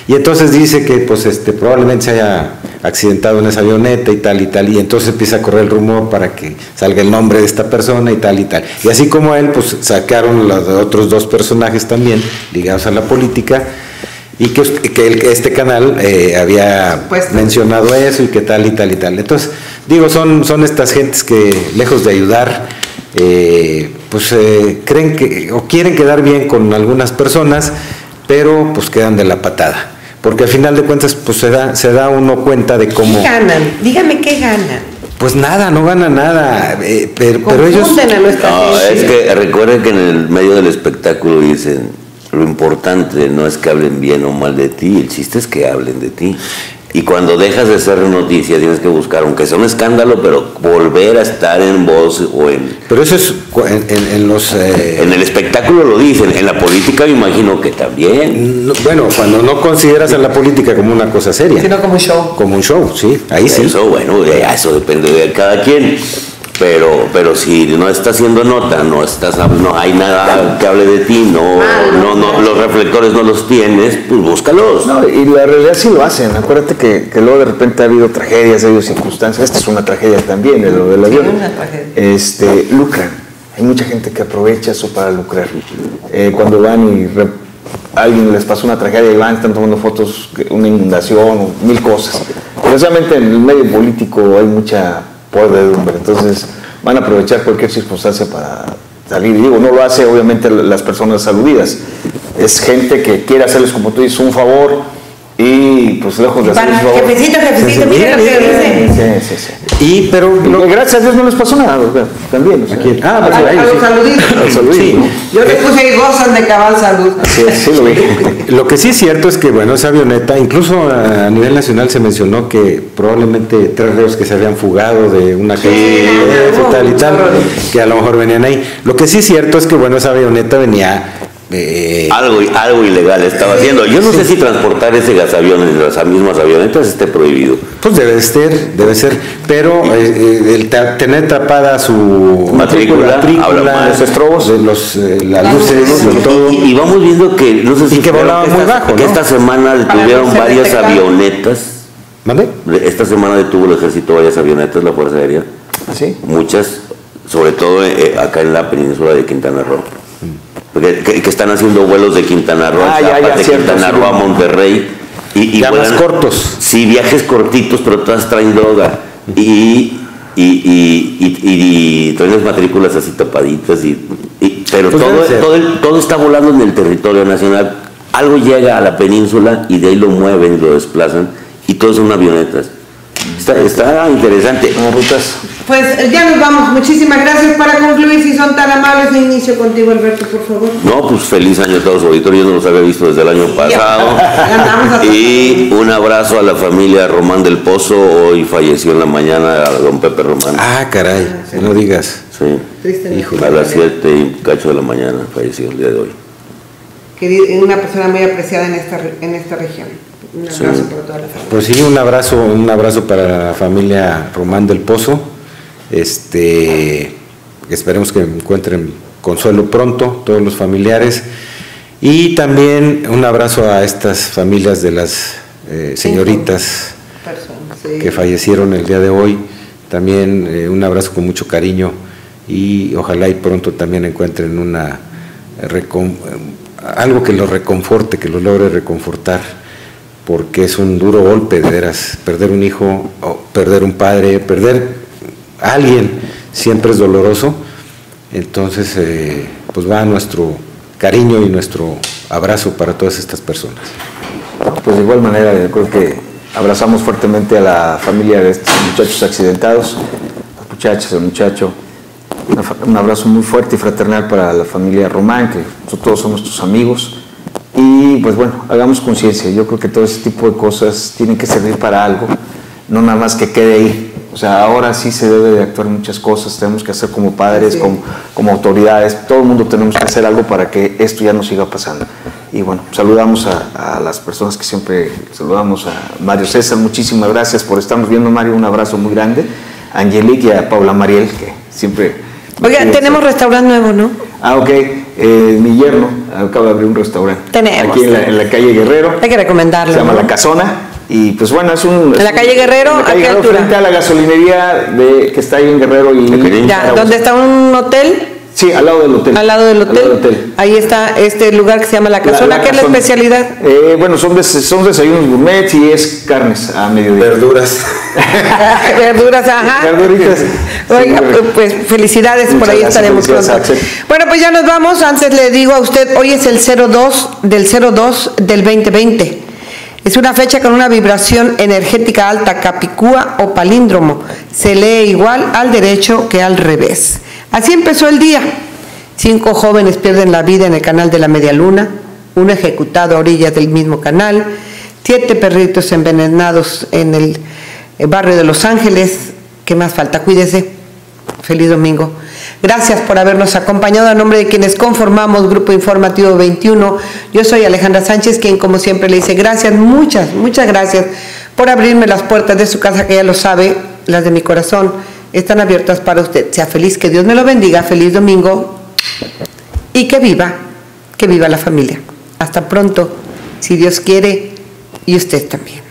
y entonces dice que pues este probablemente se haya accidentado en esa avioneta y tal y tal, y entonces empieza a correr el rumor para que salga el nombre de esta persona y tal y tal. Y así como él, pues sacaron los otros dos personajes también ligados a la política, y que, que este canal eh, había mencionado eso y que tal y tal y tal. Entonces, digo, son, son estas gentes que lejos de ayudar, eh, pues eh, creen que o quieren quedar bien con algunas personas, pero pues quedan de la patada porque al final de cuentas pues se da, se da uno cuenta de cómo... ¿Qué ganan? Dígame qué ganan. Pues nada, no gana nada, eh, pero, pero, ellos... no, es que recuerden que en el medio del espectáculo dicen, lo importante no es que hablen bien o mal de ti, el chiste es que hablen de ti. Y cuando dejas de ser noticia tienes que buscar, aunque sea un escándalo, pero volver a estar en voz o en... Pero eso es en, los... Eh, en el espectáculo lo dicen, en la política me imagino que también. bueno, cuando no consideras a la política como una cosa seria. Sino como un show. Como un show, sí, ahí sí. Eso, bueno, eso depende de cada quien pero pero si no está haciendo nota no estás no hay nada que hable de ti no no, no los reflectores no los tienes pues búscalos. No, y la realidad sí lo hacen. Acuérdate que, que, luego de repente ha habido tragedias ha habido circunstancias. Esta es una tragedia también lo del avión. este lucran. Hay mucha gente que aprovecha eso para lucrar. Eh, cuando van y alguien les pasó una tragedia y van están tomando fotos una inundación mil cosas. Precisamente en el medio político hay mucha podredumbre. Entonces van a aprovechar cualquier circunstancia para salir. Digo, no lo hace obviamente las personas aludidas. Es gente que quiere hacerles, como tú dices, un favor y pues lejos de hacer. Jefecito, jefecito, mira lo que dice. Sí, sí, sí. Y, pero gracias a Dios no les pasó nada, también. Ah, pues, a, los saluditos. Sí. Yo les puse ahí gozan de cabal salud. Sí, sí lo vi. lo que sí es cierto es que, bueno, esa avioneta, incluso a nivel nacional se mencionó que probablemente tres reos que se habían fugado de una casa y tal y tal, que a lo mejor venían ahí. Lo que sí es cierto es que, bueno, esa avioneta venía eh, algo, algo ilegal estaba haciendo. Yo no sé si transportar ese gasavión en las mismas avionetas esté prohibido. Pues debe ser, debe ser. Pero eh, eh, el tener tapada su matrícula, matrícula los estrobos, de los, las luces, de todo. Y, vamos viendo que, no sé si que volaba muy bajo. Que esta semana detuvieron varias avionetas. ¿Mande? Esta semana detuvo el ejército varias avionetas, la Fuerza Aérea. ¿Ah, ¿Sí? Muchas, sobre todo acá en la península de Quintana Roo que, están haciendo vuelos de Quintana Roo, ah, de Quintana Roo a Monterrey. Y, y vuelan, cortos. Sí, viajes cortitos, pero todas traen droga. Y, y, traen las matrículas así tapaditas. Y, pero pues todo, todo, todo está volando en el territorio nacional. Algo llega a la península y de ahí lo mueven y lo desplazan. Y todos son avionetas. Está, está interesante. rutas. Pues ya nos vamos. Muchísimas gracias. Para concluir, si son tan amables, de inicio contigo, Alberto, por favor. No, pues feliz año a todos los auditores. Yo no los había visto desde el año pasado. y un abrazo a la familia Román del Pozo. Hoy falleció en la mañana a don Pepe Román. Ah, caray, no digas. Sí. a las 7 y cacho de la mañana falleció el día de hoy. Una persona muy apreciada en esta, en esta región. Un abrazo para toda la familia. Pues sí, un abrazo, un abrazo para la familia Román del Pozo. Este, esperemos que encuentren consuelo pronto, todos los familiares. Y también un abrazo a estas familias de las eh, señoritas que fallecieron el día de hoy. También eh, un abrazo con mucho cariño y ojalá y pronto también encuentren una algo que los reconforte, que los logre reconfortar porque es un duro golpe, de veras, perder un hijo, perder un padre, perder a alguien, siempre es doloroso, entonces eh, pues va nuestro cariño y nuestro abrazo para todas estas personas. Pues de igual manera, yo creo que abrazamos fuertemente a la familia de estos muchachos accidentados, las muchachas, el muchacho. Un abrazo muy fuerte y fraternal para la familia Román, que todos son nuestros amigos. Y pues bueno, hagamos conciencia. Yo creo que todo ese tipo de cosas tienen que servir para algo, no nada más que quede ahí. O sea, ahora sí se debe de actuar muchas cosas, tenemos que hacer como padres, como, como autoridades, todo el mundo tenemos que hacer algo para que esto ya no siga pasando. Y bueno, saludamos a, a las personas que siempre saludamos, a Mario César, muchísimas gracias por estarnos viendo, Mario, un abrazo muy grande, a Angelique y a Paula Mariel, que siempre... Oiga, tenemos restaurante nuevo, ¿no? Ah, ok, eh, mi yerno acaba de abrir un restaurante. Tenemos, Aquí en la, en la calle Guerrero. Hay que recomendarlo. Se llama ¿no? La Casona. Y pues bueno, es un. ¿En la calle Guerrero? En la ¿A calle qué Guerrero, altura? frente a la gasolinería de, que está ahí en Guerrero y. Ya, ¿dónde está un hotel? Sí, al lado del hotel. Al lado del hotel. hotel. Ahí está este lugar que se llama La Casona. La- la ¿Qué es la especialidad? Eh, bueno, son, des- son desayunos gourmet y es carnes a mediodía. Verduras. Verduras, ajá. Verduritas. Oiga, pues felicidades, por ahí gracias, estaremos pronto. Axel. Bueno, pues ya nos vamos. Antes le digo a usted, hoy es el 02 del 02 del 2020. Es una fecha con una vibración energética alta, capicúa o palíndromo. Se lee igual al derecho que al revés. Así empezó el día. Cinco jóvenes pierden la vida en el canal de la Media Luna, uno ejecutado a orillas del mismo canal, siete perritos envenenados en el eh, barrio de Los Ángeles. ¿Qué más falta? Cuídese. Feliz domingo. Gracias por habernos acompañado a nombre de quienes conformamos Grupo Informativo 21. Yo soy Alejandra Sánchez, quien como siempre le dice gracias, muchas, muchas gracias por abrirme las puertas de su casa, que ya lo sabe, las de mi corazón están abiertas para usted. Sea feliz, que Dios me lo bendiga, feliz domingo y que viva, que viva la familia. Hasta pronto, si Dios quiere, y usted también.